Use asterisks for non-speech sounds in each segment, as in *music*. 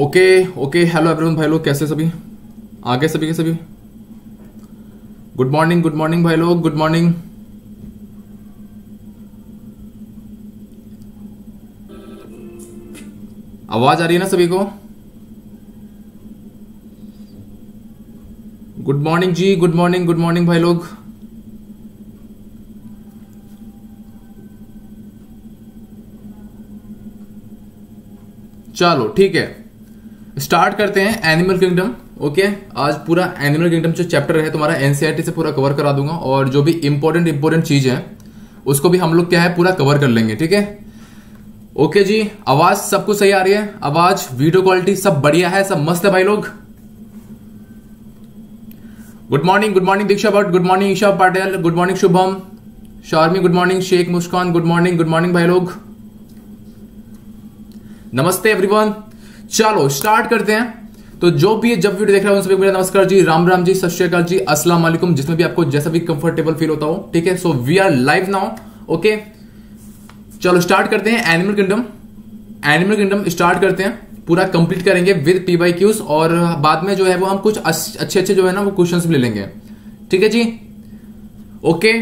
Okay okay hello everyone भाई लोग, कैसे सभी? आगे सभी के सभी? गुड मॉर्निंग गुड मॉर्निंग भाई लोग. गुड मॉर्निंग आवाज़ आ रही है ना सभी को? गुड मॉर्निंग जी. गुड मॉर्निंग गुड मॉर्निंग भाई लोग. चलो, ठीक है. स्टार्ट करते हैं एनिमल किंगडम ओके आज पूरा एनिमल किंगडम जो चैप्टर है, तुम्हारा एनसीआरटी से पूरा कवर करा दूँगा और जो भी इंपॉर्टेंट इंपॉर्टेंट चीज़ है, उसको भी हम लोग क्या है, पूरा कवर कर लेंगे, ठीक है? ओके जी, आवाज़ सब कुछ सही आ रही है? आवाज़ वीडियो क्वालिटी सब बढ़िया है, सब मस्त है भाई लोग? Good morning good morning Diksha Bhatt good morning Isha Patil good morning Shubham Sharmi good morning Sheikh Muskan good morning good morning भाई लोग। नमस्ते एवरीवन चलो स्टार्ट करते हैं। तो जो भी जब वीडियो देख रहे हो, उन सभी नमस्कार जी। राम राम जी, सत जी। अस्सलाम वालेकुम। जिसमें भी आपको जैसा भी कंफर्टेबल फील होता हो, ठीक है? So we are live now okay चलो स्टार्ट करते हैं। Animal kingdom animal kingdom start करते हैं। पूरा कंप्लीट करेंगे विद पी वाई क्यूज और बाद में जो है, वो हम कुछ अच्छे अच्छे जो है ना, वो क्वेश्चंस भी ले लेंगे। ठीक है जी? ओके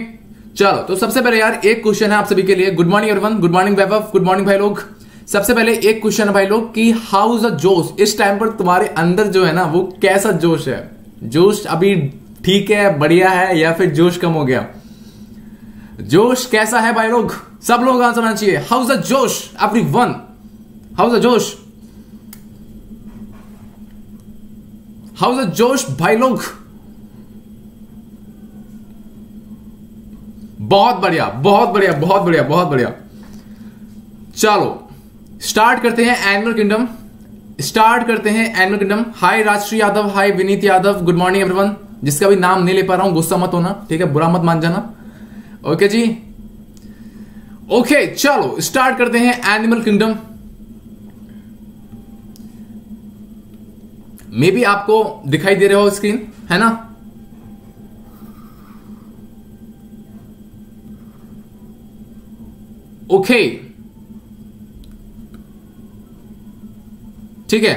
चलो तो सबसे पहले यार, एक क्वेश्चन है आप सभी के लिए। Good morning everyone good morning Vaibhav good morning भाई लोग. सबसे पहले एक क्वेश्चन है भाई लोग, कि हाउ इज़ द जोश? इस टाइम पर तुम्हारे अंदर जो है ना, वो कैसा जोश है? जोश अभी ठीक है, बढ़िया है, या फिर जोश कम हो गया? जोश कैसा है भाई लोग? सब लोग आंसर होना चाहिए। हाउ इज़ द जोश? एवरी वन हाउ द जोश? हाउ द जोश भाई लोग? बहुत बढ़िया बहुत बढ़िया बहुत बढ़िया बहुत बढ़िया। चलो स्टार्ट करते हैं एनिमल किंगडम। स्टार्ट करते हैं animal kingdom. Hi Rashtriya Yadav, hi Vineet Yadav, good morning everyone. जिसका भी नाम नहीं ले पा रहा हूँ, गुस्सा मत होना, ठीक है? बुरा मत मान जाना। ओके जी? ओके, चलो, स्टार्ट करते हैं एनिमल किंगडम। मे बी आपको दिखाई दे रहे हो स्क्रीन, है ना? Okay okay. ठीक है?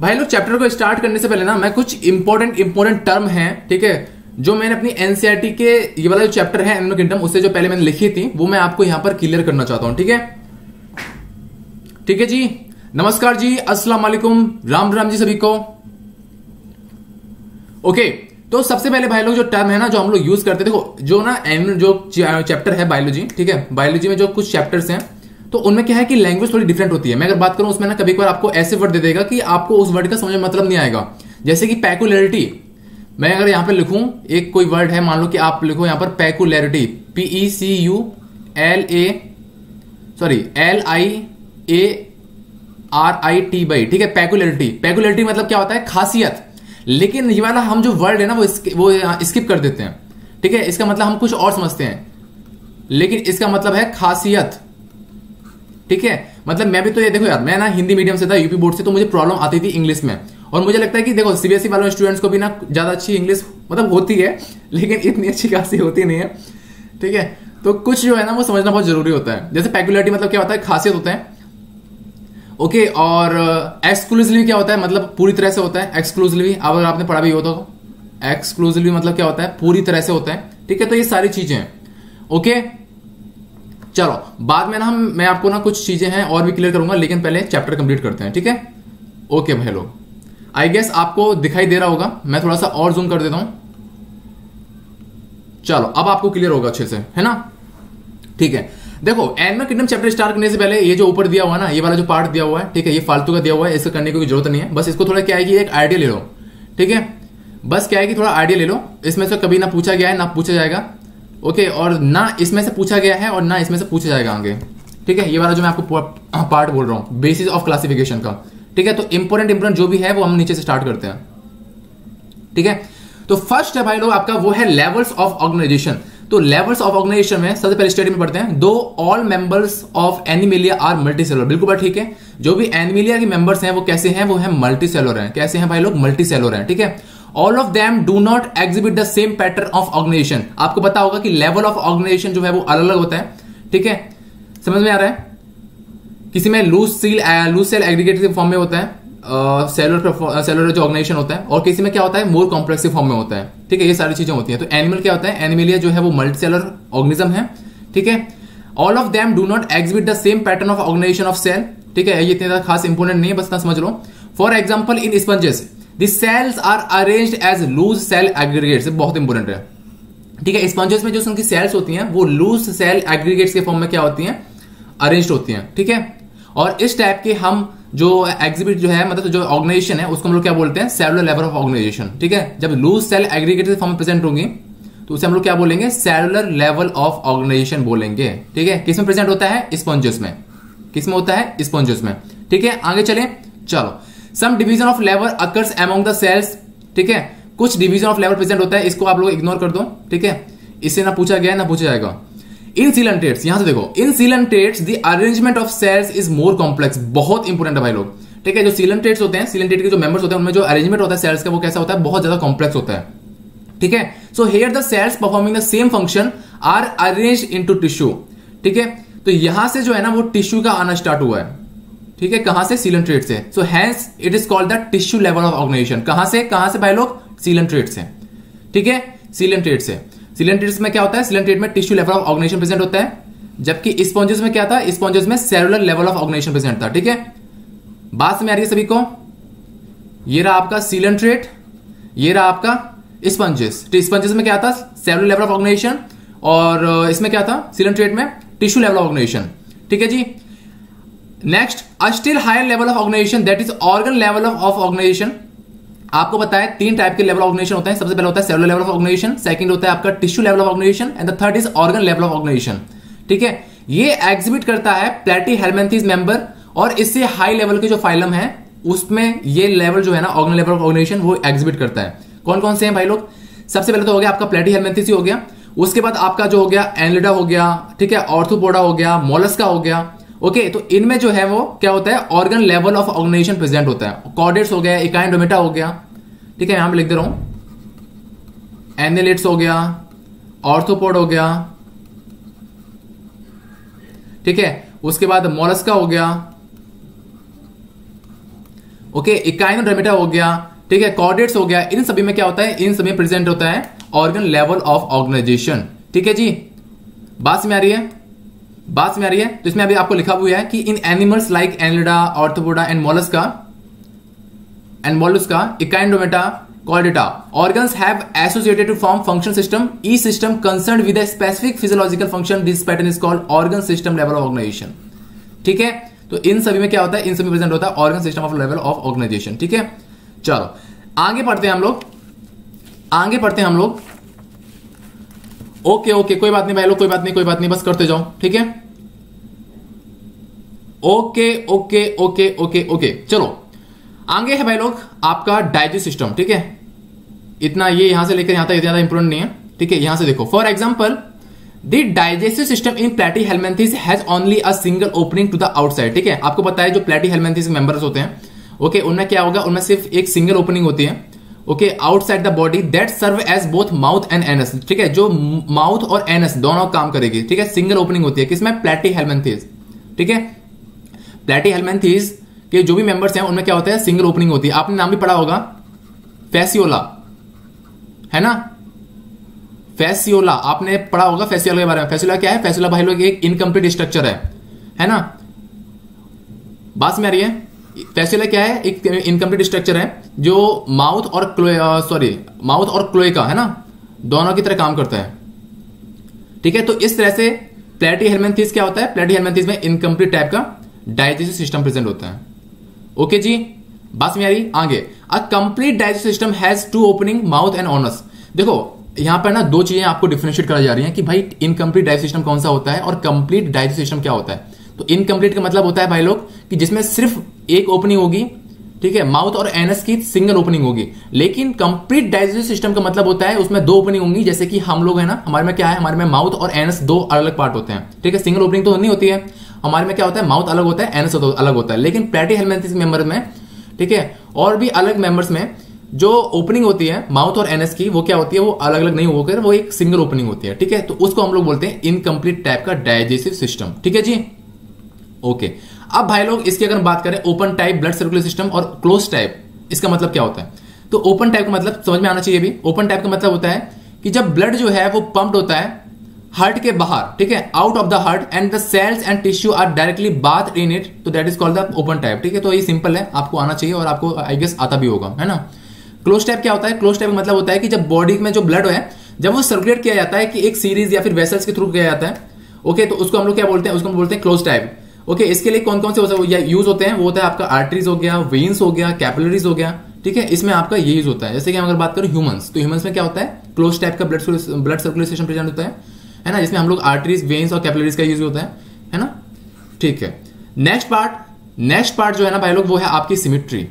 भाई लोग चैप्टर को स्टार्ट करने से पहले ना, मैं कुछ इंपॉर्टेंट इंपॉर्टेंट टर्म है, ठीक है? जो मैंने अपनी एनसीआरटी के, ये वाला जो चैप्टर है एनिमल किंगडम उससे जो पहले मैंने लिखी थी, वो मैं आपको यहाँ पर क्लियर करना चाहता हूँ, ठीक है? ठीक है जी? नमस्कार जी, अस्सलाम वालेकुम, राम राम जी सभी को। ओके तो सबसे पहले भाई लोग, जो टर्म है ना, जो हम लोग यूज़ करते देखो, जो ना एनिमल जो चैप्टर है बायोलॉजी ठीक है? बायोलॉजी में जो कुछ चैप्टर्स हैं तो उनमें क्या है कि लैंग्वेज थोड़ी डिफरेंट होती है। मैं अगर बात करूँ, उसमें ना कभी कभार आपको ऐसे वर्ड दे देगा कि आपको उस वर्ड का समझ में मतलब नहीं आएगा। जैसे कि पैकुलरिटी मैं अगर यहाँ पर लिखूं, एक कोई वर्ड है, मान लो कि आप लिखो यहाँ पर peculiarity P E C U L A sorry L I A R I T Y ठीक है पैकुलरिटी पैकुलरिटी मतलब क्या होता है? खासियत। लेकिन ये वाला हम जो वर्ड है ना, वो वो स्किप कर देते हैं। ठीक है, इसका मतलब हम कुछ और समझते हैं। लेकिन इसका मतलब है खासियत। ठीक है? मतलब मैं भी तो ये देखो यार, मैं ना हिंदी मीडियम से था यूपी बोर्ड से तो मुझे प्रॉब्लम आती थी इंग्लिश में। और मुझे लगता है कि देखो सीबीएसई वाले स्टूडेंट्स को भी ना ज़्यादा अच्छी इंग्लिश मतलब होती है, लेकिन इतनी अच्छी खासी होती नहीं है। ठीक है? तो कुछ जो है ना, वो समझना बहुत ज़रूरी होता है। जैसे पैकुलरिटी मतलब क्या होता है? खासियत होता है। ओके और एक्सक्लूसिवली क्या होता है? मतलब पूरी तरह से होता है। एक्सक्लूसिवली अब अगर आपने पढ़ा भी हो तो। एक्सक्लूसिवली मतलब क्या होता है? पूरी तरह से होता है। ठीक है? तो ये सारी चीज़ें हैं। ओके चलो, बाद में ना हम, मैं आपको ना कुछ चीज़ें हैं और भी क्लियर करूँगा, लेकिन पहले चैप्टर कंप्लीट करते हैं, ठीक है? ओके भाई लोग। आई गेस आपको दिखाई दे रहा होगा, मैं थोड़ा सा और जूम कर देता हूँ। चलो, अब आपको क्लियर होगा अच्छे से, है ना? ठीक है। देखो एनिमल किंगडम चैप्टर स्टार्ट करने से पहले ये जो ऊपर दिया हुआ है ना, ये वाला जो पार्ट दिया हुआ है, ठीक है, ये फालतू का दिया हुआ है, इसको करने की ज़रूरत नहीं है। बस इसको थोड़ा क्या है कि एक आइडिया ले लो, ठीक है? बस क्या है कि थोड़ा आइडिया ले लो, इसमें से कभी ना पूछा गया है, ना पूछा जाएगा। ओके और ना इसमें से पूछा गया है और ना इसमें से पूछा जाएगा आगे। ठीक है, ये वाला जो मैं आपको पार्ट बोल रहा हूँ बेसिस ऑफ़ क्लासिफिकेशन का। ठीक है तो इंपोर्टेंट इंपोर्टेंट जो भी है, वो हम नीचे से स्टार्ट करते हैं। ठीक है तो फ़र्स्ट है भाई लोग आपका, वो है लेवल्स ऑफ़ ऑर्गेनाइजेशन तो लेवल्स ऑफ़ ऑर्गेनाइजेशन में सबसे पहले स्टडी में पढ़ते हैं, though all members of Animalia are multicellular बिल्कुल ठीक है, जो भी एनिमिलिया के मेंबर्स हैं, वो कैसे हैं? वो है मल्टी सेलर हैं। कैसे हैं भाई लोग? मल्टी सेलर हैं। ठीक है all of them do not exhibit the same pattern of organisation आपको पता होगा कि लेवल ऑफ़ ऑर्गेनाइजेशन जो है वो अलग अलग होता है। ठीक है? समझ में आ रहा है? किसी में loose cell loose cell aggregate form में होता है सेलुलर सेलुलर जो ऑर्गेनाइजेशन होता है, और किसी में क्या होता है? मोर कॉम्प्लेक्सिव फॉर्म में होता है। ठीक है? ये सारी चीज़ें होती हैं। तो एनिमल क्या होता है? एनिमलिया जो है वो मल्टी सेलर ऑर्गेनिज्म है। ठीक है? All of them do not exhibit the same pattern of organisation of cell ठीक है? ये इतना खास इंपोर्टेंट नहीं है, बस ना समझ लो। For example in sponges the cells are arranged as loose cell aggregates बहुत इंपोर्टेंट है ठीक है स्पंजेस में जो उनकी सेल्स होती हैं, वो लूज सेल एग्रीगेट्स के फॉर्म में क्या होती हैं? अरेंज होती हैं। ठीक है? और इस टाइप के हम जो एग्जिबिट जो है मतलब जो ऑर्गेनाइजेशन है, उसको हम लोग क्या बोलते हैं? सेलुलर लेवल ऑफ़ ऑर्गेनाइजेशन ठीक है? जब लूज सेल एग्रीगेट के फॉर्म में प्रेजेंट होंगी तो उसे हम लोग क्या बोलेंगे? सेलुलर लेवल ऑफ़ ऑर्गेनाइजेशन बोलेंगे। ठीक है? किसमें प्रेजेंट होता है? स्पॉन्जेस में। किसमें होता है? स्पॉन्जेस में। ठीक है? आगे चले। चलो। Some division of labour occurs among the cells ठीक है? कुछ डिवीज़न ऑफ़ लेवल प्रेजेंट होता है, इसको आप लोग इग्नोर कर दो, ठीक है? इससे ना पूछा गया, ना पूछा जाएगा। इन सीलेंटेट्स यहाँ से देखो in coelenterates the arrangement of cells is more complex बहुत इंपोर्टेंट है भाई लोग। ठीक है, जो सीलेंटेट्स होते हैं सीलेंटेट के जो मेंबर्स होते हैं, उनमें जो अरेंजमेंट होता है सेल्स का, वो कैसा होता है? बहुत ज़्यादा कॉम्प्लेक्स होता है। ठीक है? So here the cells performing the same function are arrange into tissue ठीक है? तो यहाँ से जो है ना, वो टिश्यू का आना स्टार्ट हुआ है। ठीक है, कहाँ से सीलन ट्रेट से? So hence it is called the tissue level of organisation कहाँ से? कहाँ से भाई लोग? सीलन ट्रेट से। ठीक है? सीलन ट्रेट से। सीलन ट्रेट में क्या होता है? सीलन ट्रेट में tissue level of organisation present होता है। जबकि स्पॉन्जेस में क्या था? स्पॉन्जेस में cellular level of organisation present था। ठीक है? बात में आ रही है सभी को? ये रहा आपका सीलन ट्रेट ये रहा आपका स्पंजेस स्पंजेस में क्या था? सेलुलर लेवल ऑफ़ ऑर्गेनाइजेशन और इसमें क्या था? सीलन ट्रेट में टिश्यू लेवल ऑफ़ ऑर्गेनाइजेशन ठीक है जी? Next a still higher level of organisation that is organ level of organisation आपको है तीन टाइप के लेवल ऑर्गेनाइजेशन होते हैं। सबसे पहले होता है cellular level of organisation second होता है आपका tissue level of organisation and the third is organ level of organisation ठीक है? ये एग्जिबिट करता है प्लेटी हेलमेंथिस मेंबर और इससे हाई लेवल के जो फाइलम है, उसमें ये लेवल जो है ना ऑर्गन लेवल ऑफ़ ऑर्गेनाइजेशन वो एग्जिबिट करता है। कौन कौन से हैं भाई लोग? सबसे पहले तो हो गया आपका प्लेटी हेलमेंथिस हो गया। उसके बाद आपका जो हो गया एनलिडा हो गया, ठीक है? ऑर्थोपोडा हो गया मोलस्का हो गया। ओके तो इनमें जो है वो क्या होता है? Organ level of organisation present होता है। कॉर्डेट्स हो गया इकाइंडोमेटा हो गया। ठीक है, यहाँ पे लिख दे रहा। हूँ एनिलेट्स हो गया ऑर्थोपोड हो गया। ठीक है, उसके बाद मोलस्का हो गया। ओके इकाइनोड्रेमेटा हो गया। ठीक है कॉर्डेट्स हो गया। इन सभी में क्या होता है? इन सभी प्रेजेंट होता है ऑर्गन लेवल ऑफ़ ऑर्गेनाइजेशन ठीक है जी? बात में आ रही है? बात में आ रही है? तो इसमें अभी आपको लिखा हुआ है कि in animals like Annelida Arthropoda and Mollusca and Mollusca Echinodermata Chordata organs have associated to form function system each system concern with specific physiological function this pattern is called organ system level of organisation ठीक है? तो इन सभी में क्या होता है? इन सभी present होता है organ system of level of organisation ठीक है? चलो, आगे पढ़ते हैं हम लोग। आगे पढ़ते हैं हम लोग। ओके ओके कोई बात नहीं भाई लोग कोई बात नहीं कोई बात नहीं बस करते जाओ ठीक है? Okay okay okay okay okay चलो। आगे है भाई लोग आपका डाइजेस्ट सिस्टम ठीक है? इतना ये यहाँ से लेकर यहाँ तक ज़्यादा इंपोर्टेंट नहीं है ठीक है? यहाँ से देखो। For example the digestive system in Platyhelminthes has only a single opening to the outside ठीक है? आपको है जो प्लेटी हेलमेंथिस मेंबर्स होते हैं ओके okay, उनमें क्या होगा? उनमें सिर्फ़ एक सिंगल ओपनिंग होती है। Okay outside the body that serve as both mouth and anus ठीक है, जो माउथ और एनस दोनों काम करेगी। ठीक है सिंगल ओपनिंग होती है। किसमें? प्लेटी हेलमेंथीज ठीक है? प्लेटी हेलमेंथिस के जो भी मेंबर्स हैं, उनमें क्या होता है? सिंगल ओपनिंग होती है। आपने नाम भी पढ़ा होगा। फेसियोला है ना? फेसियोला आपने पढ़ा होगा फेसियोला के बारे में। फेसियोला क्या है? फेसियोला भाई लोग, एक इनकम्प्लीट स्ट्रक्चर है। है ना? बात में आ रही है? फेसियोला क्या है? एक इनकम्प्लीट स्ट्रक्चर है, जो माउथ और सॉरी माउथ और क्लोए का, है ना? दोनों की तरह काम करता है। ठीक है? तो इस तरह से प्लेटी हेलमेंथिस क्या होता है? प्लेटी हेलमेंथिस में इनकम्प्लीट टाइप का डाइजेस्टिव सिस्टम प्रेजेंट होता है। ओके जी? बात में आ आगे। A complete digest system has two opening mouth and anus देखो, यहाँ पर ना दो चीज़ें आपको डिफ्रेंशिएट करा जा रही हैं कि भाई इनकम्प्लीट डाइजेस्ट सिस्टम कौन सा होता है और कंप्लीट डाइजेस्ट सिस्टम क्या होता है। तो इनकम्प्लीट का मतलब होता है भाई लोग, कि जिसमें सिर्फ़ एक ओपनिंग होगी, ठीक है माउथ और एनस की सिंगल ओपनिंग होगी। लेकिन कंप्लीट डाइजेस्टिव सिस्टम का मतलब होता है, उसमें दो ओपनिंग होंगी, जैसे कि हम लोग है ना, हमारे में क्या है, हमारे में माउथ और एनस दो अलग अलग पार्ट होते हैं, ठीक है सिंगल ओपनिंग तो नहीं होती है, हमारे में क्या होता है माउथ अलग होता है एनस अलग होता है। लेकिन प्लेटी हेलमेंथिस मेंबर में, ठीक है, और भी अलग मेंबर्स में जो ओपनिंग होती है माउथ और एनएस की, वो क्या होती है, वो अलग अलग नहीं होकर, वो एक सिंगल ओपनिंग होती है, ठीक है तो उसको हम लोग बोलते हैं इनकम्प्लीट टाइप का डाइजेस्टिव सिस्टम ठीक है जी? ओके। अब भाई लोग, इसकी अगर बात करें open type blood circular system और क्लोज टाइप इसका मतलब क्या होता है? तो ओपन टाइप का मतलब समझ में आना चाहिए भी ओपन टाइप का मतलब होता है कि जब ब्लड जो है वो पंप्ड होता है हार्ट के बाहर, ठीक है out of the heart and the cells and tissue are directly bath in it तो that is called the open type ठीक है? तो ये सिंपल है, आपको आना चाहिए और आपको आई गेस आता भी होगा, है ना? क्लोज टाइप क्या होता है? क्लोज टाइप मतलब होता है कि जब बॉडी में जो ब्लड है, जब वो सर्कुलेट किया जाता है कि एक सीरीज़ या फिर वेसल्स के थ्रू किया जाता है, ओके? तो उसको हम लोग क्या बोलते हैं? उसको हम बोलते हैं क्लोज टाइप ओके इसके लिए कौन कौन से यूज़ होते हैं, वो होता है आपका आर्टरीज हो गया वेन्स हो गया कैपिलरीज हो गया, ठीक है? इसमें आपका ये यूज़ होता है। जैसे कि अगर बात करें ह्यूमंस तो ह्यूमंस में क्या होता है? क्लोज टाइप का ब्लड ब्लड सर्कुलेशन प्रेजेंट होता है है ना? जिसमें हम लोग आर्टरीज वेन्स और कैपिलरीज का यूज़ होता है है ना? ठीक है। नेक्स्ट पार्ट नेक्स्ट पार्ट जो है ना भाई लोग, वो है आपकी सिमिट्री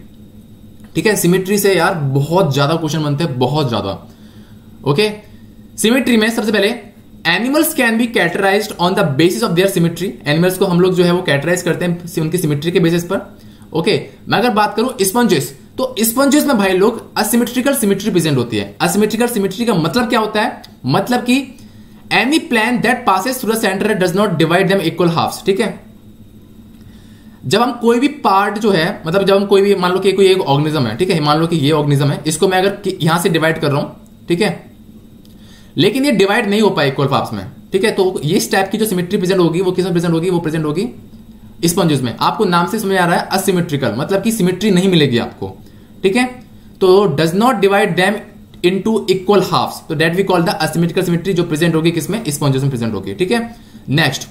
ठीक है? सिमिट्री से यार बहुत ज़्यादा क्वेश्चन बनते हैं, बहुत ज़्यादा। ओके सिमिट्री में सबसे पहले animals can be categorise on the basis of their symmetry animals को हम लोग जो है वो कैटराइज करते हैं उनकी सिमिट्री के बेसिस पर। ओके okay, मैं अगर बात करूँ स्पंजेस तो स्पंजेस में भाई लोग असिमेट्रिकल सिमिट्री प्रेजेंट होती है। असिमेट्रिकल सिमिट्री का मतलब क्या होता है? मतलब कि any plane that passes through the centre does not divide them equal halves ठीक है? जब हम कोई भी पार्ट जो है मतलब जब हम कोई भी मान लो कि कोई एक ऑर्गेनिज्म है ठीक है? मान लो कि ये ऑर्गेनिज्म है इसको मैं अगर यहाँ से डिवाइड कर रहा हूँ ठीक है? लेकिन ये डिवाइड नहीं हो पाए इक्वल पार्ट्स में। ठीक है? तो ये टाइप की जो सिमेट्री प्रेजेंट होगी, वो किसमें प्रेजेंट होगी? वो प्रेजेंट होगी स्पंजेस में। आपको नाम से समझ आ रहा है असिमेट्रिकल मतलब कि सिमेट्री नहीं मिलेगी आपको। ठीक है? तो does not divide them into equal halves तो that we call the asymmetrical symmetry जो प्रेजेंट होगी किसमें? स्पॉन्जेस में प्रेजेंट होगी। ठीक है? Next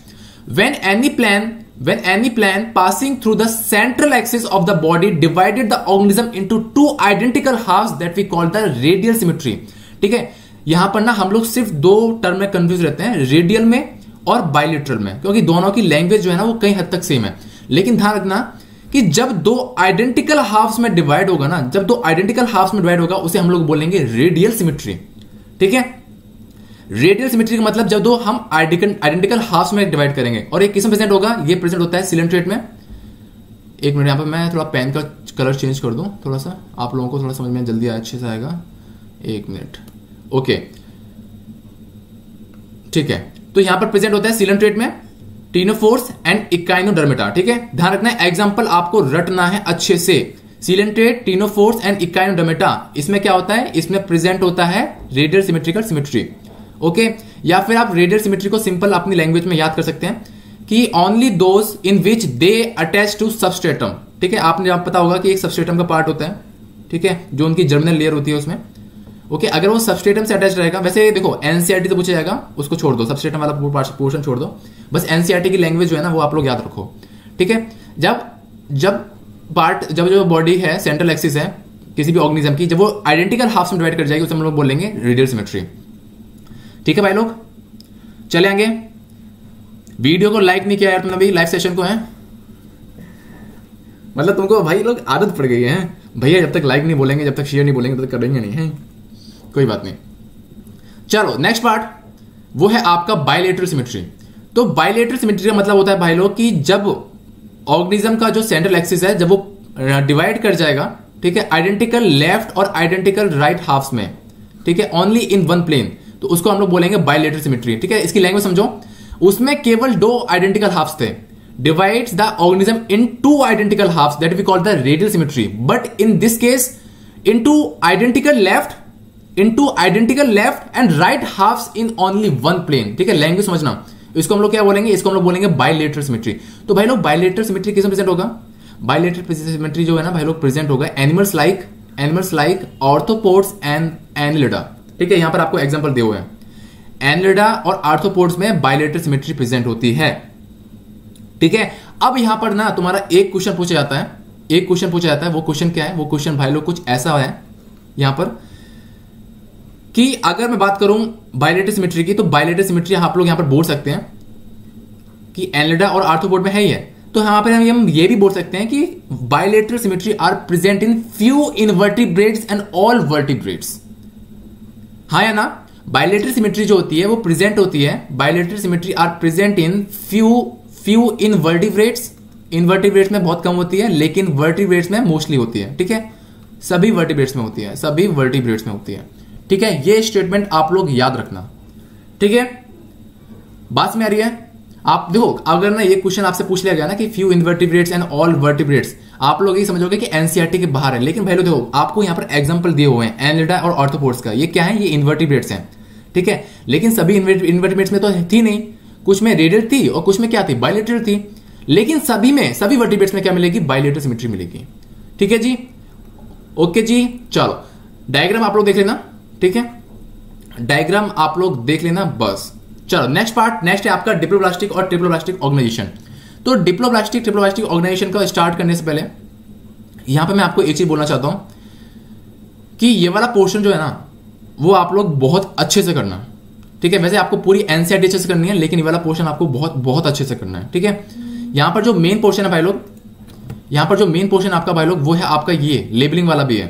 when any plane when any plan passing through the central axis of the body divided the organism into two identical halves that we call the radial symmetry. ठीक है? यहाँ पर ना हम लोग सिर्फ़ दो टर्म में कंफ्यूज रहते हैं रेडियल में और बायोलिट्रल में, क्योंकि दोनों की लैंग्वेज जो है ना वो कई हद तक सेम है। लेकिन ध्यान रखना कि जब दो आइडेंटिकल हाफ्स में डिवाइड होगा ना, जब दो आइडेंटिकल हाफ्स में डिवाइड होगा, उसे हम लोग बोलेंगे रेडियल सिमिट्री ठीक है? रेडियल सिमिट्री का मतलब जब दो हम आइडेंटिकल हाफ्स में डिवाइड करेंगे, और एक किसमें प्रेजेंट होगा? ये प्रेजेंट होता है सिलेंट्रेट में। एक मिनट, यहाँ पर मैं थोड़ा पेन का कलर चेंज कर दूँ, थोड़ा सा। आप लोगों को थोड़ा समझ में जल्दी अच्छे से आएगा। एक मिनट। ओके। ठीक है। तो यहाँ पर प्रेजेंट होता है सिलेंट्रेट में टीनोफोर्स एंड इकाइनोडर्मेटा। ठीक है? ध्यान रखना है एग्ज़ाम्पल आपको रटना है अच्छे से। Coelenterate ctenophores and Echinodermata. इसमें क्या होता है? इसमें प्रेजेंट होता है रेडियल सिमेट्रिकल सिमेट्री ओके? या फिर आप रेडियल सिमेट्री को सिंपल अपनी लैंग्वेज में याद कर सकते हैं कि only those in which they attach to substratum ठीक है? आपने आप पता होगा कि एक सबस्टेटम का पार्ट होता है। ठीक है? जो उनकी जर्मिनल लेयर होती है उसमें। ओके okay, अगर वो सबस्टेटम से अटैच रहेगा वैसे देखो एनसीआरटी तो पूछा जाएगा उसको छोड़ दो सबस्टेटम वाला पोर्शन छोड़ दो। बस एनसीआरटी की लैंग्वेज जो है ना वो आप लोग याद रखो। ठीक है? जब जब पार्ट जब जो बॉडी है सेंट्रल एक्सिस है किसी भी ऑर्गेनिज्म की जब वो आइडेंटिकल हाफ़ डिवाइड कर जाएगी उसे हम लोग बोलेंगे रेडियल सिमेट्री ठीक है भाई लोग? चले आगे। वीडियो को लाइक नहीं किया यार तुमने अभी लाइव सेशन को है? मतलब तुमको भाई लोग आदत पड़ गई है भैया जब तक लाइक नहीं बोलेंगे जब तक शेयर नहीं बोलेंगे तब तक करेंगे नहीं है? कोई बात नहीं। चलो नेक्स्ट पार्ट वो है आपका बायोलेटरल सिमेट्री तो बायोलेटरल सिमेट्री का मतलब होता है भाई लोग कि जब ऑर्गेनिज्म का जो सेंट्रल एक्सिस है, जब वो डिवाइड कर जाएगा, ठीक है आइडेंटिकल लेफ़्ट और आइडेंटिकल राइट हाफ़ में, ठीक है ओनली इन वन प्लेन तो उसको हम लोग बोलेंगे बायोलेटरल सिमेट्री ठीक है, इसकी लैंग्वेज समझो। उसमें केवल दो आइडेंटिकल हाफ्स थे। Divides the organism into identical halves that we call the radial symmetry but in this case into identical left into identical left and right half in only one plane ठीक है language समझना। इसको हम लोग क्या बोलेंगे? इसको हम लोग बोलेंगे बायोलेटर सिमेट्री तो भाई लोग बायोलेटर सिमेट्री किस प्रेजेंट होगा? बायोलेटर सिमेट्री जो है ना, भाई लोग प्रेजेंट होगा animals like animals like arthropods and Annelida ठीक है, यहाँ पर आपको एग्ज़ाम्पल दिए हुए हैं। एनलिडा और आर्थोपोर्ट्स में बायोलेटर सिमेट्री प्रेजेंट होती है। ठीक है, अब यहाँ पर ना तुम्हारा एक क्वेश्चन पूछा जाता है। एक क्वेश्चन पूछा जाता है, वो क्वेश्चन क्या है? वो क्वेश्चन भाई लोग कुछ ऐसा है, यहाँ पर। कि अगर मैं बात करूँ बायोलेटर सिमेट्री की तो बायोलेटर सिमेट्री आप लोग यहाँ पर बोल सकते हैं कि एनलिडा और आर्थोपोड में है ही है। तो यहाँ पर हम ये भी बोल सकते हैं कि bilateral symmetry are present in few invertebrates and all vertebrates हाँ या ना? बायोलेटर सिमेट्री जो होती है, वो प्रेजेंट होती है। Bilateral symmetry are present in few few in vertebrates invertebrates में बहुत कम होती है, लेकिन वर्टिब्रेट्स में मोस्टली होती है। ठीक है? सभी वर्टिब्रेट्स में होती है, सभी वर्टिब्रेट्स में होती है। ठीक है, ये स्टेटमेंट आप लोग याद रखना। ठीक है? बात में आ रही है? आप देखो, अगर ना ये क्वेश्चन आपसे पूछ लिया गया ना कि few invertebrates and all vertebrates आप लोग ये समझोगे कि एनसीआरटी के बाहर है। लेकिन भाई लोग देखो, आपको यहाँ पर एग्ज़ाम्पल दिए हुए हैं एनलिडा और ऑर्थोपोड्स का। ये क्या है? ये इन्वर्टिब्रेट्स हैं। ठीक है? लेकिन सभी इन्वर्टिब्रेट्स में तो थी नहीं। कुछ में रेडियल थी और कुछ में क्या थी? बायोलेटरल थी। लेकिन सभी में, सभी वर्टिब्रेट्स में क्या मिलेगी? बायोलेटरल सिमेट्री मिलेगी। ठीक है जी? ओके जी? चलो। डायग्राम आप लोग देख लेना। ठीक है? डायग्राम आप लोग देख लेना, बस। चलो नेक्स्ट पार्ट नेक्स्ट है आपका डिप्लोब्लास्टिक और ट्रिप्लोब्लास्टिक ऑर्गेनाइजेशन तो डिप्लोब्लास्टिक ट्रिप्लोब्लास्टिक ऑर्गेनाइजेशन का स्टार्ट करने से पहले, यहाँ पे मैं आपको एक चीज़ बोलना चाहता हूँ कि ये वाला पोर्शन जो है ना, वो आप लोग बहुत अच्छे से करना। ठीक है? वैसे आपको पूरी एनसीआर अच्छे से करनी है, लेकिन ये वाला पोर्शन आपको बहुत बहुत अच्छे से करना है। ठीक है? यहाँ पर जो मेन पोर्शन है भाई लोग, यहाँ पर जो मेन पोर्शन आपका भाई लोग, वो है आपका ये लेबलिंग वाला भी है।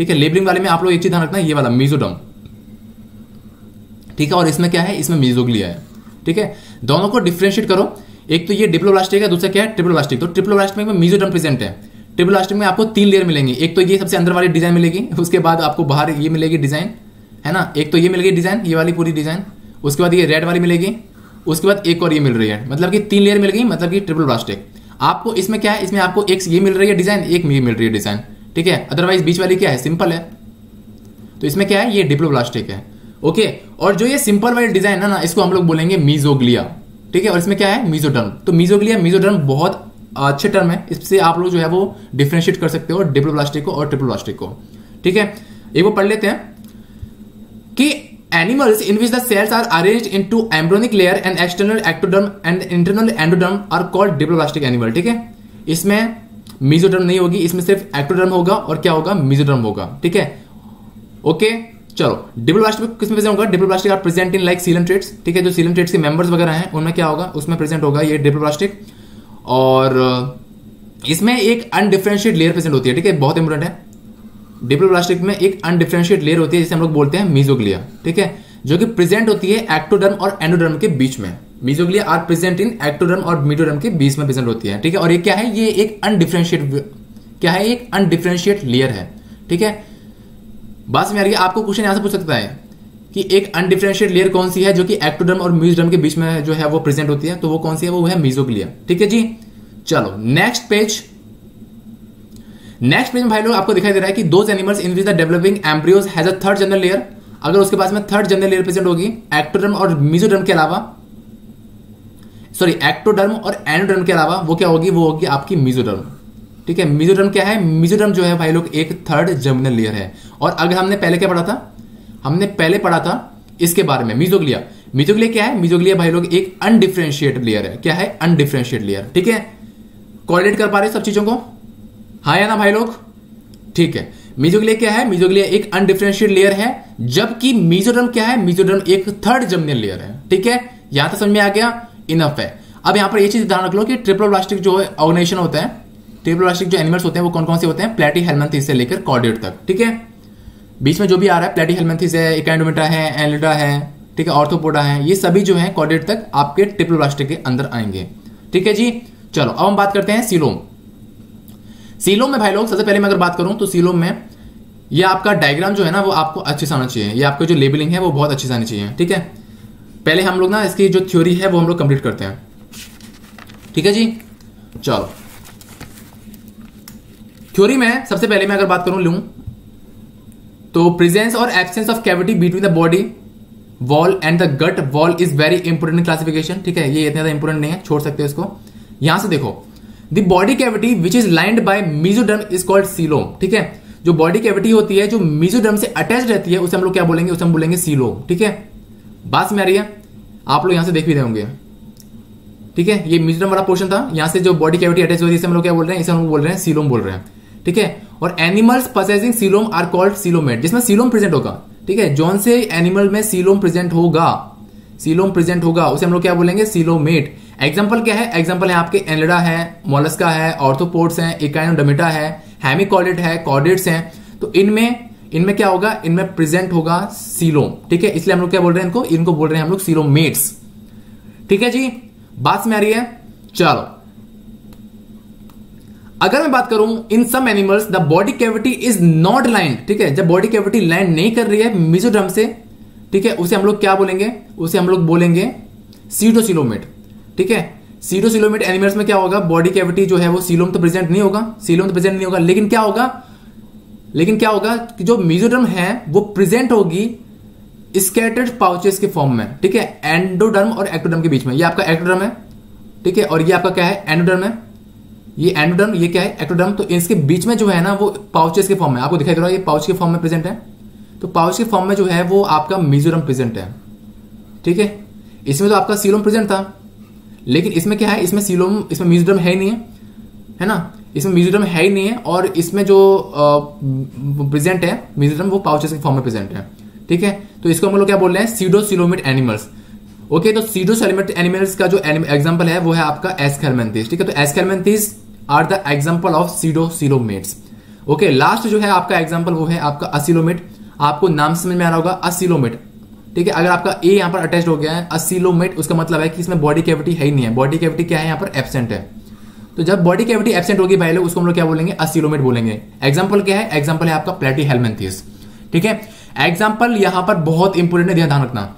ठीक है लेबलिंग वाले में आप लोग एक चीज़ ध्यान रखना, ये वाला मीजोडम ठीक है, और इसमें क्या है? इसमें मीजोग्लिया है। ठीक है, दोनों को डिफ्रेंशिएट करो। एक तो ये डिप्लोब्लास्टिक है, दूसरा क्या है? ट्रिप्लोब्लास्टिक तो ट्रिप्लोब्लास्टिक में मीजोडम प्रेजेंट है। ट्रिप्लोब्लास्टिक में आपको तीन लेयर मिलेंगी। एक तो ये सबसे अंदर वाली डिज़ाइन मिलेगी, *laughs* उसके बाद आपको बाहर ये मिलेगी डिज़ाइन है ना? एक तो ये मिलेगी डिज़ाइन ये वाली पूरी डिज़ाइन उसके बाद ये रेड वाली मिलेगी, उसके बाद एक और ये मिल रही है। मतलब कि तीन लेयर मिल गई मतलब कि ट्रिपल प्लास्टिक आपको इसमें क्या है? इसमें आपको एक ये मिल रही है डिज़ाइन एक ये मिल रही है डिज़ाइन ठीक है? अदरवाइज़ बीच वाली क्या है? सिंपल है। तो इसमें क्या है? ये डिप्लोप्लास्टिक है। ओके और जो ये सिंपल वाली डिज़ाइन है ना, इसको हम लोग बोलेंगे मीजोग्लिया ठीक है? और इसमें क्या है? मीजोडर्म तो मीजोग्लिया मीजोडर्म बहुत अच्छे टर्म है। इससे आप लोग जो है वो डिफ्रेंशिएट कर सकते हो डिप्लोप्लास्टिक को और ट्रिप्लोप्लास्टिक को। ठीक है? एक वो पढ़ लेते हैं कि animals in which the cells are arrange in two embryonic layer and external ectoderm and internal endoderm are called diploblastic animal ठीक है? इसमें मीजोडर्म नहीं होगी, इसमें सिर्फ़ एक्टोडर्म होगा और क्या होगा? मीजोडर्म होगा, ठीक है? ओके चलो। डिप्लोप्लास्टिक किसमें प्रेजेंट होगा? Diploblastic are present in like coelenterates ठीक है? जो सीलन ट्रेट्स के मेंबर्स वगैरह हैं, उनमें क्या होगा? उसमें प्रेजेंट होगा ये डिप्लोप्लास्टिक और इसमें एक अनडिफरेंशिएट लेयर प्रेजेंट होती है, ठीक है? बहुत इंपॉर्टेंट है। डिप्लोप्लास्टिक में एक अनडिफरेंशिएट लेयर होती है, जिसे हम लोग बोलते हैं मीजोग्लिया ठीक है? जो कि प्रेजेंट होती है एक्टोडर्म और एंडोडर्म के बीच में। Mesoglea are present in ectoderm और मीटोडर्म के बीच में प्रेजेंट होती है, ठीक है? और ये क्या है? ये एक अनडिफरेंशिएट क्या है? एक अनडिफरेंशिएट लेयर है, ठीक है? बात समझ आ रही है? आपको क्वेश्चन यहाँ से पूछ सकता है कि एक अनडिफरेंशिएट लेयर कौन सी है जो कि एक्टोडर्म और म्यूजडर्म के बीच में जो है वो प्रेजेंट होती है? तो वो कौन सी है? वो है मीजोग्लिया ठीक है जी? चलो नेक्स्ट पेज नेक्स्ट पेज में भाई लोग आपको दिखाई दे रहा है कि those animals in which the developing embryos has a third germinal layer अगर उसके पास में थर्ड जनरल लेयर प्रेजेंट होगी एक्टोडर्म और मिजोडर्म के अलावा सॉरी एक्टोडर्म और एंडोडर्म के अलावा वो क्या होगी? वो होगी आपकी मिजोडर्म ठीक है मिजोडर्म क्या है? मिजोडर्म जो है भाई लोग, एक थर्ड जर्मिनल लेयर है। और अगर हमने पहले क्या पढ़ा था? हमने पहले पढ़ा था इसके बारे में मिजोग्लिया मिजोग्लिया क्या है? मिजोग्लिया भाई लोग, एक अनडिफ्रेंशिएटेड लेयर है। क्या है? अनडिफ्रेंशिएट लेयर ठीक है? कोऑर्डिनेट कर पा रहे सब चीज़ों को? हाँ या ना भाई लोग? ठीक है। मीजोग्लिया क्या है? मीजोग्लिया एक अनडिफरेंशिएट लेयर है, जबकि मीजोडर्म क्या है? मीजोडर्म एक थर्ड जर्मिनल लेयर है। ठीक है? यहाँ तक समझ में आ गया? इनफ है। अब यहाँ पर ये चीज़ ध्यान रख लो कि ट्रिप्लोब्लास्टिक जो ऑर्गेनाइजेशन होता है ट्रिप्लोब्लास्टिक जो एनिमल्स होते हैं, वो कौन कौन से होते हैं? प्लेटी हेलमेंथिस से लेकर कॉर्डेट तक, ठीक है? बीच में जो भी आ रहा है प्लेटी हेलमेंथिस है इकेंडोमेटा है एनलिडा है, ठीक है? ऑर्थोपोडा है, ये सभी जो है कॉर्डेट तक आपके ट्रिप्लोब्लास्टिक के अंदर आएँगे, ठीक है जी? चलो, अब हम बात करते हैं सीलोम सीलोम में भाई लोग, सबसे पहले मैं अगर बात करूँ तो सीलोम में ये आपका डायग्राम जो है ना, वो आपको अच्छे से आना चाहिए। ये आपका जो लेबलिंग है, वो बहुत अच्छे से आनी चाहिए, ठीक है? पहले हम लोग ना इसकी जो थ्योरी है, वो हम लोग कंप्लीट करते हैं। ठीक है जी? चलो। थ्योरी में सबसे पहले मैं अगर बात करूँ लू तो प्रेजेंस और absence of cavity between the body wall and the gut wall is very important classification ठीक है? ये इतना ज़्यादा इंपोर्टेंट नहीं है, छोड़ सकते इसको। यहाँ से देखो। The body cavity which is lined by mesoderm is called coelom ठीक है? जो बॉडी कैविटी होती है, जो मीजोडर्म से अटैच रहती है, उसे हम लोग क्या बोलेंगे? उसे हम बोलेंगे सीलोम ठीक है? बात में आ रही है? आप लोग यहाँ से देख भी रहे होंगे। ठीक है? ये मीजोडर्म वाला पोर्शन था। यहाँ से जो बॉडी कैविटी अटैच होती है इसे हम लोग क्या बोल रहे हैं? इसे हम बोल रहे हैं सीलोम बोल रहे हैं। ठीक है? और animals possessing coelom are called coelomate जिसमें सीलोम प्रेजेंट होगा। ठीक है? जौन से एनिमल में सीलोम प्रेजेंट होगा सीलोम प्रेजेंट होगा, उसे हम लोग क्या बोलेंगे? सीलोमेट एग्ज़ाम्पल क्या है? एग्ज़ाम्पल है आपके एनलिडा है मोलस्का है ऑर्थोपोर्ट्स है इकाइनोडमिटा है हेमिकॉलिड है कॉर्डेट्स हैं। तो इनमें इनमें क्या होगा? इनमें प्रेजेंट होगा सीलोम ठीक है? इसलिए हम लोग क्या बोल रहे हैं इनको? इनको बोल रहे हैं हम लोग सीलोमेट्स ठीक है जी? बात में आ रही है? चलो। अगर मैं बात करूँ in some animals the body cavity is not lined ठीक है? जब बॉडी कैविटी लैंड नहीं कर रही है मिजोड्रम से, ठीक है? उसे हम लोग क्या बोलेंगे? उसे हम लोग बोलेंगे सीटोसिलोमेट ठीक है? सीडो सिलोमेट एनिमल्स में क्या होगा? बॉडी कैविटी जो है वो सीलोम तो प्रेजेंट नहीं होगा। सीलोम तो प्रेजेंट नहीं होगा। लेकिन क्या होगा? लेकिन क्या होगा कि जो मीजोडर्म है, वो प्रेजेंट होगी स्कैटर्ड पाउचेस के फॉर्म में, ठीक है? एंडोडर्म और एक्टोडर्म के बीच में। ये आपका एक्टोडर्म है, ठीक है? और ये आपका क्या है? एंडोडर्म है। ये एंडोडर्म ये क्या है? एक्टोडर्म तो इसके बीच में जो है ना, वो पाउचेस के फॉर्म में। आपको दिखाई दे रहा है, ये पाउच के फॉर्म में प्रेजेंट है। तो पाउच के फॉर्म में जो है, वो आपका मिजोरम प्रेजेंट है, ठीक है? इसमें तो आपका सीलोम प्रेजेंट था। लेकिन इसमें क्या है? इसमें सीलोम इसमें मिजोरम है नहीं है है ना? इसमें मिजोरम है ही नहीं है और इसमें जो प्रेजेंट है मिजोरम वो पाउचेस के फॉर्म में प्रेजेंट है। ठीक है? तो इसको हम लोग क्या बोल रहे हैं? सीडो सिलोमिट एनिमल्स ओके तो सीडो सिलोमिट एनिमल्स का जो एग्ज़ाम्पल है, वो है आपका एस्केलमेंथिस ठीक है? तो Aschelminthes are the example of pseudocoelomates okay last जो है आपका एग्ज़ाम्पल वो है आपका असिलोमेट आपको नाम समझ में आ रहा होगा असिलोमेट ठीक है? अगर आपका ए यहाँ पर अटैच हो गया है असिलोमेट उसका मतलब है कि इसमें बॉडी कैविटी है ही नहीं है। बॉडी कैविटी क्या है? यहाँ पर एबसेंट है। तो जब बॉडी कैविटी एबसेंट होगी, भाई लोग, उसको हम लोग क्या बोलेंगे? असिलोमेट बोलेंगे। एग्ज़ाम्पल क्या है? एग्ज़ाम्पल है आपका प्लेटी हेलमेंथिस ठीक है? एग्ज़ाम्पल यहाँ पर बहुत इंपोर्टेंट है, ध्यान रखना।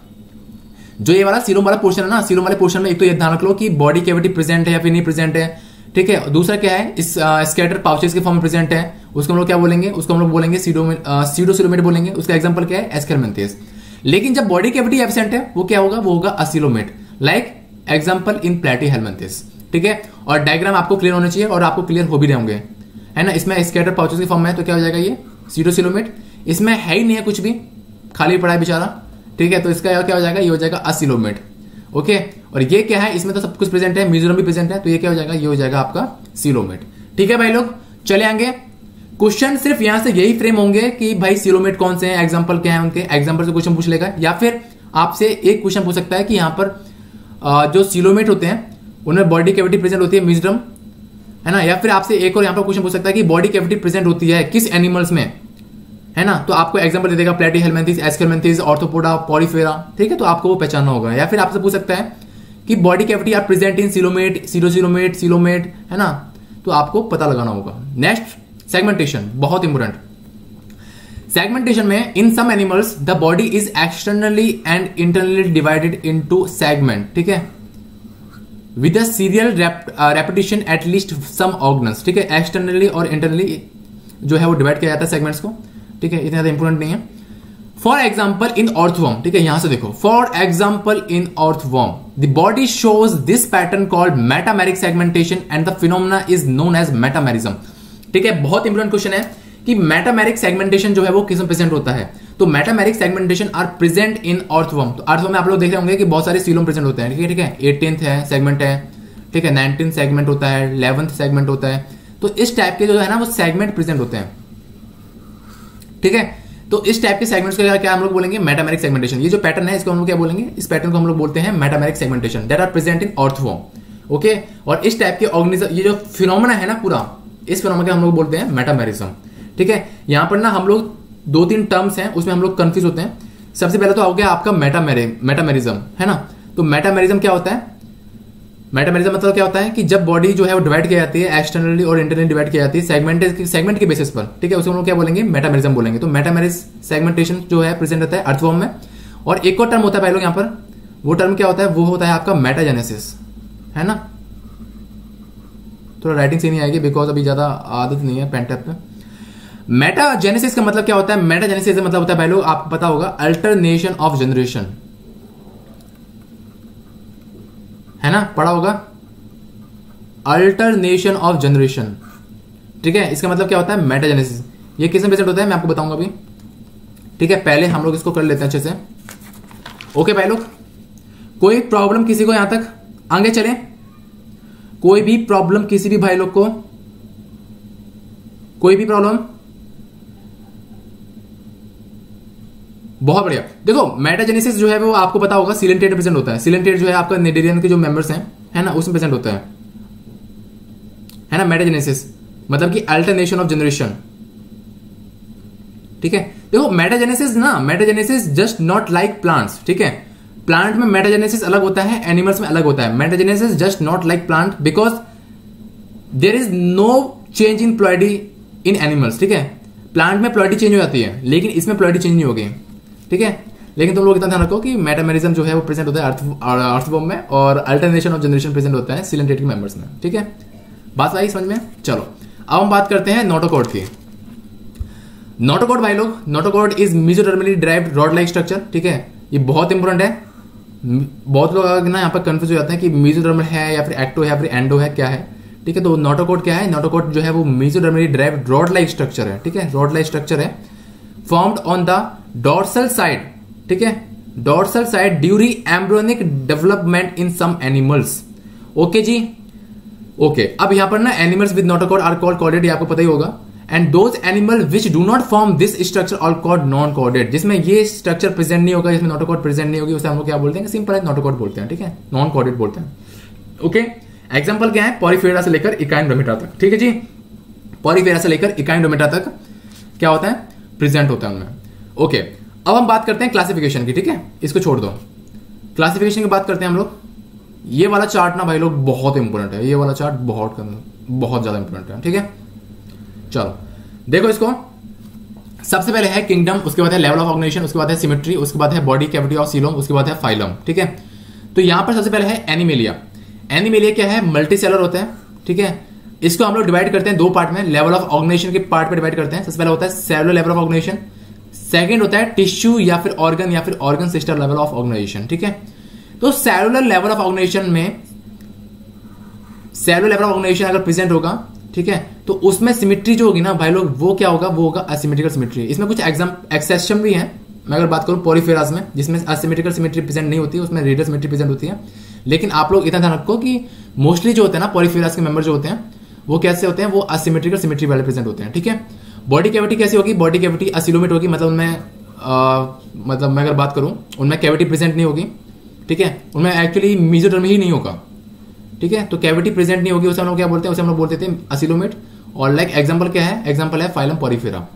जो ये वाला सीरोम वाला पोर्शन है ना सीरोम वाले पोर्शन में एक तो ये ध्यान रख लो कि बॉडी कैविटी प्रेजेंट है या फिर नहीं प्रेजेंट है। ठीक है? दूसरा क्या है? इस स्कैटर पाउचेस के फॉर्म में प्रेजेंट है। उसको हम लोग क्या बोलेंगे? उसको हम लोग बोलेंगे सीडो सिलोमेट बोलेंगे। उसका एग्ज़ाम्पल क्या है? एस्केलमेंथियस लेकिन जब बॉडी कैविटी एबसेंट है, वो क्या होगा? वो होगा असिलोमेट लाइक एग्ज़ाम्पल इन प्लेटी हेलमेंथिस ठीक है? और डायग्राम आपको क्लियर होना चाहिए और आपको क्लियर हो भी रहे होंगे। है ना? इसमें स्कैटर पाउचेस के फॉर्म में है तो क्या हो जाएगा ये? सीडो सिलोमेट इसमें है ही नहीं है कुछ भी। खाली पड़ा है बेचारा। ठीक है? तो इसका क्या हो जाएगा? ये हो जाएगा असिलोमेट ओके और ये क्या है? इसमें तो सब कुछ प्रेजेंट है मिजोरम भी प्रेजेंट है तो ये क्या हो जाएगा? ये हो जाएगा आपका सिलोमेट ठीक है भाई लोग? चले आएँगे क्वेश्चन सिर्फ़ यहाँ से यही फ्रेम होंगे कि भाई सिलोमेट कौन से हैं? एग्ज़ाम्पल क्या है उनके? एग्ज़ाम्पल से क्वेश्चन पूछ लेगा। या फिर आपसे एक क्वेश्चन पूछ सकता है कि यहाँ पर जो सिलोमेट होते हैं उनमें बॉडी कैविटी प्रेजेंट होती है मिजरम है ना? या फिर आपसे एक और यहाँ पर क्वेश्चन पूछ सकता है कि बॉडी कैविटी प्रेजेंट होती है किस एनिमल्स में? है ना? तो आपको एग्जांपल दे देगा प्लेटी हेलमेंथिस एस्केलमेंथिस ऑर्थोपोडा पॉलीफेरा ठीक है? तो आपको वो पहचानना होगा। या फिर आपसे पूछ सकता है कि body cavity are present in coelomate pseudocoelomate coelomate है ना? तो आपको पता लगाना होगा। नेक्स्ट सेगमेंटेशन बहुत इंपोर्टेंट सेगमेंटेशन में in some animals the body is externally and internally divided into segment ठीक है? With a serial repetition at least some organs ठीक है? एक्सटर्नली और इंटरनली जो है वो डिवाइड किया जाता है सेगमेंट्स को, ठीक है? इतना ज़्यादा इंपोर्टेंट नहीं है। फॉर एग्ज़ाम्पल इन ऑर्थवॉर्म ठीक है? यहाँ से देखो। For example in earthworm the body shows this pattern called metameric segmentation and the phenomena is known as metamerism ठीक है? बहुत इंपोर्टेंट क्वेश्चन है कि मेटामेरिक सेगमेंटेशन जो है वो किसमें प्रेजेंट होता है? तो metameric segmentation are present in earthworm तो अर्थवॉर्म में आप लोग देख रहे होंगे कि बहुत सारे सीलोम प्रेजेंट होते हैं, ठीक है ठीक है? एटीन है सेगमेंट है, ठीक है? नाइनटीन सेगमेंट होता है इलेवंथ सेगमेंट होता है। तो इस टाइप के जो है ना, वो सेगमेंट प्रेजेंट होते हैं। ठीक है? तो इस टाइप के सेगमेंट्स को क्या हम लोग बोलेंगे? मेटामेरिक सेगमेंटेशन ये जो पैटर्न है, इसको हम लोग क्या बोलेंगे? इस पैटर्न को हम लोग बोलते हैं metameric segmentation that are present in earthworm okay और इस टाइप के ऑर्गेनिज्म ये जो फिनोमेना है ना पूरा, इस फिनोमेना को हम लोग बोलते हैं मेटामेरिज्म ठीक है? यहाँ पर ना हम लोग दो तीन टर्म्स हैं, उसमें हम लोग कंफ्यूज होते हैं। सबसे पहले तो हो गया आपका मेटामेरि मेटामेरिज्म है ना? तो मेटामेरिज्म क्या होता है? मेटामेरिज्म मतलब क्या होता है कि जब बॉडी जो है वो डिवाइड की जाती है एक्सटर्नली और इंटरनली डिवाइड की जाती है सेगमेंट सेगमेंट के बेसिस पर, ठीक है? उसे हम लोग क्या बोलेंगे? मेटामेरिज्म बोलेंगे। तो मेटामेरिज सेगमेंटेशन जो है प्रेजेंट रहता है अर्थवॉर्म में। और एक और टर्म होता है भाई लोग यहाँ पर। वो टर्म क्या होता है? वो होता है आपका मेटाजेनेसिस है ना? थोड़ा राइटिंग से नहीं आएगी बिकॉज़ अभी ज़्यादा आदत नहीं है पेंटअप मेटाजेनेसिस का मतलब क्या होता है? मेटाजेनेसिस का मतलब होता है लोग आपको पता होगा अल्टरनेशन ऑफ़ जनरेशन है ना? पढ़ा होगा? अल्टरनेशन ऑफ़ जनरेशन ठीक है? इसका मतलब क्या होता है? मेटाजेनेसिस ये किसमें होता है? मैं आपको बताऊँगा अभी। ठीक है? पहले हम लोग इसको कर लेते हैं अच्छे से। ओके भाई लोग? कोई प्रॉब्लम किसी को यहाँ तक? आगे चले। कोई भी प्रॉब्लम किसी भी भाई लोग को? कोई भी प्रॉब्लम बहुत बढ़िया। देखो मेटाजेनेसिस जो है वो आपको पता होगा सिलेंटेड प्रेजेंट होता है। सिलेंटेड जो है आपका नेडेरियन के जो मेंबर्स हैं, है ना उसमें प्रेजेंट होता है। है ना मेटाजेनेसिस मतलब कि अल्टरनेशन ऑफ़ जनरेशन ठीक है? देखो मेटाजेनेसिस ना metagenesis just not like plants ठीक है? प्लांट में मेटाजेनेसिस अलग होता है एनिमल्स में अलग होता है। Metagenesis just not like plant because there is no change in ploidy in animals ठीक है? प्लांट में प्लॉइडी चेंज हो जाती है, लेकिन इसमें प्लॉइडी चेंज नहीं होगी ठीक है? लेकिन तुम लोग इतना ध्यान रखो कि मेटामेरिज्म जो है वो प्रेजेंट होता है अर्थ अर्थवॉर्म में और अल्टरनेशन ऑफ़ जनरेशन प्रेजेंट होता है सिलेंटेट के मेंबर्स में, ठीक है? बात आई समझ में? चलो, अब हम बात करते हैं नोटोकोड की। नोटोकोड भाई लोग notochord is mesodermally derived rod like structure ठीक है? ये बहुत इंपॉर्टेंट है। बहुत लोग ना यहाँ पर कंफ्यूज हो जाते हैं कि मिजोडर्मल है या फिर एक्टो है या फिर एंडो है, क्या है? ठीक है तो नोटोकोड क्या है? नोटोकोड जो है वो mesodermally derived rod like structure है, ठीक है? रॉड लाइक स्ट्रक्चर है। Formed on the dorsal side ठीक है? Dorsal side during embryonic development in some animals okay ji? Okay okay. अब यहाँ पर ना animals with notochord are called chordate आपको पता ही होगा। And those animal which do not form this structure are called non chordate जिसमें ये स्ट्रक्चर प्रेजेंट नहीं होगा, जिसमें नोटोकोड प्रेजेंट नहीं होगी, उसे हम लोग क्या बोलते हैं? सिंपल है नोटोकोड बोलते हैं, ठीक है? नॉन कॉर्डेड बोलते हैं। Okay okay? एग्ज़ाम्पल क्या है? पॉरीफेरा से लेकर इकाइन डोमेटा तक, ठीक है जी? पॉरीफेरा से लेकर इकाइन डोमेटा तक क्या होता है? प्रेजेंट होता है उनमें। ओके अब हम बात करते हैं क्लासिफिकेशन की, ठीक है? इसको छोड़ दो। क्लासिफिकेशन की बात करते हैं हम लोग। ये वाला चार्ट ना भाई लोग, बहुत इंपॉर्टेंट है। ये वाला चार्ट बहुत बहुत ज़्यादा इंपॉर्टेंट है, ठीक है? चलो, देखो इसको। सबसे पहले है किंगडम उसके बाद है लेवल ऑफ़ ऑर्गेनाइजेशन उसके बाद है सिमेट्री उसके बाद है बॉडी कैविटी ऑफ़ सीलोम उसके बाद है फाइलम ठीक है? तो यहाँ पर सबसे पहले है एनिमेलिया एनिमेलिया क्या है? मल्टी सेलर होते हैं, ठीक है? इसको हम लोग डिवाइड करते हैं दो पार्ट में। लेवल ऑफ़ ऑर्गेनाइजेशन के पार्ट में डिवाइड करते हैं। सबसे पहले होता है cellular level of organisation second होता है टिश्यू या फिर ऑर्गन या फिर organ system level of organisation ठीक है? तो सेलुलर लेवल ऑफ़ ऑर्गेनाइजेशन में सेलुलर लेवल ऑफ़ ऑर्गेनाइजेशन अगर प्रेजेंट होगा, ठीक है? तो उसमें सिमिट्री जो होगी ना, भाई लोग, वो क्या होगा? वो होगा असिमेट्रिकल सिमिट्री इसमें कुछ एग्ज़ाम एक्सेशन भी है। मैं अगर बात करूँ पोरीफेरास में, जिसमें असिमेट्रिकल सिमिट्री प्रेजेंट नहीं होती, उसमें रेडियल सिमिट्री प्रेजेंट होती है। लेकिन आप लोग इतना ध्यान रखो कि मोस्टली जो होते हैं ना पोरीफेरास के मेंबर जो होते हैं, वो कैसे होते हैं? वो असिमेट्रिकल सिमिट्री वाले प्रेजेंट होते हैं, ठीक है? बॉडी कैविटी कैसी होगी? बॉडी कैविटी असिलोमेट होगी मतलब उनमें मतलब मैं अगर बात करूँ, उनमें कैविटी प्रेजेंट नहीं होगी, ठीक है? उनमें एक्चुअली मीजोडर्म ही नहीं होगा, ठीक है? तो कैविटी प्रेजेंट नहीं होगी, उसे हम लोग क्या बोलते हैं? उसे हम लोग बोलते थे असिलोमेट और लाइक एग्ज़ाम्पल क्या है? एग्ज़ाम्पल है फाइलम पॉरीफेरा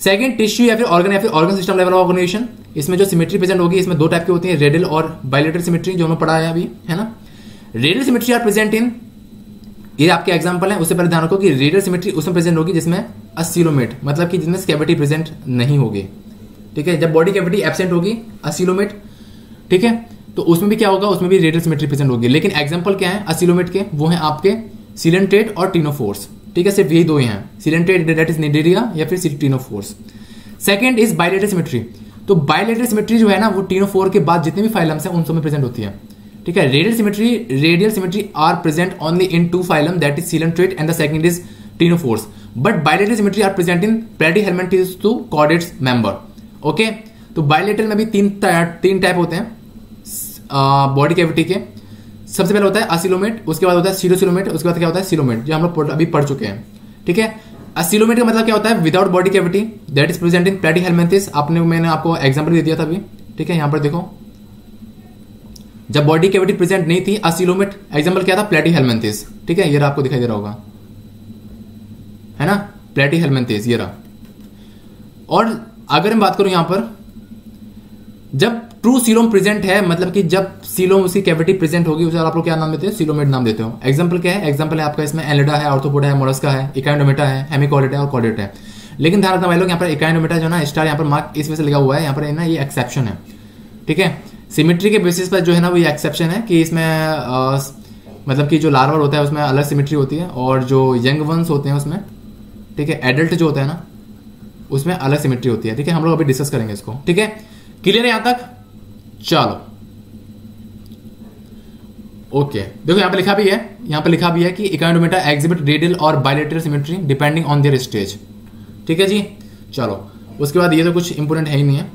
सेकंड टिश्यू या फिर ऑर्गन या फिर ऑर्गन सिस्टम लेवल ऑर्गेनाइजेशन इसमें जो सिमेट्री प्रेजेंट होगी, इसमें दो टाइप की होती है रेडियल और बायोलेटर सिमेट्री जो हमने पढ़ा है अभी, है ना? Radial symmetry are present in ये आपके एग्ज़ाम्पल है, उससे पहले ध्यान रखो कि रेडियल सिमेट्री उसमें प्रेजेंट होगी जिसमें असिलोमेट मतलब कि जिसमें कैविटी प्रेजेंट नहीं होगी। ठीक है? जब बॉडी कैविटी एबसेंट होगी असिलोमेट ठीक है? तो उसमें भी क्या होगा? उसमें भी रेडियल सिमेट्री प्रेजेंट होगी। लेकिन एग्ज़ाम्पल क्या है असिलोमेट के? वो है आपके सिलेंट्रेट और टीनोफोर्स ठीक है? सिर्फ़ यही दो ही सिलेंट्रेट डेट इज़ निडेरिया या फिर सिर्फ़ ctenophores second is bilateral symmetry तो बायोलेटर सिमेट्री जो है ना, वो टीनोफोर के बाद जितने भी फाइलम्स हैं, उन सब में प्रेजेंट होती है। ठीक है radial symmetry radial symmetry are present only in two phylum that is coelenterate and the second is ctenophores but bilateral symmetry are present in Platyhelminthes to chordates member okay तो बायोलेटर में भी तीन तीन टाइप होते हैं बॉडी कैविटी के। सबसे पहले होता है असिलोमेट उसके बाद होता है सीरोसिलोमेट उसके बाद क्या होता है सिलोमेट जो हम लोग अभी पढ़ चुके हैं। ठीक है? असिलोमेट का मतलब क्या होता है? Without body cavity that is present in Platyhelminthes आपने, मैंने आपको एग्जांपल दे दिया था अभी। ठीक है? यहाँ पर देखो। जब बॉडी कैविटी प्रेजेंट नहीं थी असिलोमेट एग्जांपल क्या था? प्लेटी हेलमेंथिस ठीक है? ये रहा आपको दिखाई दे रहा होगा। है ना? प्लेटी हेलमेंथिस ये रहा। और अगर मैं बात करूँ यहाँ पर, जब ट्रू सीलोम प्रेजेंट है मतलब कि जब सीलोम उसकी कैविटी प्रेजेंट होगी, उसे आप लोग क्या नाम देते हैं? सीलोमेट नाम देते हो। एग्ज़ाम्पल क्या है? एग्ज़ाम्पल है आपका इसमें एलिडा है ऑर्थोपोडा है मोरस्का है इकाइनोमेटा है हेमिकॉलेट है और कॉलेट है। लेकिन ध्यान रखना भाई लोग, यहाँ पर इकाइनोमेटा जो ना स्टार यहाँ पर मार्क इस वजह से लगा हुआ है, यहाँ पर ना, ये एक्सेप्शन है। ठीक है? सिमिट्री के बेसिस पर जो है ना वो एक्सेप्शन है कि इसमें मतलब कि जो लार्वर होता है उसमें अलग सिमिट्री होती है और जो यंग वंस होते हैं उसमें, ठीक है एडल्ट जो होता है ना, उसमें अलग सिमिट्री होती है, ठीक है? हम लोग अभी डिस्कस करेंगे इसको, ठीक है? क्लियर है यहाँ तक? चलो। ओके देखो यहाँ पे लिखा भी है, यहाँ पे लिखा भी है कि इकोनोमीटा एग्जिबिट रेडियल और bilateral symmetry depending on their stage ठीक है जी? चलो, उसके बाद ये तो कुछ इंपोर्टेंट है ही नहीं है।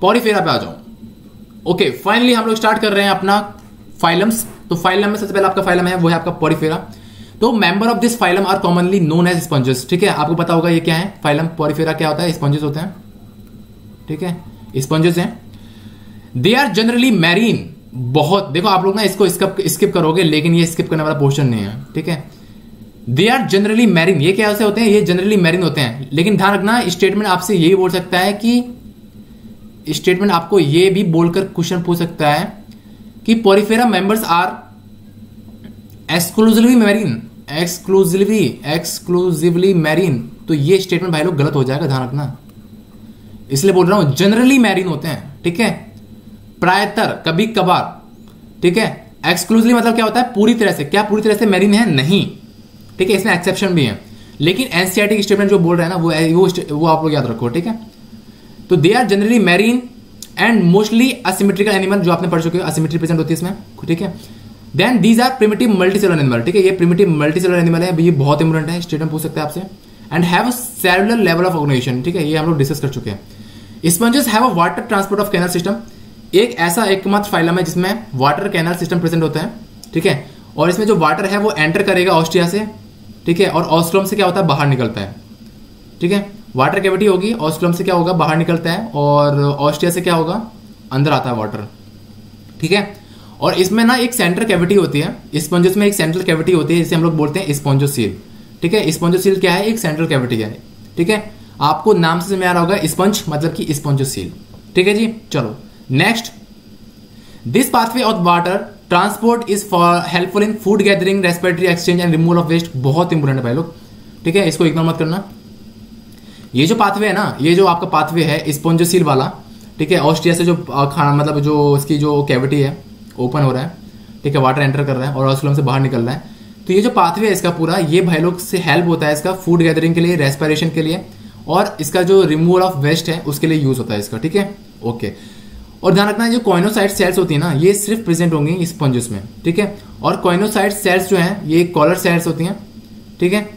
पॉरीफेरा पे आ जाओ। ओके फाइनली हम लोग स्टार्ट कर रहे हैं अपना फाइलम्स तो फाइलम में सबसे पहले आपका फाइलम है, वो है आपका पॉरीफेरा तो member of this phylum are commonly known as sponges ठीक है? आपको पता होगा ये क्या है? फाइलम पॉरीफेरा क्या होता है? स्पंजेस होते हैं। ठीक है? स्पंजेस हैं। दे आर जनरली मैरीन बहुत, देखो आप लोग ना इसको स्किप करोगे, लेकिन ये स्किप करने वाला पोर्शन नहीं है। ठीक है? दे आर जनरली मैरिन ये क्या होते हैं? ये जनरली मैरिन होते हैं। लेकिन ध्यान रखना स्टेटमेंट आपसे यही बोल सकता है कि स्टेटमेंट आपको ये भी बोलकर क्वेश्चन पूछ सकता है कि Porifera members are exclusively marine exclusively exclusively marine तो ये स्टेटमेंट भाई लोग गलत हो जाएगा, ध्यान रखना। इसलिए बोल रहा हूँ जनरली मैरिन होते हैं, ठीक है? प्रायतर, कभी कभार, ठीक है? एक्सक्लूसिवली मतलब क्या होता है? पूरी तरह से। क्या पूरी तरह से मेरीन है? नहीं। ठीक है, इसमें एक्सेप्शन भी है। लेकिन एनसीआरटी स्टेटमेंट जो बोल रहा है ना, वो वो वो आप लोग याद रखो, ठीक है? तो they are generally marine and mostly asymmetrical animal जो आपने पढ़ चुके हो असिमेट्री प्रेजेंट होती है इसमें, ठीक है? Then these are primitive multicellular animal ठीक है? ये प्रिमिटिव मल्टीसेलर एनिमल है ये बहुत इंपॉर्टेंट है स्टेटमेंट पूछ सकते हैं आपसे। And have cellular level of organisation ठीक है? ये हम लोग डिस्कस कर चुके हैं। Sponges have a water transport of canal system एक ऐसा एकमात्र फाइलम है जिसमें वाटर कैनल सिस्टम प्रेजेंट होता है, ठीक है? और इसमें जो वाटर है, वो एंटर करेगा ऑस्ट्रिया से, ठीक है? और ऑस्ट्रोम से क्या होता है? बाहर निकलता है, ठीक है? वाटर कैविटी होगी ऑस्ट्रोम से क्या होगा? बाहर निकलता है और ऑस्ट्रिया से क्या होगा? अंदर आता है वाटर ठीक है? और इसमें ना एक सेंट्रल कैविटी होती है। स्पॉन्जस में एक सेंट्रल कैविटी होती है, जिसे हम लोग बोलते हैं स्पॉन्जोसील ठीक है? स्पॉन्जोसील क्या है? एक सेंट्रल कैविटी है। ठीक है? आपको नाम से समझ आ रहा होगा स्पंज मतलब कि स्पॉन्जोसील ठीक है जी? चलो next this pathway of water transport is for helpful in food gathering respiratory exchange and removal of waste बहुत इंपॉर्टेंट है भाई लोग। ठीक है? इसको इग्नोर मत करना। ये जो पाथवे है ना, ये जो आपका पाथवे है स्पॉन्जोसील वाला, ठीक है ऑस्ट्रिया से जो खाना मतलब जो इसकी जो कैविटी है ओपन हो रहा है, ठीक है वाटर एंटर कर रहा है और ऑस्ट्रोम से बाहर निकल रहा है। तो ये जो पाथवे है इसका पूरा, ये भाई लोग से हेल्प होता है इसका फ़ूड गैदरिंग के लिए रेस्पिरेशन के लिए और इसका जो रिमूवल ऑफ़ वेस्ट है, उसके लिए यूज़ होता है इसका, ठीक है? ओके और ध्यान रखना जो कोइनोसाइड सेल्स होती है ना, ये सिर्फ़ प्रेजेंट होंगी स्पंजेस में, ठीक है? और कोइनोसाइड सेल्स जो है, ये कॉलर सेल्स होती हैं, ठीक है?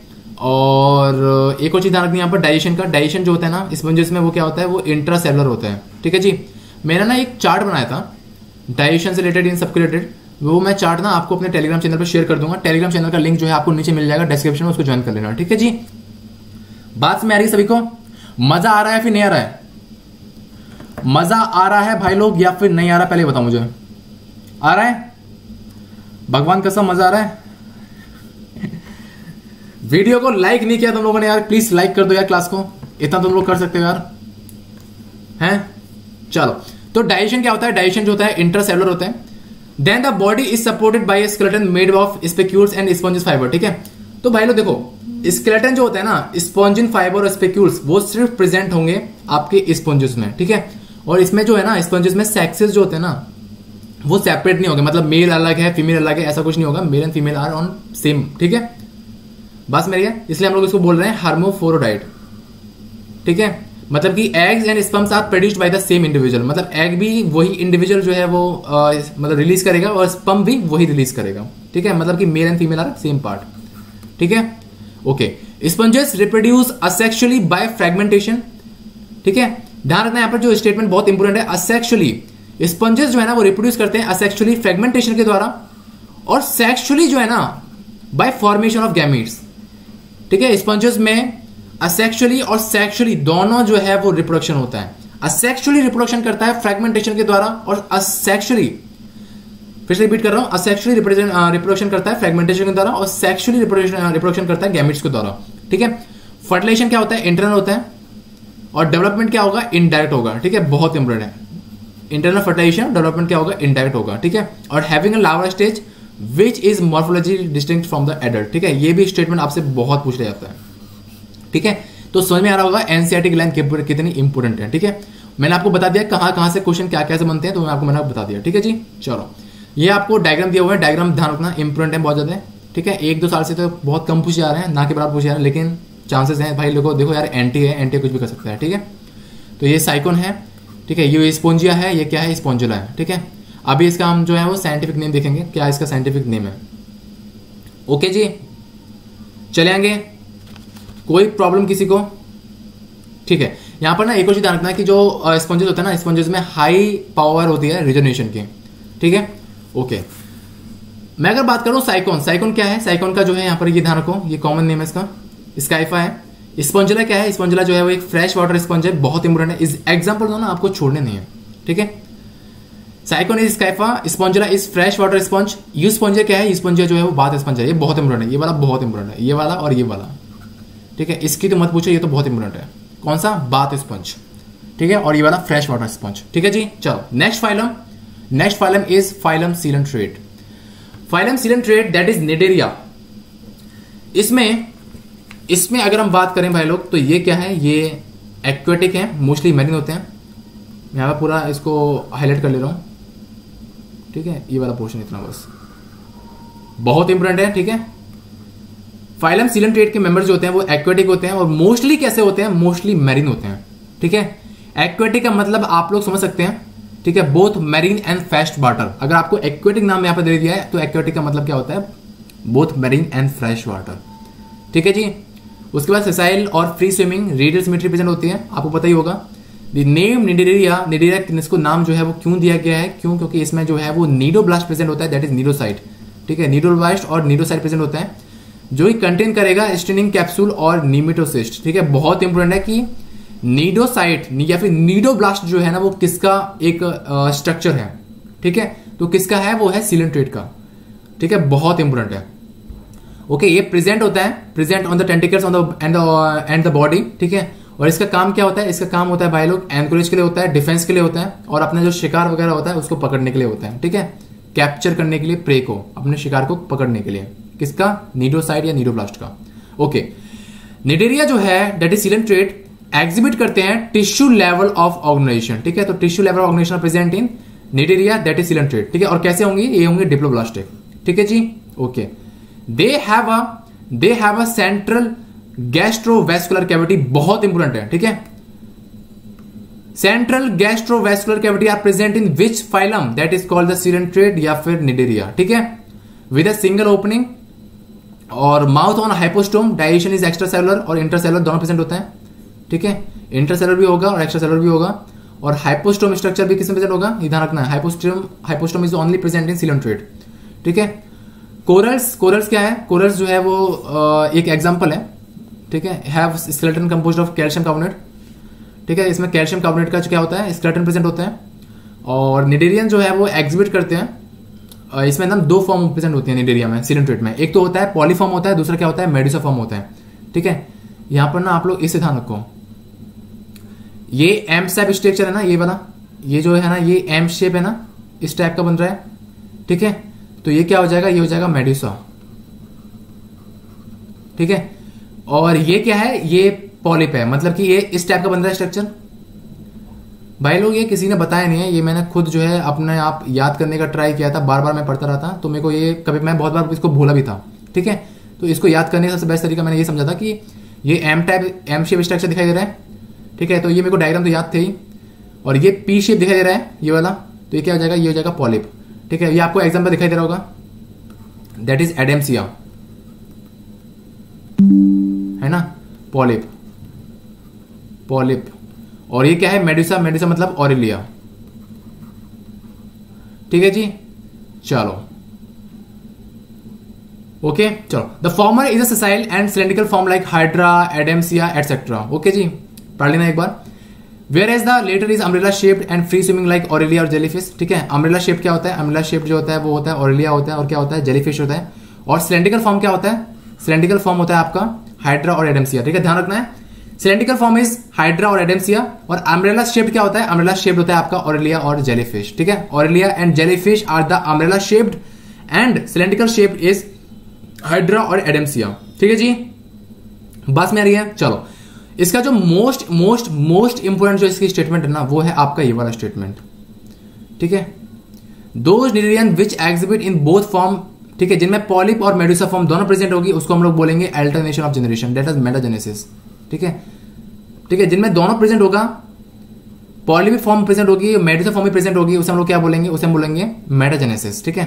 और, एक और चीज़ ध्यान रखनी यहाँ पर डाइजेशन का। डाइजेशन जो होता है ना स्पंजेस में वो क्या होता है, वो इंट्रासेलर होता है। ठीक है जी? मैंने ना एक चार्ट बनाया था डाइजेशन से रिलेटेड इन सबके रिलेटेड वो मैं चार्ट ना आपको अपने टेलीग्राम चैनल पर शेयर कर दूँगा। टेलीग्राम चैनल का लिंक जो है आपको नीचे मिल जाएगा डिस्क्रिप्शन में उसको ज्वाइन कर लेना। ठीक है जी? बात में आ रही है सभी को? मज़ा आ रहा है फिर नहीं आ रहा है? मज़ा आ रहा है भाई लोग या फिर नहीं आ रहा? पहले बताओ मुझे। आ रहा है? भगवान कसम, मज़ा आ रहा है? वीडियो को लाइक नहीं किया तुम लोगों ने यार प्लीज़ लाइक कर दो यार क्लास को। इतना तुम लोग कर सकते हो यार। हैं? चलो। तो डाइजेशन क्या होता है? डाइजेशन जो होता है इंटरसेलुलर होता है। Then the body is supported by skeleton made of spicules and spongin fibre ठीक है? तो भाई लोग देखो स्केलेटन जो होता है ना स्पॉन्जिन फाइबर और स्पेक्यूल्स वो सिर्फ़ प्रेजेंट होंगे आपके स्पॉन्जिस में, ठीक है? और इसमें जो है ना स्पॉन्जिस में सेक्सेस जो होते हैं ना, वो सेपरेट नहीं होंगे। मतलब मेल अलग है फीमेल अलग है, ऐसा कुछ नहीं होगा। Male and female are on same ठीक है? बस मेरी है? इसलिए हम लोग इसको बोल रहे हैं हार्मोफोरोडाइट ठीक है? मतलब कि eggs and sperms are produced by the same individual मतलब एग भी वही इंडिविजुअल जो है वो आ, मतलब रिलीज़ करेगा और स्पम भी वही रिलीज़ करेगा। ठीक है? मतलब कि male and female are same part ठीक है? Okay sponges reproduce asexually by fragmentation ठीक है? ध्यान रखना यहाँ पर जो स्टेटमेंट बहुत इंपोर्टेंट है असेक्चुअली स्पंजेस जो है ना वो रिप्रोड्यूस करते हैं असेक्चुअली फ्रेगमेंटेशन के द्वारा। और सेक्चुअली जो है ना बाय फॉर्मेशन ऑफ़ गैमिट्स ठीक है? स्पंजेस में असेक्चुअली और सेक्चुअली दोनों जो है वो रिप्रोडक्शन होता है। असेक्चुअली रिप्रोडक्शन करता है फ्रेगमेंटेशन के द्वारा और असेक्चुअली फिर से रिपीट कर रहा हूँ असेक्चुअली रिप्रोडक्शन करता है फ्रेगमेंटेशन के द्वारा और सेक्चुअली रिप्रोडक्शन करता है गैमिट्स के द्वारा। ठीक है? फर्टिलाइजेशन क्या होता है? इंटरनल होता है। और डेवलपमेंट क्या होगा? इनडायरेक्ट होगा। ठीक है? बहुत इंपॉर्टेंट है। इंटरनल फर्टिलाइजेशन डेवलपमेंट क्या होगा? इनडायरेक्ट होगा। ठीक है? और having a larva stage which is morphology distinct from the adult ठीक है? ये भी स्टेटमेंट आपसे बहुत पूछ लिया जाता है। ठीक है? तो समझ में आ रहा होगा एनसीआरटी लाइन कितनी इंपोर्टेंट है, ठीक है? मैंने आपको बता दिया कहाँ कहाँ से क्वेश्चन क्या कैसे बनते हैं तो मैं आपको, मैंने बता दिया, ठीक है जी? चलो। ये आपको डायग्राम दिया हुआ है डायग्राम ध्यान रखना इंपोर्टेंट है, बहुत ज़्यादा ठीक है? एक दो साल से तो बहुत कम पूछे जा रहे हैं, ना के बराबर पूछे जा रहे हैं, लेकिन चांसेस हैं, भाई लोगों, देखो यार एंटी है एंटी कुछ भी कर सकता है, ठीक है? तो ये साइकोन है, ठीक है? ये स्पोंजिया है, ये क्या है? स्पोंजुला है, ठीक है? अभी इसका हम जो है वो साइंटिफिक नेम देखेंगे, क्या इसका साइंटिफिक नेम है। ओके जी? चले आएँगे कोई प्रॉब्लम किसी को? ठीक है। यहाँ पर ना एक और चीज़ ध्यान रखना कि जो स्पंजेस होता है ना स्पंजेस में हाई पावर होती है रिजर्नेशन की। ठीक है? ओके मैं अगर बात करूँ साइकोन साइकोन क्या है? साइकोन का जो है यहाँ पर ये ध्यान रखो, ये कॉमन नेम है इसका। स्काइफा है। स्पंजला क्या है? स्पंजला जो है वो एक फ्रेश वाटर स्पंज है, बहुत इंपोर्टेंट है। इस एग्ज़ाम्पल दो ना, आपको छोड़ने नहीं है। ठीक है? Sycon is Scypha Spongilla is fresh water sponge you sponge क्या है यू स्पंज जो है वो बात स्पंज है ये बहुत इंपोर्टेंट है ये वाला बहुत इंपोर्टेंट है ये वाला और ये वाला ठीक है इसकी तो मत पूछो ये तो बहुत इंपॉर्टेंट है कौन सा बात स्पंज ठीक है और ये वाला फ्रेश वाटर स्पॉन्ज ठीक है जी चलो next phylum next phylum is phylum Coelenterata phylum Coelenterata that is Cnidaria इसमें इसमें अगर हम बात करें भाई लोग तो ये क्या है? ये एक्वेटिक है मोस्टली मैरिन होते हैं। यहाँ पर पूरा इसको हाईलाइट कर ले रहा हूँ। ठीक है? ये वाला पोर्शन इतना बस। बहुत इंपॉर्टेंट है, ठीक है? फाइलम सिलेंट्रेट के मेंबर्स जो होते हैं, वो एक्वेटिक होते हैं और मोस्टली कैसे होते हैं? मोस्टली मैरिन होते हैं, ठीक है? एक्वेटिक का मतलब आप लोग समझ सकते हैं, ठीक है? बोथ मैरीन एंड फेस्ट वाटर अगर आपको एक्वेटिक नाम यहाँ पर दे दिया है तो एक्वेटिक का मतलब क्या होता है? Both marine and fresh water ठीक है जी? उसके बाद सेसाइल और free swimming radial symmetry present होती है। आपको पता ही होगा। नेम निडेरिया निडेरिया इसको नाम जो है वो क्यों दिया गया है? क्यों? क्योंकि इसमें जो है वो नीडोब्लास्ट प्रेजेंट होता है दैट इज़ नीडोसाइट ठीक है? नीडोब्लास्ट और नीडोसाइट प्रेजेंट होता है, जो ही कंटेन करेगा स्टेनिंग कैप्सूल और नीमिटोसिस्ट ठीक है? बहुत इंपॉर्टेंट है कि नीडोसाइट या फिर नीडोब्लास्ट जो है ना, वो किसका एक स्ट्रक्चर है? ठीक है? तो किसका है? वो है सिलेंट्रेट का. ठीक है? बहुत इंपॉर्टेंट है. ओके ये प्रेजेंट होता है. Present on the tentacles on the end end the body ठीक है? और इसका काम क्या होता है? इसका काम होता है भाई लोग एनकरेज के लिए होता है डिफेंस के लिए होता है, और अपना जो शिकार वगैरह होता है, उसको पकड़ने के लिए होता है, ठीक है? कैप्चर करने के लिए प्रे को, अपने शिकार को पकड़ने के लिए। किसका? नीडोसाइड या नीडोब्लास्ट का। ओके निडेरिया जो है डेट इज़ सिलेंट्रेट एग्जिबिट करते हैं टिश्यू लेवल ऑफ़ ऑर्गेनाइजेशन ठीक है? तो tissue level organisation present in Cnidaria that is coelenterate ठीक है? और कैसे होंगे? ये होंगे डिप्लोब्लास्टिक ठीक है जी? Okay they have a they have a central gastrovascular cavity बहुत इंपोर्टेंट है, ठीक है? Central gastrovascular cavity are present in which phylum? That is called the coelenterate या फिर निडेरिया, ठीक है? विद अ सिंगल ओपनिंग और mouth on hypostome digestion is extracellular और इंटरसेलुलर दोनों प्रेजेंट होता है, ठीक है? इंटरसेलर भी होगा और एक्स्ट्रा सेलर भी होगा और हाइपोस्टोम स्ट्रक्चर भी किसमें प्रेजेंट होगा? ध्यान रखना है hypostome hypostome is only present in coelenterate ठीक है? कोरल्स कोरल्स क्या है? कोरल्स जो है वो एक एग्जांपल है। ठीक है? Have skeleton composed of calcium carbonate ठीक है? इसमें कैल्शियम कार्बोनेट का क्या होता है? स्केलेटन प्रेजेंट होता है। और निडेरियन जो है, वो एग्जिबिट करते हैं। इसमें ना दो फॉर्म प्रेजेंट होती है निडेरिया में सिलेंट्रेट में। एक तो होता है पॉलीफॉर्म होता है, दूसरा क्या होता है? मेडिसा फॉर्म होता है। ठीक है? यहाँ पर ना आप लोग इसे ध्यान रखो। ये एम शेप स्ट्रक्चर है ना, ये वाला। ये जो है ना, ये एम शेप है ना, इस टाइप का बन रहा है। ठीक है? तो ये क्या हो जाएगा? ये हो जाएगा मेडिसा ठीक है? और ये क्या है? ये पॉलिप है। मतलब कि ये इस टाइप का बन रहा है स्ट्रक्चर भाई लोग, ये किसी ने बताया नहीं है। ये मैंने खुद जो है अपने आप याद करने का ट्राई किया था। बार बार मैं पढ़ता रहा था। तो मेरे को ये कभी मैं बहुत बार इसको भूला भी था। ठीक है? तो इसको याद करने का सबसे बेस्ट तरीका मैंने ये समझा था कि ये M type M shape structure दिखाई दे रहा है। ठीक है? तो ये मेरे को डायग्राम तो याद थे ही। और ये पी शेप दिखाई दे रहा है, ये वाला। तो ये क्या हो जाएगा? ये हो जाएगा पॉलिप ठीक है? ये आपको एग्ज़ाम्पल दिखाई दे रहा होगा। दैट इज़ एडेमसिया है ना? पॉलिप पॉलिप और ये क्या है? मेडिसा मेडिसा मतलब ऑरिलिया ठीक है जी? चलो. ओके चलो. The former is a sessile and cylindrical form like Hydra Adamsia etcetera okay जी? पढ़ लेना एक बार. Whereas the latter is umbrella shaped and free swimming like Aurelia और जेलीफिश ठीक है? अम्ब्रेला शेप क्या होता है? अम्ब्रेला शेप जो होता है वो होता है ऑरेलिया होता है और क्या होता है? जेलीफिश होता है. और सिलेंड्रिकल फॉर्म क्या होता है? सिलेंड्रिकल फॉर्म होता है आपका हाइड्रा और एडेमसिया ठीक है? ध्यान रखना है। सिलेंड्रिकल फॉर्म इज़ हाइड्रा और एडेमसिया और अम्ब्रेला शेप क्या होता है? अम्ब्रेला शेप होता है आपका ऑरेलिया और जेलीफिश ठीक है? Aurelia and jellyfish are the umbrella shaped and cylindrical shape is Hydra और एडेमसिया ठीक है जी? बस में आ रही है, चलो। इसका जो मोस्ट मोस्ट मोस्ट इंपोर्टेंट जो इसकी स्टेटमेंट है ना, वो है आपका ये वाला स्टेटमेंट ठीक है? Those cnidarian which exhibit in both form ठीक है, जिनमें पॉलिप और मेडुसा फॉर्म दोनों प्रेजेंट होगी, उसको हम लोग बोलेंगे alternation of generation that is metagenesis ठीक है? ठीक है, जिनमें दोनों प्रेजेंट होगा पॉलिप फॉर्म प्रेजेंट होगी मेडुसा फॉर्म भी प्रेजेंट होगी, उसे हम लोग क्या बोलेंगे? उसे हम बोलेंगे मेटाजेनेसिस ठीक है?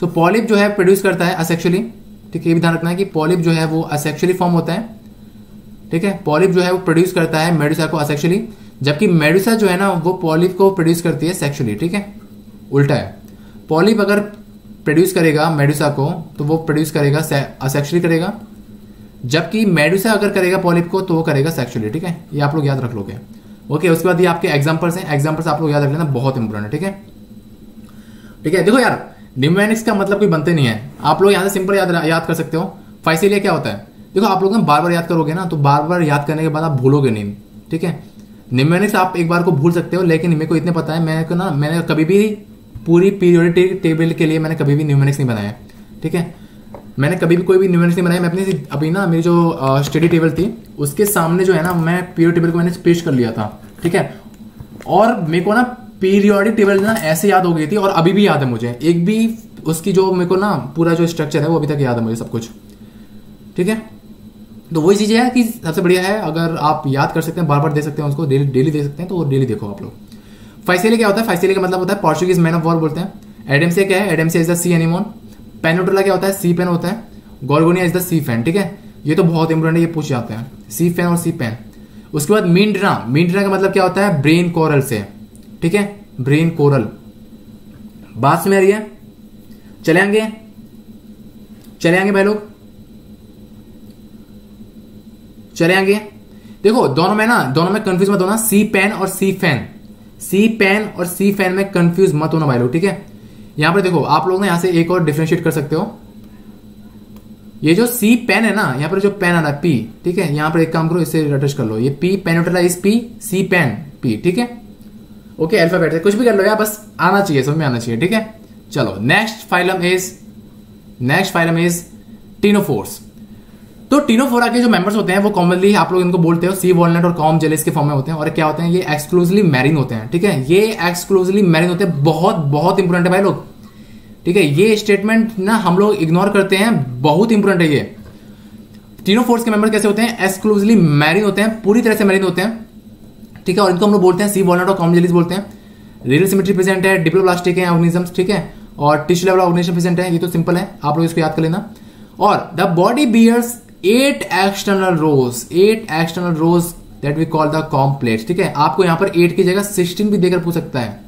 सो पॉलिप जो है प्रोड्यूस करता है असेक्चुअली ठीक है, ये भी ध्यान रखना है कि पॉलिप जो है वो असेक्चुअली फॉर्म होता है. ठीक है? पॉलिप जो है वो प्रोड्यूस करता है मेडुसा को असेक्चुअली जबकि मेडुसा जो है ना, वो पॉलिप को प्रोड्यूस करती है सेक्चुअली ठीक है? उल्टा है. पॉलिप अगर प्रोड्यूस करेगा मेडुसा को तो वो प्रोड्यूस करेगा असेक्चुअली करेगा। जबकि मेडुसा अगर करेगा पॉलिप को तो वो करेगा सेक्चुअली ठीक है? ये आप लोग याद रख लोगे। ओके उसके बाद ये आपके एग्जाम्पल्स हैं। एग्जाम्पल्स आप लोग याद रख लेना, बहुत इंपॉर्टेंट है, ठीक है? ठीक है, देखो यार न्यूमेनिक्स का मतलब कोई बनते नहीं है। आप लोग यहाँ से सिंपल याद याद कर सकते हो। फाइसिलिया क्या होता है? देखो, आप लोग ना बार बार याद करोगे ना तो बार बार याद करने के बाद आप भूलोगे नहीं, ठीक है? निम्नलिखित आप एक बार को भूल सकते हो, लेकिन मेरे को इतने पता है मैंने ना, मैंने कभी भी पूरी पीरियोडिक टेबल के लिए मैंने कभी भी न्यूमेरिक्स नहीं बनाया ठीक है? मैंने कभी भी कोई भी न्यूमेरिक्स नहीं बनाया, मैं अपनी अभी ना मेरी जो स्टडी टेबल थी, उसके सामने जो है ना, मैं पीरियड टेबल को मैंने पेश कर लिया था, ठीक है? और मेरे को ना पीरियोडिक टेबल ना ऐसे याद हो गई थी, और अभी भी याद है मुझे। एक भी उसकी जो मेरे को ना पूरा जो स्ट्रक्चर है, वो अभी तक याद है मुझे सब कुछ, ठीक है? तो वही चीज़ है कि सबसे बढ़िया है, अगर आप याद कर सकते हैं, बार बार दे सकते हैं उसको डेली डेली दे सकते हैं तो वो डेली देखो आप लोग। फाइसेले क्या होता है? फाइसेले का मतलब होता है पोर्चुगीज मैन ऑफ़ वॉर बोलते हैं। एडमसे क्या है? Adamsia is the sea anemone Pennatula क्या होता है? सी पेन होता है। Gorgonia is the sea fan ठीक है? ये तो बहुत इंपॉर्टेंट है, ये पूछ जाते हैं। सी फ़ैन और सी पेन उसके बाद मीनड्रा मीनड्रा का मतलब क्या होता है? ब्रेन कोरल से। ठीक है? ब्रेन कोरल बात में आ रही है? चले आएँगे चले आएँगे भाई लोग। चले आएँगे देखो, दोनों में ना, दोनों में कंफ्यूज मत होना। सी पेन और सी फ़ैन सी पेन और सी फ़ैन में कंफ्यूज मत होना भाई लोग, ठीक है? यहाँ पर देखो, आप लोग ना यहाँ से एक और डिफ्रेंशिएट कर सकते हो। ये जो सी पेन है ना, यहाँ पर जो पेन आ रहा है पी ठीक है? यहाँ पर एक काम करो, इसे अटैच कर लो। ये P pen is P sea pen P ठीक है? ओके अल्फ़ाबेट कुछ भी कर लो यार, बस आना चाहिए, समझ में आना चाहिए, ठीक है? चलो next phylum is next phylum is ctenophores तो टीनोफोरा के जो मेंबर्स होते हैं, वो कॉमनली आप लोग इनको बोलते हो सी वॉलनट और कॉम जेलिस के फॉर्म में होते हैं, और क्या होते हैं, ये एक्सक्लूसिवली मैरिन होते हैं, ठीक है? ये एक्सक्लूसिवली मैरिन होते हैं, बहुत बहुत इंपॉर्टेंट है भाई लोग, ठीक है? ये स्टेटमेंट ना हम लोग इग्नोर करते हैं, बहुत इंपॉर्टेंट है ये। तीनों फोर्स के मेंबर कैसे होते हैं? एक्सक्लूसिवली मैरिन होते हैं, पूरी तरह से मैरिन होते हैं, ठीक है? और इनको हम लोग बोलते हैं सी वॉलनट और कॉम जेलिस बोलते हैं। रियल सिमेट्री प्रेजेंट है डिप्लोप्लास्टिक है ऑर्गेनिजम्स ठीक है? और टिश्यू लेवल ऑर्गेनिज्म प्रेजेंट है, ये तो सिंपल है, आप लोग इसको याद कर लेना। और the body bears eight external rows eight external rows that we call the comb plates ठीक है? आपको यहाँ पर एट की जगह सिक्सटीन भी देकर पूछ सकता है।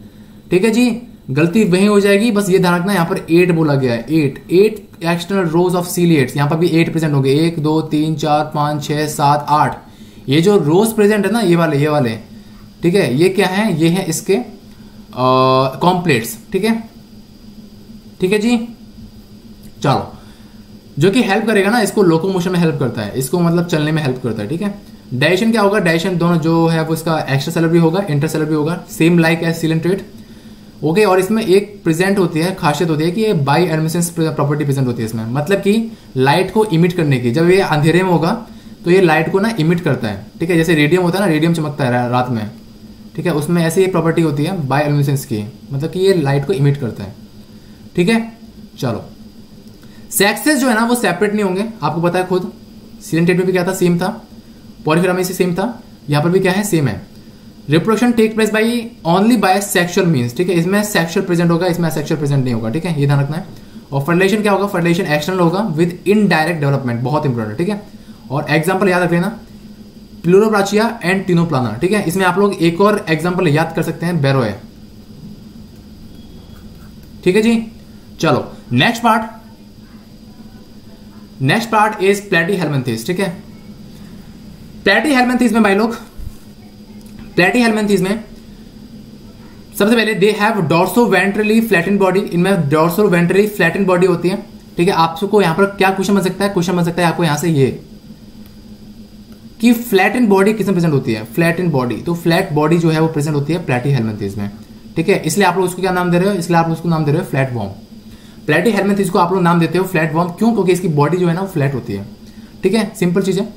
ठीक है जी? गलती वही हो जाएगी, बस ये ध्यान रखना, यहाँ पर एट बोला गया है eight eight external rows of ciliates यहाँ पर भी एट प्रेजेंट हो गए, एक, दो, तीन, चार, पाँच, छह, सात, आठ। ये जो रोज प्रेजेंट है ना, ये वाले ये वाले, ठीक है? ये क्या है? ये है इसके कॉम्प्लेट्स ठीक है? ठीक है जी? चलो। जो कि हेल्प करेगा ना, इसको लोकोमोशन में हेल्प करता है। इसको मतलब चलने में हेल्प करता है, ठीक है? डाइजेशन क्या होगा? डाइजेशन दोनों जो है, वो इसका एक्स्ट्रा सेलर भी होगा इंटर सेलर भी होगा same like as coelenterate okay और इसमें एक प्रेजेंट होती है, खासियत होती है कि ये बाई एडमिशन प्रॉपर्टी प्रेजेंट होती है इसमें। मतलब कि लाइट को इमिट करने की, जब ये अंधेरे में होगा तो ये लाइट को ना इमिट करता है, ठीक है? जैसे रेडियम होता है ना रेडियम चमकता है रात में, ठीक है? उसमें ऐसी ये प्रॉपर्टी होती है बाई एडमिशन की मतलब कि ये लाइट को इमिट करता है, ठीक है? चलो। सेक्सेस जो है ना, वो सेपरेट नहीं होंगे। आपको पता है खुद। सीरेंटेट में भी क्या था? सेम था। पॉलीफेरा से सेम था। यहाँ पर भी क्या है? सेम है। Reproduction take place by only by sexual means ठीक है? इसमें सेक्सुअल प्रेजेंट होगा, इसमें सेक्सुअल प्रेजेंट नहीं होगा, ठीक है? ये ध्यान रखना है। और फर्टिलाइजेशन क्या होगा? फर्टिलाइजेशन एक्सटर्नल होगा विद इनडायरेक्ट डेवलपमेंट बहुत इंपॉर्टेंट ठीक है? और एग्ज़ाम्पल याद रख लेना प्लूरोप्लाचिया एंड टिनोप्लाना ठीक है? इसमें आप लोग एक और एग्ज़ाम्पल याद कर सकते हैं बेरोए ठीक है जी? चलो next part next part is Platyhelminthes ठीक है? प्लेटी हेलमेंथिस में भाई लोग प्लेटी हेलमेंथिस में सबसे पहले they have dorso ventrally flatten body इनमें डॉर्सो वेंट्रली फ्लैटन बॉडी होती है, ठीक है? आपको यहाँ पर क्या क्वेश्चन बन सकता है? क्वेश्चन बन सकता है आपको यहाँ से ये कि फ्लैट इन बॉडी किसमें प्रेजेंट होती है? फ्लैट इन बॉडी तो फ्लैट बॉडी जो है वो प्रेजेंट होती है प्लेटी हेलमेंथिस में, ठीक है? इसलिए आप लोग उसको क्या नाम दे रहे हो? इसलिए आप उसको नाम दे रहे हो फ्लैट वॉर्म प्लेटी हेलमेट इसको आप लोग नाम देते हो, फ्लैट वॉर्म क्यों? क्योंकि इसकी बॉडी जो है ना, वो फ्लैट होती है। ठीक है? सिंपल चीज़ है।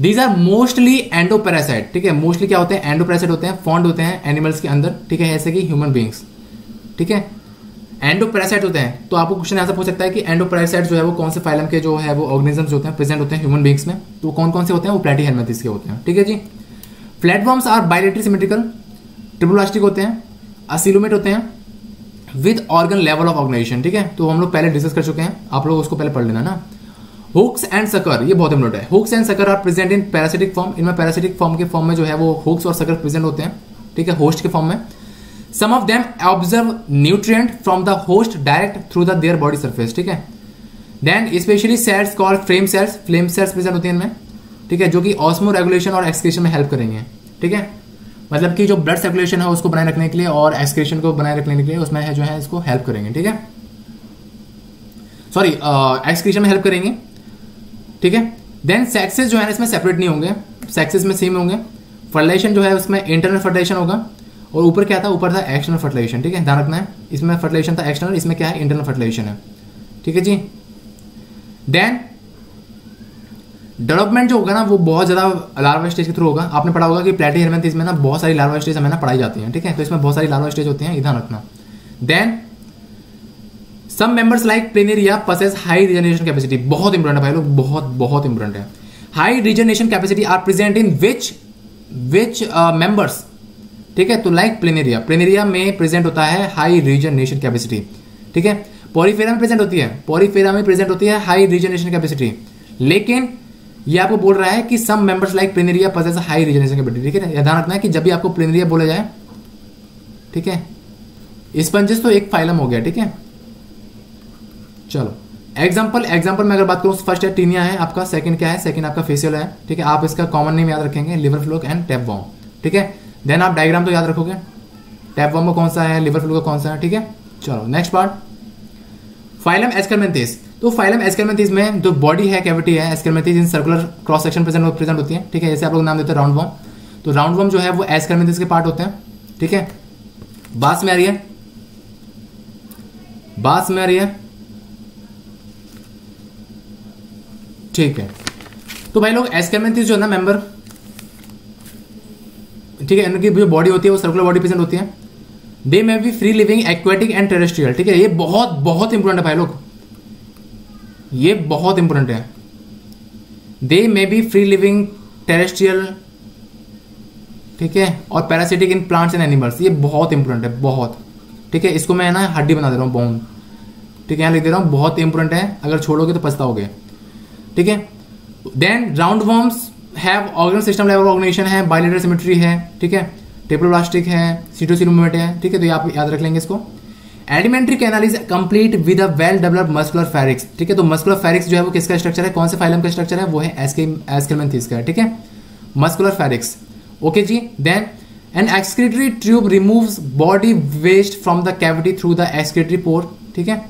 दीज आर मोस्टली एंडोपेरासाइट ठीक है? मोस्टली क्या होते हैं? एंडोपेरासाइट होते हैं फॉन्ड होते हैं एनिमल्स के अंदर। ठीक है? ऐसे कि ह्यूमन बींग्स ठीक है? एंडोपेरासाइट होते हैं। तो आपको क्वेश्चन ऐसा पूछ सकता है कि एंडोपेरासाइट जो है, वो कौन से फाइलम के जो है, वो ऑर्गेनिजम्स होते हैं प्रेजेंट होते हैं ह्यूमन बींग्स में? तो कौन कौन से होते हैं? वो प्लेटी हेलमेथिस के होते हैं। ठीक है जी? Flatworms are bilaterally symmetrical triploblastic होते हैं असिलोमेट होते हैं with organ level of organisation ठीक है? तो हम लोग पहले डिस्कस कर चुके हैं। आप लोग उसको पहले पढ़ लेना ना। हुक्स एंड सकर ये बहुत इंपॉर्टेंट है। Hooks and sucker are present in parasitic form इनमें पैरासिटिक फॉर्म के फॉर्म में जो है वो हुक्स और सकर प्रेजेंट होते हैं, ठीक है? होस्ट के फॉर्म में। Some of them observe nutrient from the host direct through the their body surface ठीक है? Then specially cells call frame cells flame cells present होती हैं इनमें, ठीक है? जो कि ऑस्मो रेगुलेशन और एक्सक्रेशन में हेल्प करेंगे, ठीक है? मतलब कि जो ब्लड सर्कुलेशन है उसको बनाए रखने के लिए और एक्सक्रेशन को बनाए रखने के लिए उसमें है जो है इसको हेल्प करेंगे, ठीक है? सॉरी एक्सक्रेशन में हेल्प करेंगे, ठीक है? देन सेक्सेस जो है इसमें सेपरेट नहीं होंगे सेक्सेस में सेम होंगे। फर्टिलाइजेशन जो है उसमें इंटरनल फर्टिलाइजेशन होगा। और ऊपर क्या था? ऊपर था एक्सटर्नल फर्टिलाइजेशन ठीक है? ध्यान रखना है, इसमें फर्टिलाइजेशन था एक्सटर्नल इसमें क्या है? इंटरनल फर्टिलाइजेशन है। ठीक है जी? देन डेवलपमेंट जो होगा ना, वो बहुत ज़्यादा लार्वा स्टेज के थ्रू होगा। आपने पढ़ा होगा कि प्लेटी हेलमेंथ में ना बहुत सारी लार्वा स्टेज हमें ना पढ़ाई जाती हैं, ठीक है? तो इसमें बहुत सारी लार्वा स्टेज होती हैं ध्यान रखना। Then some members like Planaria possess high regeneration capacity बहुत इंपॉर्टेंट है भाई लोग, बहुत बहुत इंपॉर्टेंट है। High regeneration capacity are present in which which members ठीक है तो लाइक प्लेनेरिया प्लेनेरिया में प्रेजेंट होता है हाई रिजनरेशन कैपेसिटी ठीक है? पॉरीफेरा में प्रेजेंट होती है। पॉरीफेरा में प्रेजेंट होती है हाई रिजनरेशन कैपेसिटी लेकिन ये आपको बोल रहा है कि some members like Planaria possess high regeneration capacity ठीक है? ध्यान रखना है कि जब भी आपको प्लेनेरिया बोला जाए, ठीक है? स्पंजेस तो एक फाइलम हो गया, ठीक है? चलो एग्ज़ाम्पल एग्ज़ाम्पल में अगर बात करूँ फ़र्स्ट है टीनिया है, आपका सेकंड क्या है? सेकंड आपका फेसियल है, ठीक है? आप इसका कॉमन नेम याद रखेंगे liver fluke and tapeworm ठीक है? देन आप डायग्राम तो याद रखोगे टैप वॉम का कौन सा है? लिवर फ्लू का कौन सा है? ठीक है? चलो नेक्स्ट पार्ट फाइलम एस्करमेंथिस तो फाइलम एस्करमेंथिस में जो बॉडी है कैविटी है Aschelminthes in circular cross section present present होती है, ठीक है? जैसे आप लोग नाम देते हैं राउंड वॉम तो राउंड वॉम जो है वो एस्करमेंथिस के पार्ट होते हैं, ठीक है? बास में आ रही है। बास में आ रही है। ठीक है। तो भाई लोग एस्करमेंथिस जो है ना मेंबर ठीक है? इनकी जो बॉडी होती है, वो सर्कुलर बॉडी प्रेजेंट होती है। They may be free living aquatic and terrestrial ठीक है? ये बहुत बहुत इंपॉर्टेंट है भाई लोग। ये बहुत इंपॉर्टेंट है। They may be free living terrestrial ठीक है? और parasitic in plants and animals ये बहुत इंपॉर्टेंट है, बहुत। ठीक है? इसको मैं ना, हड्डी बना दे रहा हूँ बोन ठीक है? यहाँ लिख दे रहा हूँ, बहुत इंपॉर्टेंट है। अगर छोड़ोगे तो पछताओगे। ठीक है? Then round worms have organ system level organisation है बायोलेटर सिमेट्री है। ठीक है? टेप्लोब्लास्टिक है सीटोसिल मूवमेंट है, ठीक है तो ये आप याद रख लेंगे इसको। Alimentary canal is complete with a well developed muscular pharynx ठीक है तो मस्कुलर फेरिक्स जो है वो किसका स्ट्रक्चर है, कौन से फाइलम का स्ट्रक्चर है, वो है एस्केलमेंथिस का, ठीक है muscular pharynx okay ji then an excretory tube removes body waste from the cavity through the excretory pore ठीक है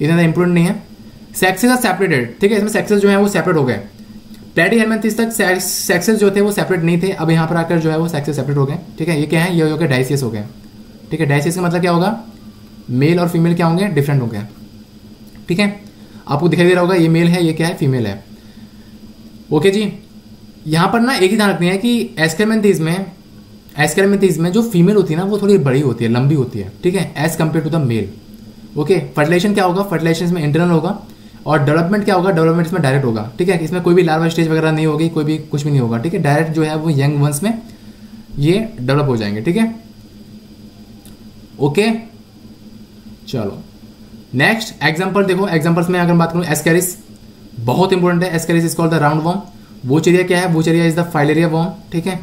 इतना इंपोर्टेंट नहीं है। सेक्सेस आर सेपरेटेड ठीक है, इसमें सेक्सेस जो है वो सेपरेट हो गए। प्लेटी हेलमेंथिस तक सेक्सेस जो थे वो सेपरेट नहीं थे। अब यहाँ पर आकर जो है वो सेक्सेस सेपरेट हो गए। ठीक है? ये क्या है? ये हो गया डाइसियस हो गए ठीक है? डाइसियस का मतलब क्या होगा? मेल और फीमेल क्या होंगे? डिफरेंट होंगे। ठीक है? आपको दिखाई दे रहा होगा, ये मेल है, ये क्या है? फीमेल है। ओके जी। यहाँ पर ना एक ही ध्यान रखनी है कि एस्केमेंथीज में एस्केमेंथीज में जो फीमेल होती है ना, वो थोड़ी बड़ी होती है, लंबी होती है। ठीक है? As compare to the male okay fertilisation क्या होगा? फर्टिलाइजेशन में इंटरनल होगा। और डेवलपमेंट क्या होगा? डेवलपमेंट इसमें डायरेक्ट होगा, ठीक है? इसमें कोई भी लार्वा स्टेज वगैरह नहीं होगी, कोई भी कुछ भी नहीं होगा, ठीक है? डायरेक्ट जो है वो यंग वंस में ये डेवलप हो जाएँगे, ठीक है? ओके चलो। नेक्स्ट एग्ज़ाम्पल देखो। एग्जाम्पल्स में अगर बात करूँ एस्केरिस बहुत इंपॉर्टेंट है। Ascaris is called the round worm Wuchereria क्या है? वो Wuchereria is the filaria worm ठीक है?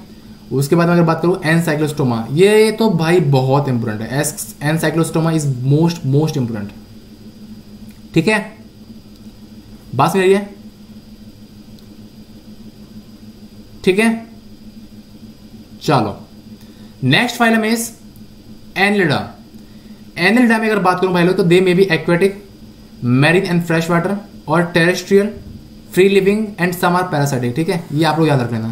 उसके बाद में अगर बात करूँ एनसाइक्लोस्टोमा ये तो भाई बहुत इंपॉर्टेंट है। Ancylostoma is most most important ठीक है? बात समझ है? ठीक है? चलो। Next phylum is Annelida Annelida में अगर बात करूँ भाई लोग तो they may be aquatic marine and fresh water और terrestrial free living and some are parasitic ठीक है? ये आप लोग याद रख लेना।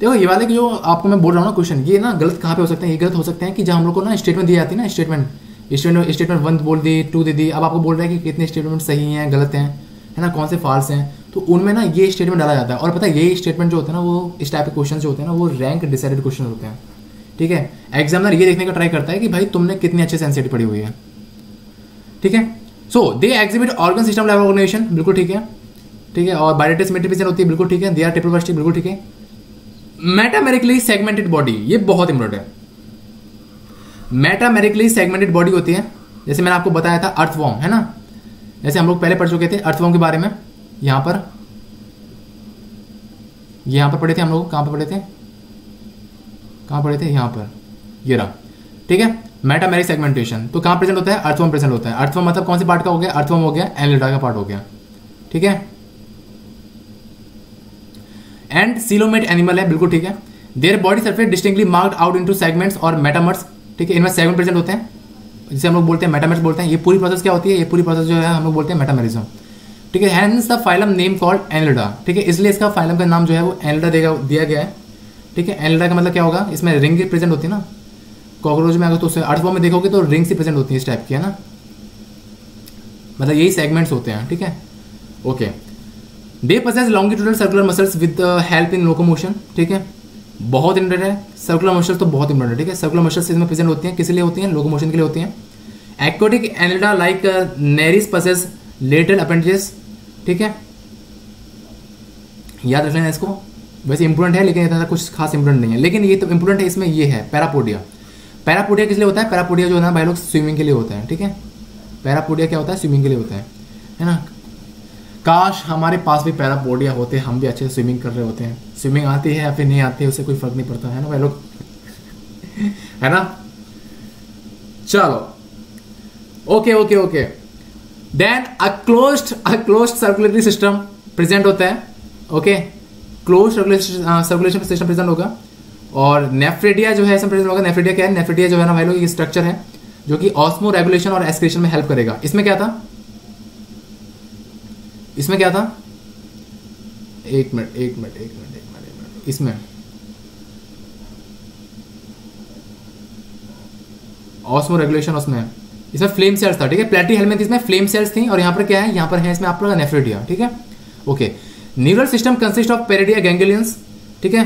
देखो, ये वाले जो आपको मैं बोल रहा हूँ ना क्वेश्चन ये ना गलत कहाँ पे हो सकते हैं? ये गलत हो सकते हैं कि जब हम लोग को ना स्टेटमेंट दी जाती है ना स्टेटमेंट स्टेटमेंट स्टेटमेंट वन बोल दी टू दे दी। अब आपको बोल रहा है कि कितने स्टेटमेंट सही हैं, गलत हैं, है ना, कौन से फॉल्स हैं? तो उनमें ना ये स्टेटमेंट डाला जाता है। और पता है, ये स्टेटमेंट जो होते हैं ना, वो इस टाइप के क्वेश्चन जो होते हैं ना, वो रैंक डिसाइडेड क्वेश्चन होते हैं। ठीक है? एग्जामिनर ये देखने का ट्राई करता है कि भाई, तुमने कितनी अच्छी सेंसिटी पड़ी हुई है। ठीक है? So they exhibit organ system level organisation बिल्कुल ठीक है। ठीक है? और बायोटिस मेट्रिफिकेशन होती है। बिल्कुल ठीक है। दे आर टेप्लोप्लास्टिक बिल्कुल ठीक है। मेटामेरिकली सेगमेंटेड बॉडी ये बहुत इंपॉर्टेंट है। मेटामेरिकली सेगमेंटेड बॉडी होती है। जैसे मैंने आपको बताया था अर्थवॉर्म है ना? जैसे हम लोग पहले पढ़ चुके थे अर्थवॉर्म के बारे में। यहाँ पर यहाँ पर पढ़े थे हम लोग, कहाँ पर पढ़े थे? कहाँ पढ़े थे? यहाँ पर। ये रहा। ठीक है? मेटामेरिक सेगमेंटेशन तो कहाँ प्रेजेंट होता है? अर्थवॉर्म प्रेजेंट होता है। अर्थवॉर्म मतलब कौन से पार्ट का हो गया? अर्थवॉर्म हो गया। एनलिडा का पार्ट हो गया। ठीक है? एंड सिलोमेट एनिमल है। बिल्कुल ठीक है। Their body surface distinctly marked out into segments और मेटामर्स ठीक है, इनमें सेवन प्रेजेंट होते हैं। जिसे हम लोग बोलते हैं मेटामेरिज बोलते हैं। ये पूरी प्रोसेस क्या होती है? ये पूरी प्रोसेस जो है, हम लोग बोलते हैं मेटामेरिज्म ठीक है hence the phylum name called Annelida ठीक है, इसलिए इसका फाइलम का नाम जो है वो एनलिडा दिया गया है। ठीक है एनलिडा का मतलब क्या होगा? इसमें रिंग प्रेजेंट होती है ना। कॉकरोच में अगर तो अर्थ में देखोगे तो रिंग्स ही प्रेजेंट होती है इस टाइप की, है ना? मतलब यही सेगमेंट्स होते हैं, ठीक है? Okay they possess longitudinal circular muscles with help in locomotion ठीक है? बहुत इंपॉर्टेंट है। सर्कुलर मसल्स तो बहुत इंपॉर्टेंट है, ठीक है? सर्कुलर मसल्स इसमें प्रेजेंट होती हैं। किस लिए होती हैं? लोकोमोशन के लिए होती हैं। Aquatic annelida like Nereis possess lateral appendages ठीक है? याद रख लेना इसको। वैसे इंपोर्टेंट है, लेकिन इतना कुछ खास इंपोर्टेंट नहीं है। लेकिन ये तो इंपोर्टेंट है, इसमें ये है पैरापोडिया पैरापोडिया किस लिए होता है? पैरापोडिया जो है ना, भाई लोग स्विमिंग के लिए होता है, ठीक है? पैरापोडिया क्या होता है? स्विमिंग के लिए होता है है ना? काश हमारे पास भी पैरा पैरापोडिया होते, हम भी अच्छे से स्विमिंग कर रहे होते हैं। स्विमिंग आती है या फिर नहीं आती है, उससे कोई फ़र्क नहीं पड़ता, है ना भाई लोग? *laughs* है ना? चलो। Okay okay okay then a closed a closed circulatory system present होता है okay close circulation system present होगा। और नेफ्रेडिया जो है प्रेजेंट होगा। नेफ्रेडिया क्या है? नेफ्रेडिया जो है ना भाई लोग, ये स्ट्रक्चर है, जो कि ऑस्मो रेगुलेशन और एस्क्रेशन में हेल्प करेगा। इसमें क्या था? इसमें क्या था? एक मिनट एक मिनट एक मिनट एक मिनट एक मिनट। इसमें। ऑस्मो रेगुलेशन उसमें। इसमें फ्लेम सेल्स था, ठीक है? प्लेटी हेलमेट इसमें फ्लेम सेल्स थी और यहाँ पर क्या है? यहाँ पर है इसमें आप लोग नेफ्रेडिया ठीक है? Okay neural system consist of paired ganglions ठीक है?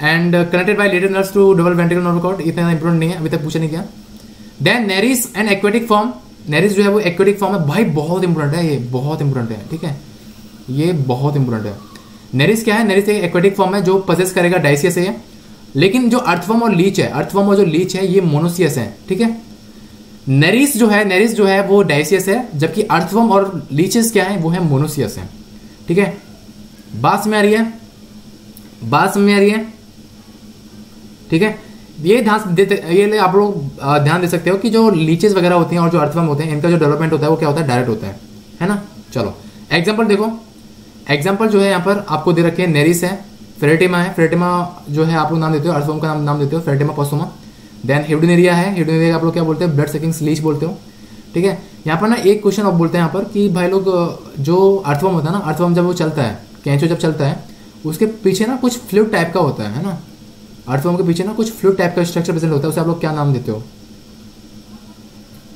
And connected by lateral nerves to double ventral nerve cord इतना इंपोर्टेंट नहीं है, अभी तक पूछा नहीं गया then Nereis and aquatic form Nereis जो है वो एक्वेटिक फॉर्म है। भाई, बहुत इंपोर्टेंट है ये, बहुत इंपोर्टेंट है, ठीक है? ये बहुत इंपोर्टेंट है। नेरिस क्या है? नेरिस एक एक्वेटिक फॉर्म है जो पजेस करेगा डाइसियस है लेकिन जो अर्थफॉर्म और लीच है अर्थफॉर्म और जो लीच है, ये मोनोसियस है, ठीक है? नेरिस जो है नेरिस जो है वो डाइसियस है, जबकि अर्थवम और लीचेस क्या है, वो है मोनोसियस है, ठीक है? बात में आ रही है? बात में आ रही है? ठीक है? ये ध्यान देते, ये आप लोग ध्यान दे सकते हो कि जो लीचेस वगैरह होती हैं और जो अर्थवम होते हैं, इनका जो डेवलपमेंट होता है, वो क्या होता है? डायरेक्ट होता है। है ना? चलो। एग्ज़ाम्पल देखो। एग्ज़ाम्पल जो है यहाँ पर आपको दे रखे हैं नेरिस है फेरेटिमा है। फेरेटिमा जो है, आप लोग नाम देते हो अर्थवम का नाम नाम देते हो फेरेटिमा पॉसोमा देन हिडोनेरिया है। हिडोनेरिया आप लोग क्या बोलते हैं? ब्लड सेकिंग स्लीच बोलते हो। ठीक है? यहाँ पर ना एक क्वेश्चन आप बोलते हैं यहाँ पर कि भाई लोग, जो अर्थवम होता है ना अर्थवम जब वो चलता है, कैंचो जब चलता है, उसके पीछे ना कुछ फ्लूड टाइप का होता है ना? अर्थवम के पीछे ना कुछ फ्लूड टाइप का स्ट्रक्चर प्रेजेंट होता है उसे आप लोग क्या नाम देते हो?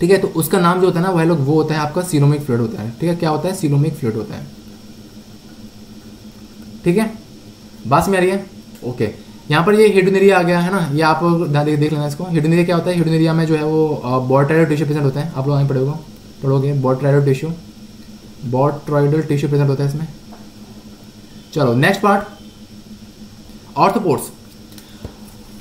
ठीक है तो उसका नाम जो होता है ना वह लोग वो होता है आपका सीरोमिक फ्लूड होता है। ठीक है क्या होता है? सीरोमिक फ्लूड होता है। ठीक है? बात में आ रही है? ओके यहाँ पर ये हिडोनेरिया आ गया है ना? ये आप देख, देख लेना इसको। हिडोनेरिया क्या होता है? हिडोनेरिया में जो है वो बॉट्राइडल टिश्यू प्रेजेंट होता है। आप लोग आगे पढ़ोगे? पढ़ोगे? Botryoidal tissue botryoidal tissue present होता है इसमें। चलो next part arthropods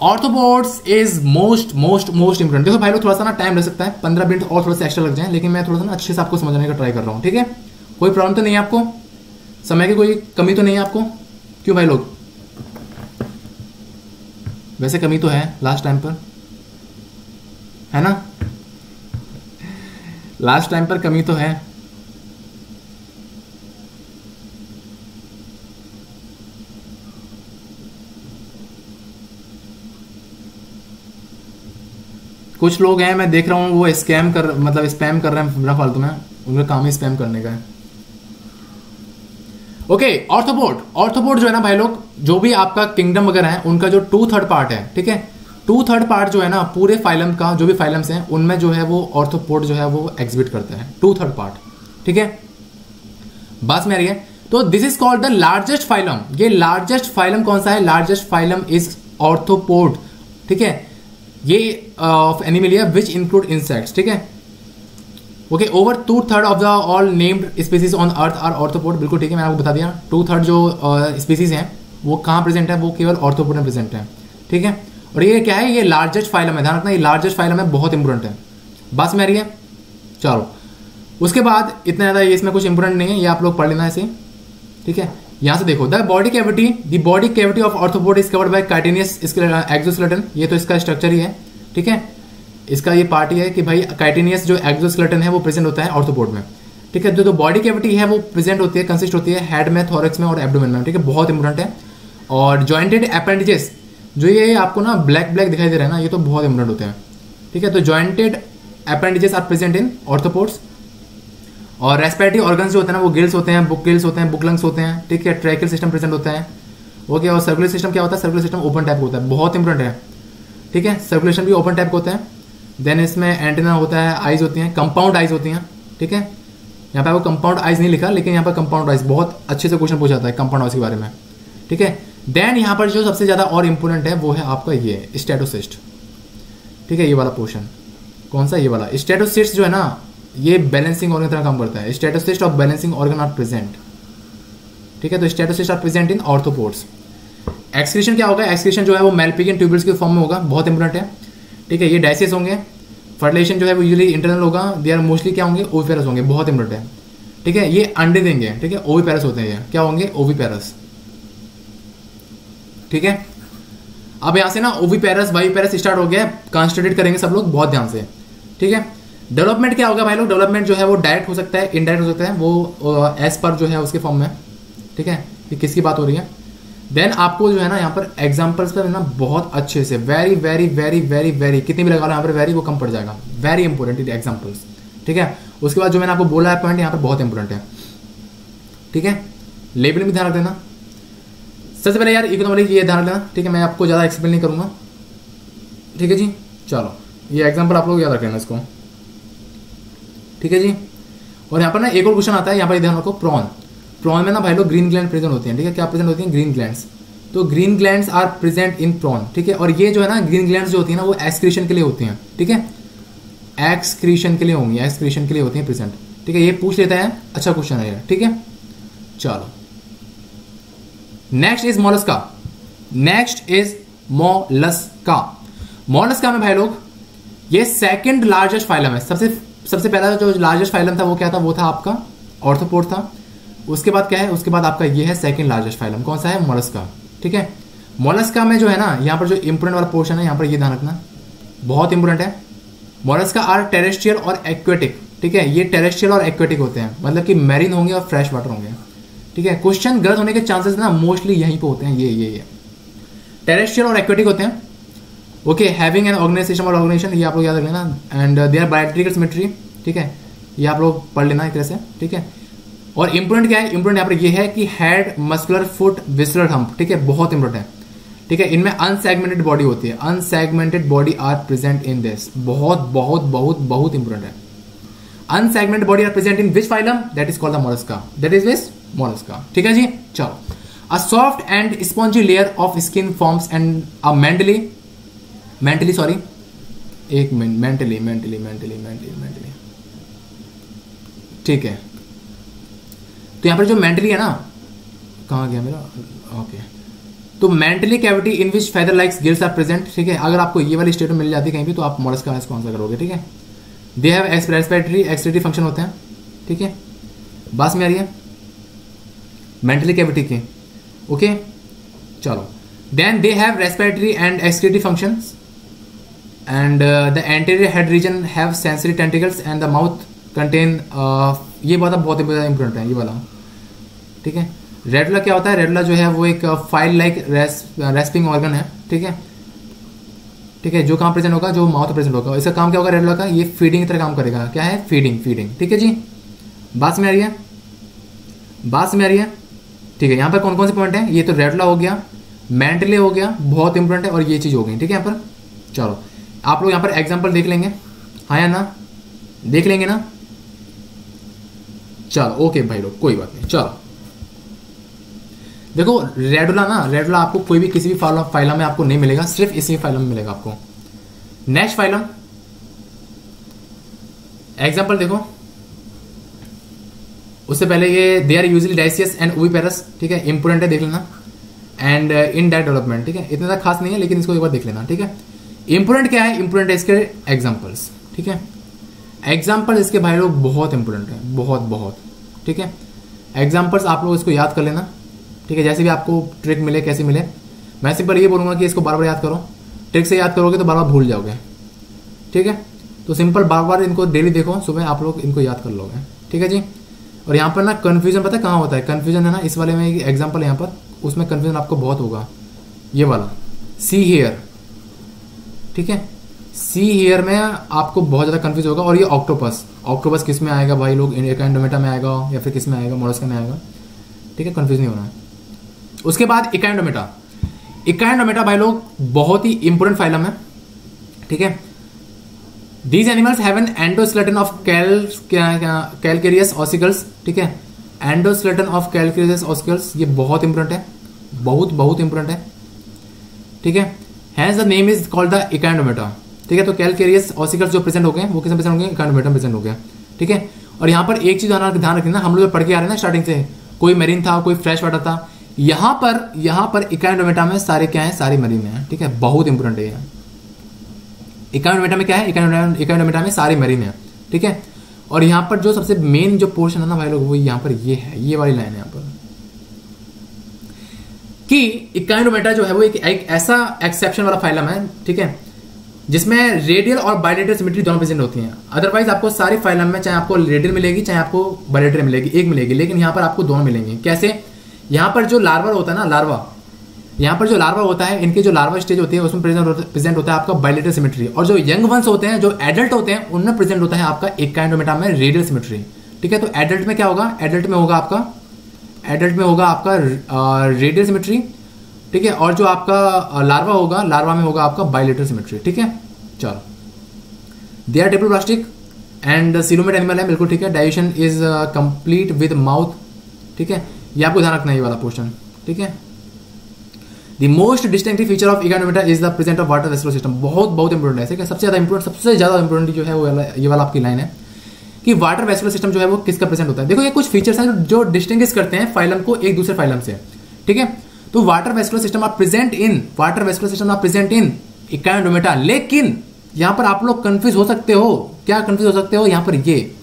arthropods is most most most important देखो भाई लोग थोड़ा सा ना टाइम लग सकता है, पंद्रह मिनट और थोड़ा सा एक्स्ट्रा लग जाए, लेकिन मैं थोड़ा सा ना अच्छे से आपको समझने का ट्राई कर रहा हूँ, ठीक है? कोई प्रॉब्लम तो नहीं है आपको? समय की कोई कमी तो नहीं है आपको? क्यों भाई लोग? वैसे कमी तो है लास्ट टाइम पर। है ना? *laughs* लास्ट टाइम पर कमी तो है। कुछ लोग हैं, मैं देख रहा हूँ, वो स्कैम कर मतलब स्पैम कर रहे हैं मेरा फालतू में। उनका काम ही स्पैम करने का है। ओके ऑर्थोपोर्ट ऑर्थोपोर्ट जो है ना भाई लोग, जो भी आपका किंगडम वगैरह है, उनका जो टू थर्ड पार्ट है, ठीक है? टू थर्ड पार्ट जो है ना, पूरे फाइलम का, जो भी फाइलम्स हैं, उनमें जो है वो ऑर्थोपोर्ट जो है वो एग्जिबिट करता है। टू थर्ड पार्ट ठीक है? बात में आ रही है? तो this is called the largest phylum ये लार्जेस्ट फाइलम कौन सा है? लार्जेस्ट फाइलम इज़ ऑर्थोपोर्ट ठीक है? ये of Animalia which include insects ठीक है? Okay over two third of the all named species on earth are arthropod बिल्कुल ठीक है मैंने आपको बता दिया। टू थर्ड जो स्पीसीज uh, हैं वो कहाँ प्रेजेंट है? वो केवल ऑर्थोपोड में प्रेजेंट है ठीक है? और ये क्या है? ये लार्जेस्ट फाइलम है ध्यान रखना ये लार्जेस्ट फाइलम है बहुत इंपॉर्टेंट है। बस में आ रही है? चलो। उसके बाद इतना ज़्यादा इसमें कुछ इंपॉर्टेंट नहीं है ये आप लोग पढ़ लेना ऐसे ठीक है? यहाँ से देखो, the body cavity, the body cavity of arthropod is covered by chitinous exoskeleton. ये तो इसका स्ट्रक्चर ही है, ठीक है? इसका ये पार्ट ही है कि भाई काइटिनियस जो एक्सोस्केलेटन है वो प्रेजेंट होता है ऑर्थोपोड में, ठीक है? जो तो बॉडी कैविटी है वो प्रेजेंट होती है कंसिस्ट होती है हेड में थॉरक्स में और एब्डोमेन में, ठीक है? बहुत इंपॉर्टेंट है। और ज्वाइंटेड अपेंडेजेस जो ये आपको ना ब्लैक ब्लैक दिखाई दे रहा है ना, ये तो बहुत इंपॉर्टेंट होते हैं, ठीक है? तो jointed appendages are present in arthropods और रेस्पिरेटरी ऑर्गन्स जो होते हैं ना, वो गिल्स होते हैं बुक गिल्स होते हैं बुक लंग्स होते हैं, ठीक है? ट्रैकल सिस्टम प्रेजेंट होता है। ओके और सर्कुलर सिस्टम क्या होता है? सर्कुलर सिस्टम ओपन टाइप होता है। बहुत इंपॉर्टेंट है। ठीक है? सर्कुलेशन भी ओपन टाइप होता है। देन इसमें एंटेना होता है आइज़ होती हैं कंपाउंड आइज़ होती हैं। ठीक है? यहाँ पे आपको कंपाउंड आइज़ नहीं लिखा, लेकिन यहाँ पर कंपाउंड आइज़ बहुत अच्छे से क्वेश्चन पूछा जाता है कंपाउंड आइज़ के बारे में। ठीक है? देन यहाँ पर जो सबसे ज़्यादा और इंपोर्टेंट है, वो है आपका ये स्टेटोसिस्ट ठीक है? ये वाला पोर्शन कौन सा? ये वाला। स्टेटोसिस्ट जो है ना ये बैलेंसिंग ऑर्गन तरह काम करता है। Statocyst of balancing organ are present ठीक है तो statocyst are present in arthropods excretion क्या होगा? एक्सक्रीशन जो है वो मेलपिगन ट्यूबल्स के फॉर्म में होगा, बहुत इंपॉर्टेंट है। ठीक है, ये डाइसिस होंगे। फर्टिलाइजेशन जो है वो यूजली इंटरनल होगा। दे आर मोस्टली क्या होंगे? ओवीपेरस होंगे, बहुत इंपॉर्टेंट है। ठीक है, ये अंडे देंगे। ठीक है ओवीपेरस होते हैं। ये क्या होंगे? ओवीपेरस ठीक है? अब यहाँ से ना ओवीपेरस वाईपेरस स्टार्ट हो गया। कंसंट्रेट करेंगे सब लोग, बहुत ध्यान से। ठीक है? डेवलपमेंट क्या होगा भाई लोग? डेवलपमेंट जो है वो डायरेक्ट हो सकता है इनडायरेक्ट हो सकता है, वो एस पर जो है उसके फॉर्म में। ठीक है? कि किसकी बात हो रही है? देन आपको जो है ना यहाँ पर एग्जाम्पल्स पर ना बहुत अच्छे से very very very very very कितनी भी लगा लो यहाँ पर वेरी वो कम पड़ जाएगा। वेरी इंपॉर्टेंट इट एग्जाम्पल्स ठीक है? उसके बाद जो मैंने आपको बोला है पॉइंट यहाँ पर बहुत इंपॉर्टेंट है। ठीक है? लेबल भी ध्यान रख देना। सबसे पहले यार इकोनॉमिक ये ध्यान रखना ठीक है? मैं आपको ज़्यादा एक्सप्लेन नहीं करूँगा। ठीक है जी? चलो। ये एग्ज़ाम्पल आप लोग याद रख लेना इसको। ठीक है जी? और यहाँ पर ना एक और क्वेश्चन आता है, यहाँ पर ध्यान रखो प्रॉन प्रॉन में ना भाई लोग ग्रीन ग्लैंड प्रेजेंट होते हैं, ठीक है? क्या प्रेजेंट होती है? ग्रीन ग्लैंड तो green gland are present in prawn ठीक है? और ये जो है ना ग्रीन ग्लैंड जो होती है ना, वो एक्सक्रीशन के लिए होती हैं, ठीक है? एक्सक्रीशन के लिए होंगी एक्सक्रीशन के लिए होती है प्रेजेंट ठीक है, ये पूछ लेता है अच्छा क्वेश्चन है ठीक है? चलो. Next is Mollusca next is Mollusca Mollusca में भाई लोग, ये सेकंड लार्जेस्ट फाइलम है, सबसे सबसे पहला जो लार्जेस्ट फाइलम था, वो क्या था? वो था आपका ऑर्थोपोड था। उसके बाद क्या है? उसके बाद आपका ये है सेकेंड लार्जेस्ट फाइलम कौन सा है? मोलस्का ठीक है? मोलस्का में जो है ना, यहाँ पर जो इंपोर्टेंट वाला पोर्शन है, यहाँ पर ये ध्यान रखना। बहुत इंपोर्टेंट है। मोलस्का आर टेरेस्ट्रियल और एक्वेटिक ठीक है? ये टेरेस्ट्रियल और एक्वेटिक होते हैं। मतलब कि मैरिन होंगे और फ्रेश वाटर होंगे। ठीक है? क्वेश्चन गलत होने के चांसेस ना मोस्टली यहीं पे होते हैं। ये ये ये। टेरेस्ट्रियल और एक्वेटिक होते हैं। ओके हैविंग एन ऑर्गेनाइजेशन और ऑर्गेनाइजेशन ये आप लोग याद रख लेना। And they are bilateral symmetry ठीक है? ये आप लोग पढ़ लेना एक तरह से, ठीक है? और इंपोर्टेंट क्या है? इंपोर्टेंट यहाँ पर ये है कि head muscular foot visceral hump ठीक है? बहुत इंपोर्टेंट है। ठीक है? इनमें अनसेगमेंटेड बॉडी होती है। Unsegmented body are present in this बहुत बहुत बहुत बहुत इंपोर्टेंट है। Unsegmented body are present in which phylum that is called the Mollusca that is which Mollusca ठीक है जी? चलो। A soft and spongy layer of skin forms and a mantle mantle sorry एक minute mantle mantle mantle mantle mantle ठीक है। तो यहाँ पर जो मेंटली है ना कहा गया मेरा? ओके तो mantle cavity in which feather likes gills are present ठीक है? अगर आपको ये वाली स्टेटमेंट मिल जाती है कहीं भी तो आप मोलस्का का आंसर करोगे ठीक है? They have respiratory excretory function होते हैं ठीक है? बात में आ रही है? मेंटली कैविटी के। ओके चलो। Then they have respiratory and and the anterior head region have sensory tentacles and the mouth contain ये वाला बहुत इंपॉर्टेंट है, ये वाला। ठीक है? रेडला क्या होता है? रेडला जो है वो एक फ़ाइल लाइक रेस्पिंग ऑर्गन है, ठीक है? ठीक है? जो काम प्रेजेंट होगा, जो माउथ प्रेजेंट होगा। इसका काम क्या होगा रेडला का? ये फीडिंग की तरह काम करेगा। क्या है? फीडिंग फीडिंग ठीक है जी? बात में आ रही है? बात में आ रही है? ठीक है, यहाँ पर कौन कौन से पॉइंट है? ये तो रेडला हो गया मेंटली हो गया, बहुत इंपॉर्टेंट है और ये चीज़ हो गई। ठीक है, यहाँ पर? चलो। आप लोग यहाँ पर एग्ज़ाम्पल देख लेंगे। हाँ या ना? देख लेंगे ना? चलो ओके भाई लोग, कोई बात नहीं, चलो। देखो रेडुला ना रेडुला आपको कोई भी किसी भी फाइलम में आपको नहीं मिलेगा, सिर्फ़ इसी फाइलम में मिलेगा आपको। नेक्स्ट फाइलम एग्ज़ाम्पल देखो। उससे पहले ये they are usually dioecious and oviparous ठीक है? इंपोर्टेंट है, देख लेना। एंड इन डायट डेवलपमेंट ठीक है? इतना खास नहीं है, लेकिन इसको एक बार देख लेना, ठीक है? इंपोर्टेंट क्या है? इंपोर्टेंट है इसके एग्जाम्पल्स ठीक है? एग्ज़ाम्पल इसके भाई लोग बहुत इंपोर्टेंट है, बहुत बहुत, ठीक है? एग्जाम्पल्स आप लोग इसको याद कर लेना, ठीक है? जैसे भी आपको ट्रिक मिले, कैसे मिले, मैं सिंपल ये बोलूँगा कि इसको बार बार याद करो। ट्रिक से याद करोगे तो बार बार भूल जाओगे, ठीक है? तो सिंपल बार बार इनको डेली देखो, सुबह आप लोग इनको याद कर लोगे, ठीक है जी? और यहाँ पर ना कन्फ्यूज़न पता है कहाँ होता है? कन्फ्यूज़न है ना, इस वाले में एग्ज़ाम्पल यहाँ पर, उसमें कन्फ्यूज़न आपको बहुत होगा, ये वाला सी हेयर ठीक है? सी हेयर में आपको बहुत ज़्यादा कंफ्यूज होगा और ये ऑक्टोपस ऑक्टोपस किसमें आएगा भाई लोग? इकाइंडोमेटा में आएगा या फिर किसमें आएगा? मोलस्का में आएगा. ठीक है? कंफ्यूज नहीं होना है. उसके बाद इकाइंडोमेटा इकाइंडोमेटा भाई लोग, बहुत ही इंपोर्टेंट फाइलम है. ठीक है? These animals have an endoskeleton of cal calcareous ossicles ठीक है? एंडोस्लेटन ऑफ़ कैलकेरियस ऑसिकल्स ये बहुत इंपॉर्टेंट है. बहुत बहुत इंपॉर्टेंट है. ठीक है? Has the name is called the Echinodermata ठीक है तो कैलकेरियस ऑसिकल्स जो प्रेजेंट हो गए, वो किसमें प्रेजेंट हो गए इकांडोमेटा प्रेजेंट हो गया। ठीक है? और यहाँ पर एक चीज़ ध्यान रखना, हम लोग पढ़ के आ रहे हैं ना स्टार्टिंग से, कोई मेरीन था, कोई फ्रेश वाटर था, यहाँ पर यहाँ पर इकानोमेटा में सारे क्या है? सारे मरीन है। ठीक है? बहुत इंपोर्टेंट है इकानोमेटा में क्या है? इकानोमेटा में सारे मरीन है। ठीक है? और यहाँ पर जो सबसे मेन जो पोर्शन है ना भाई लोग, वो यहाँ पर ये है, ये वाली लाइन है यहाँ कि इकानोमेटा जो है वो एक, एक ऐसा एक्सेप्शन वाला फाइलम है ठीक है? जिसमें रेडियल और बायोलेटरल सिमेट्री दोनों प्रेजेंट होती हैं। अदरवाइज़ आपको सारी फाइलम में चाहे आपको रेडियल मिलेगी चाहे आपको बायोलेटरल मिलेगी एक मिलेगी लेकिन यहाँ पर आपको दोनों मिलेंगे। कैसे? यहाँ पर जो लार्वा होता है ना लार्वा यहाँ पर जो लार्वा होता है इनके जो लार्वा स्टेज होती है उसमें प्रेजेंट होता है आपका बायोलेटर सिमेट्री और जो यंग वंस होते हैं जो एडल्ट होते हैं उनमें प्रेजेंट होता है आपका एक काइंडोमेटा में रेडियल सिमेट्री ठीक है? तो एडल्ट में क्या होगा? एडल्ट में होगा आपका एडल्ट में होगा आपका रेडियल सिमेट्री ठीक है? और जो आपका लार्वा होगा लार्वा में होगा आपका बायोलेटर सिमेट्री ठीक है? चलो। They are triploblastic and coelomate animal है, बिल्कुल ठीक है। Digestion is complete with mouth ठीक है? ये आपको ध्यान रखना है ये वाला पोर्शन ठीक है? The most distinctive feature of इकोनोमीटा is the present of water vascular system बहुत बहुत इंपॉर्टेंट है, ठीक है? सबसे ज़्यादा इंपॉर्टेंट सबसे ज़्यादा इंपॉर्टेंट जो है वो ये वाला आपकी लाइन है। कि वाटर वेस्कुलर सिस्टम जो है वो किसका प्रेजेंट होता है? देखो, ये कुछ फीचर्स हैं जो डिस्टिंग करते हैं फाइलम को एक दूसरे फाइलम से। ठीक है? तो water vascular system are present in water vascular system are present in इकोनोमीटा लेकिन, यहाँ पर आप लोग कंफ्यूज हो सकते हो। क्या कंफ्यूज हो सकते हो? यहाँ पर ये।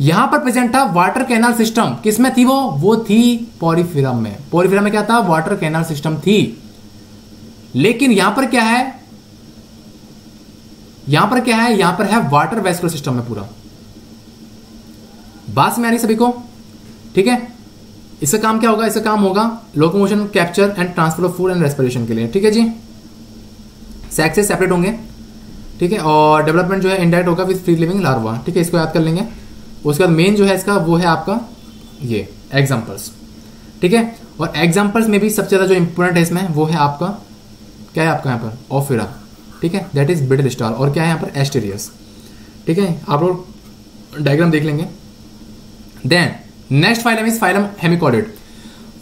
यहाँ पर प्रेजेंट था वाटर कैनाल सिस्टम किसमें थी वो? वो थी पोरिफिरम में। पोरिफिरम में क्या था? वाटर कैनाल सिस्टम थी। लेकिन यहाँ पर क्या है? यहाँ पर क्या है? यहाँ पर है वाटर वेस्कुलर सिस्टम में पूरा। बात में आ रही सभी को? ठीक है? इसका काम क्या होगा? इसका काम होगा locomotion capture and transfer of food and respiration के लिए। ठीक है जी? सेक्स से सेपरेट होंगे। ठीक है? और डेवलपमेंट जो है इंडायरेक्ट होगा विद फ्री लिविंग लार्वा ठीक है? इसको याद कर लेंगे। उसके बाद मेन जो है इसका, वो है आपका ये एग्जाम्पल्स ठीक है? और एग्जाम्पल्स में भी सबसे ज़्यादा जो इंपॉर्टेंट है इसमें, वो है आपका, क्या है आपका यहाँ पर? ऑफिरा ठीक है? दैट इज़ बिडल स्टार और क्या है यहाँ पर? एस्टेरियस ठीक है? आप लोग डायग्राम देख लेंगे। Then next phylum is phylum hemichordate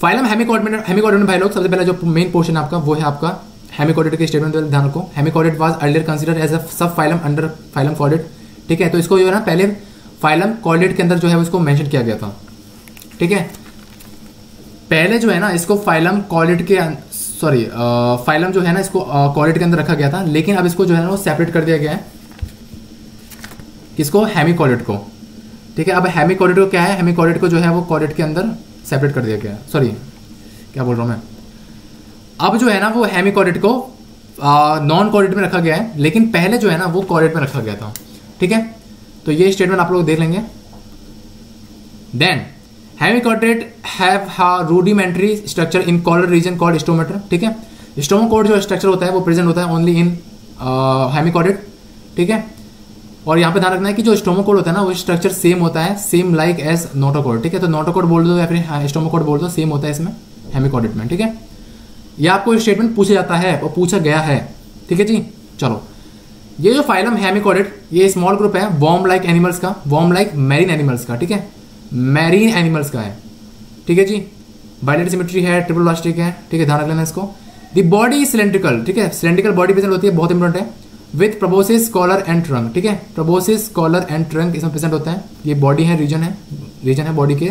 phylum hemichordate hemichordate में भाई लोग, सबसे पहला जो मेन पोर्शन आपका, वो है आपका हेमिकॉडेड के स्टेटमेंट ध्यान रखो। Hemichordate was earlier considered as a sub phylum under phylum coded ठीक है तो इसको जो है ना, पहले फाइलम कॉर्डेट के अंदर जो है, उसको मेंशन किया गया था। ठीक है? पहले जो है ना, इसको फाइलम कॉर्डेट के सॉरी फाइलम जो है ना, इसको कॉर्डेट के अंदर रखा गया था। लेकिन अब इसको जो है ना, वो सेपरेट कर दिया गया है किसको? हेमिकॉर्डेट को। ठीक है, अब हेमिकॉर्डेट को क्या है? हेमिकॉर्डेट को जो है वो कॉर्डेट के अंदर सेपरेट कर दिया गया सॉरी क्या बोल रहा हूँ मैं? अब जो है ना, वो हेमिकॉर्डेट को नॉन कॉर्डेट में रखा गया है, लेकिन पहले जो है ना, वो कॉर्डेट में रखा गया था। ठीक है? तो ये स्टेटमेंट आप लोग देख लेंगे। Then hemichordate have a rudimentary structure in collar region called stomochord ठीक है? स्टोमोकोड जो स्ट्रक्चर होता है, वो प्रेजेंट होता है ओनली इन हैमी हेमिकॉटेट ठीक है? और यहाँ पे ध्यान रखना है कि जो स्टोमोकोड होता है ना, वो स्ट्रक्चर सेम होता है सेम लाइक एज नोटोकोड ठीक है? तो नोटोकोड बोल दो या फिर स्टोमोकोड बोल दो सेम होता है इसमें हेमिकॉडेट में ठीक है? यह आपको स्टेटमेंट पूछा जाता है, और पूछा गया है, ठीक है जी? चलो। ये जो फाइलम हेमिकॉडेट ये स्मॉल ग्रुप है वॉर्म लाइक एनिमल्स का वॉम लाइक मैरीन एनिमल्स का, ठीक है? मैरीन एनिमल्स का है, ठीक है जी? बायोलेट सिमेट्री है ट्रिपल प्लास्टिक है, ठीक है? ध्यान रख लेना इसको। दी बॉडी सिलेंड्रिकल ठीक है? सिलेंड्रिकल बॉडी प्रेजेंट होती है, बहुत इंपॉर्टेंट है। With proboscis collar and trunk ठीक है? प्रबोसिस कॉलर एंड ट्रंक इसमें प्रेजेंट होता है। ये बॉडी है रीजन है। रीजन है बॉडी के।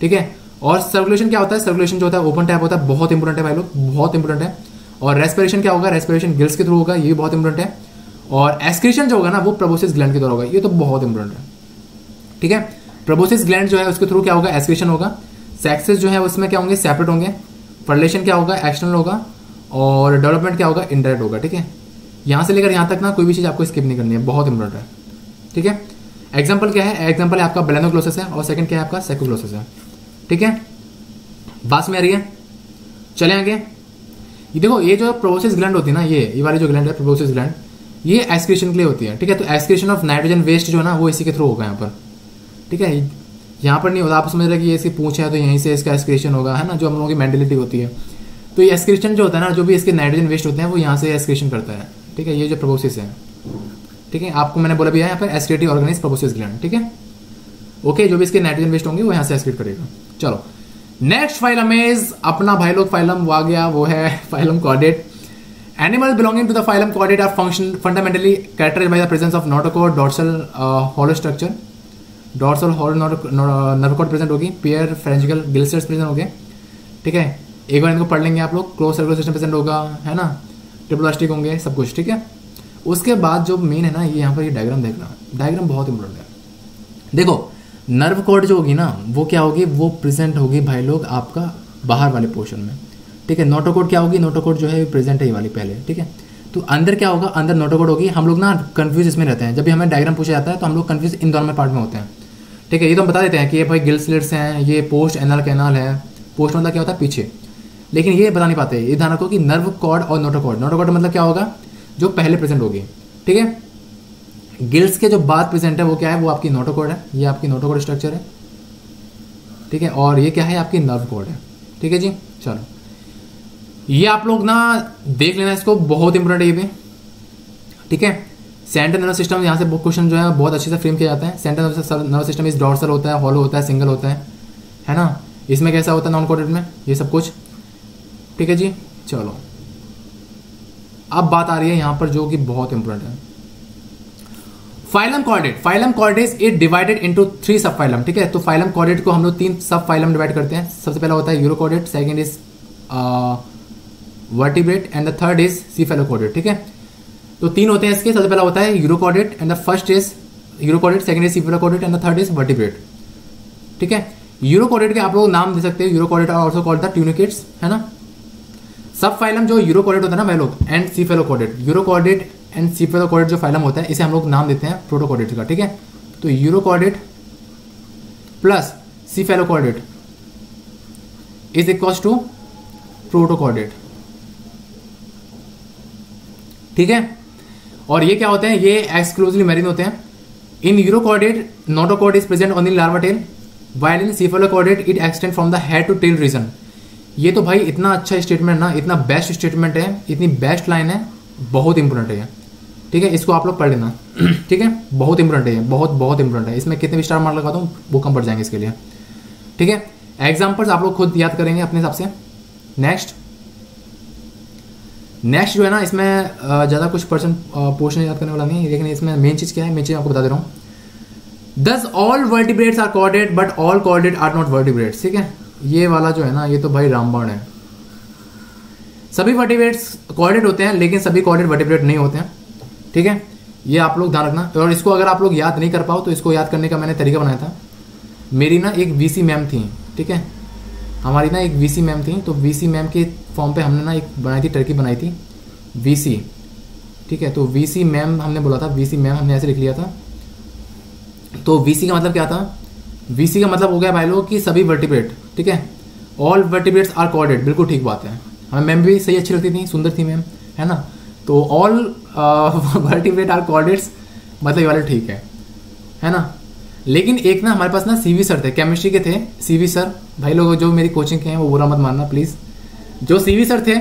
ठीक है? और सर्कुलेशन क्या होता है? सर्कुलेशन जो होता है ओपन टैप होता है। बहुत इंपॉर्टेंट है भाई लोग, बहुत इंपॉर्टेंट है। और रेस्पिरेशन क्या होगा? रेस्पिरेशन गिल्स के थ्रू होगा, ये भी बहुत इंपॉर्टेंट है। और एस्क्रीशन जो होगा ना, वो प्रोबोसिस ग्लैंड के द्वारा होगा। ये तो बहुत इंपॉर्टेंट है। ठीक है? प्रोबोसिस ग्लैंड जो है, उसके थ्रू क्या होगा? एस्क्रीशन होगा। सेक्सेस जो है, उसमें क्या होंगे? सेपरेट होंगे। फर्लेशन क्या होगा? एक्सटर्नल होगा। और डेवलपमेंट क्या होगा? इंडायरेक्ट होगा। ठीक है? यहाँ से लेकर यहाँ तक ना कोई भी चीज़ आपको स्किप नहीं करनी है, बहुत इंपॉर्टेंट है। ठीक है? एग्ज़ाम्पल क्या है? एग्ज़ाम्पल है आपका ब्लेनोक्लोसिस है और सेकंड क्या है आपका सेकोग्लोसिस है। ठीक है? बात में आ रही है? चले आगे। ये देखो, ये जो प्रोबोसिस ग्लैंड होती है ना, ये ये वाली जो ग्लैंड है प्रोबोसिस ग्लैंड ये एस्क्रेशन के लिए होती है। ठीक है? तो एस्क्रेशन ऑफ़ नाइट्रोजन वेस्ट जो है ना, वो इसी के थ्रू होगा यहाँ पर। ठीक है? यहाँ पर नहीं होता आप समझ रहे कि ये इसकी पूछ है तो यहीं से इसका एस्क्रेशन होगा, है ना? जो हम लोगों की मेंटेलिटी होती है। तो ये एस्क्रेशन जो होता है ना, जो भी इसके नाइट्रोजन वेस्ट होते हैं, वो यहाँ से एस्क्रेशन करता है। ठीक है ये जो प्रोबोसिस है ठीक है आपको मैंने बोला भी है यहाँ पर एसक्रेटिव ऑर्गेनिज प्रोपोसिस ग्लैंड ठीक है? ओके जो भी इसके नाइट्रोजन वेस्ट होंगे वो यहाँ से एसक्रेट करेगा। चलो नेक्स्ट फाइलम इज़ अपना भाई लोग फाइलम आ गया वो है *laughs* phylum chordate to the phylum chordate are function, fundamentally characterized by the presence of notochord, dorsal uh, hollow structure, dorsal hollow nerve cord present होगी pair pharyngeal gill slits present हो गए ठीक है एक बार इनको पढ़ लेंगे आप लोग क्लोज सर्कुलर प्रेजेंट होगा है ना? ट्रिप्लास्टिक होंगे, सब कुछ, ठीक है? उसके बाद जो मेन है ना, ये यहाँ पर ये डायग्राम देखना। डायग्राम बहुत इंपॉर्टेंट है। देखो नर्व कॉर्ड जो होगी ना, वो क्या होगी? वो प्रेजेंट होगी भाई लोग आपका बाहर वाले पोर्शन में। ठीक है नोटोकोड क्या होगी? नोटोकोड जो है प्रेजेंट है ये वाली पहले, ठीक है? तो अंदर क्या होगा? अंदर नोटोकोड होगी। हम लोग ना कन्फ्यूज़ इसमें रहते हैं। जब भी हमें डायग्राम पूछा जाता है तो हम लोग कन्फ्यूज़ इन दोनों में पार्ट में होते हैं। ठीक है, ये तो हम बता देते हैं कि ये भाई गिल स्लिट्स हैं, ये पोस्ट एनल कैनाल है। पोस्ट मतलब क्या होता है? पीछे। लेकिन ये बता नहीं पाते, ये ध्यान रखो कि नर्व कॉर्ड और नोटोकॉर्ड नोटोकॉर्ड मतलब क्या होगा? जो पहले प्रेजेंट होगी ठीक है? गिल्स के जो बाद प्रेजेंट है, वो क्या है? वो आपकी नोटोकॉर्ड है। ये आपकी नोटोकॉर्ड स्ट्रक्चर है। ठीक है? और ये क्या है? आपकी नर्व कॉर्ड है। ठीक है जी? चलो। ये आप लोग ना देख लेना इसको, बहुत इंपॉर्टेंट ये भी। ठीक है? सेंट्रल नर्व सिस्टम यहाँ से क्वेश्चन जो है, बहुत अच्छे से फ्रेम किया जाता है। Central nerve system is dorsal होता है हॉलो होता है सिंगल होता है। है ना? इसमें कैसा होता है नॉन कोडेड में? ये सब कुछ। ठीक है जी? चलो। अब बात आ रही है यहाँ पर जो कि बहुत इंपॉर्टेंट है। Phylum chordate phylum chordate is divided into three sub phylum ठीक है? तो फाइलम कॉर्डेट को हम लोग तीन सब फाइलम डिवाइड करते हैं। सबसे पहला होता है urochordate second is vertebrate and the third is cephalochordate ठीक है? तो तीन होते हैं इसके। सबसे पहला होता है urochordate and the first is urochordate second is cephalochordate and the third is vertebrate ठीक है? यूरोकॉर्डेट के आप लोग नाम दे सकते हैं। Urochordate are also called the tunicates है ना? सब फाइलम जो यूरोकॉर्डेट होता है ना भाई लोग and cephalochordate urochordate and cephalochordate जो फाइलम होता है, इसे हम लोग नाम देते हैं प्रोटोकॉर्डेट का, ठीक है? तो urochordate plus cephalochordate is equal to protochordate ठीक है? और ये क्या होते हैं? ये एक्सक्लूसिवली मेरिन होते हैं. In urochordate notochord is present on the larva tail while in cephalochordate it extend from the head to tail region ये तो भाई इतना अच्छा स्टेटमेंट ना, इतना बेस्ट स्टेटमेंट है, इतनी बेस्ट लाइन है, बहुत इंपॉर्टेंट है ठीक है, इसको आप लोग पढ़ लेना। *clears throat* ठीक है, बहुत इंपॉर्टेंट है बहुत बहुत इंपॉर्टेंट है। इसमें कितने भी स्टार मार्क लगाता हूँ वो कम पड़ जाएँगे इसके लिए। ठीक है एग्जाम्पल्स आप लोग खुद याद करेंगे अपने हिसाब से। नेक्स्ट नेक्स्ट जो है ना, इसमें ज़्यादा कुछ पर्सन पोर्शन याद करने वाला नहीं लेकिन इसमें मेन चीज़ क्या है मेन चीज़ आपको बता दे रहा हूँ। Thus all vertebrates are chordate but all chordate are not vertebrates ठीक है ये वाला जो है ना, ये तो भाई रामबाण है। सभी वर्टिब्रेट्स कॉर्डेड होते हैं, लेकिन सभी कॉर्डेड वर्टिब्रेट नहीं होते हैं। ठीक है? ये आप लोग ध्यान रखना। और इसको अगर आप लोग याद नहीं कर पाओ तो इसको याद करने का मैंने तरीका बनाया था। मेरी ना एक वीसी मैम थी, ठीक है? हमारी ना एक वीसी मैम थी तो वीसी मैम के फॉर्म पे हमने ना एक बनाई थी टर्की बनाई थी। वीसी ठीक है? तो वीसी मैम हमने बोला था वीसी मैम हमने ऐसे लिख लिया था। तो वीसी का मतलब क्या था? वीसी का मतलब हो गया भाई लोग कि सभी वर्टिब्रेट ठीक है? ऑल वर्टिब्रेट्स आर कॉर्डेड बिल्कुल ठीक बात है। हमें मैम भी सही अच्छी लगती थी, सुंदर थी मैम है ना? तो ऑल वर्टिब्रेट आर कॉर्डेट्स मतलब ये वाले ठीक है है ना? लेकिन एक ना हमारे पास ना सीवी सर थे केमिस्ट्री के थे सीवी सर भाई लोग, जो मेरी कोचिंग के हैं, वो बुरा मत मानना प्लीज़ जो सीवी सर थे,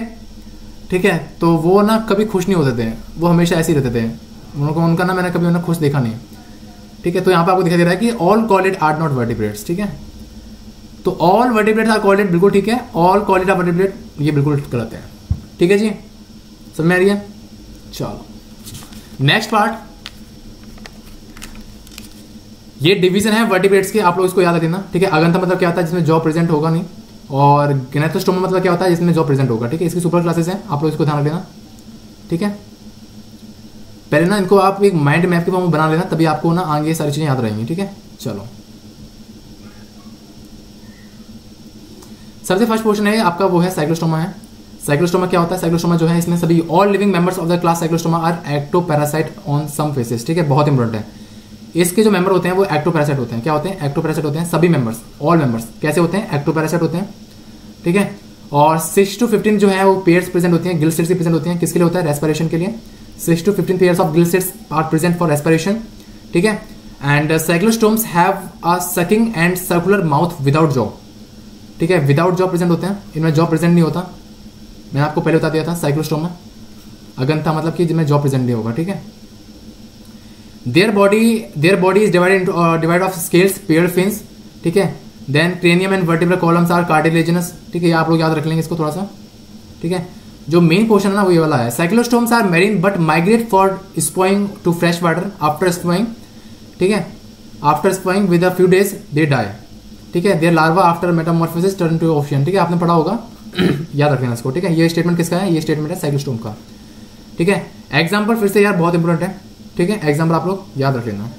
ठीक है? तो वो ना कभी खुश नहीं होते थे, वो हमेशा ऐसे ही रहते थे। उनको, उनका ना मैंने कभी उन्हें खुश देखा नहीं। ठीक है? तो यहाँ पर आपको दिखाई दे रहा है कि all chordate are not vertebrates ठीक है? तो ऑल वर्टिब्रेट्स आर कॉलेड बिल्कुल ठीक है? ऑल कॉलेड आर वर्टिब्रेट ये बिल्कुल गलत है। ठीक है जी? समझ में आ रही है? चलो। नेक्स्ट पार्ट ये डिवीज़न है वर्टिब्रेट्स के, आप लोग इसको याद रखना, ठीक है? अगंता मतलब क्या होता है, जिसमें जॉब प्रेजेंट होगा नहीं, और गिनेथोस्टोमा मतलब क्या होता है, जिसमें जॉब प्रेजेंट होगा, ठीक है? इसकी सुपर क्लासेस हैं, आप लोग इसको ध्यान रखना ठीक है? पहले ना इनको आप एक माइंड मैप के फॉर्म बना लेना, तभी आपको ना आगे सारी चीज़ें याद रहेंगी, ठीक है? चलो। सबसे फ़र्स्ट क्वेश्चन है, आपका वो है साइक्लोस्टोमा है। साइक्लोस्टोमा क्या होता है? साइक्लोस्टोमा जो है, इसमें सभी all living members of the class Cyclostomata are ectoparasite on some fishes ठीक है? बहुत इंपॉर्टेंट है। इसके जो मेंबर होते हैं, वो एक्टो पैरासाइट होते हैं। क्या होते हैं? एक्टोपैरासाइट होते हैं सभी मेंबर्स ऑल मेंबर्स कैसे होते हैं? एक्टोपैरासाइट होते हैं, ठीक है? और सिक्स टू फिफ्टीन जो है, वो पेयर्स प्रेजेंट होती हैं गिल सेट्स प्रेजेंट होती हैं। किसके लिए होता है? रेस्पिरेशन के लिए। Six to fifteen pairs of gill slits are present for respiration ठीक है? And cyclostomes have a sucking and circular mouth without jaw ठीक है? विदाउट जॉ प्रेजेंट होते हैं, इनमें जॉ प्रेजेंट नहीं होता। मैंने आपको पहले बता दिया था साइक्लोस्टोमा अगंथा मतलब कि जिनमें जॉ प्रेजेंट नहीं होगा, ठीक है? Their body their body is divided divide of scales pair fins ठीक है? Then cranium and vertebral columns are cartilaginous ठीक है? आप लोग याद रख लेंगे इसको थोड़ा सा, ठीक है? जो मेन पोर्शन है ना वो ये वाला है। Cyclostomes are marine but migrate for spawning to fresh water after spawning ठीक है? After spawning with a few days they die ठीक है? Their larva after metamorphosis turn to ocean ठीक है? आपने पढ़ा होगा? *clears throat* याद रख लेना इसको, ठीक है? ये स्टेटमेंट किसका है? ये स्टेटमेंट है साइक्लोस्टोम का। ठीक है? एग्ज़ाम्पल फिर से यार बहुत इंपॉर्टेंट है। ठीक है? एग्ज़ाम्पल आप लोग याद रख लेना।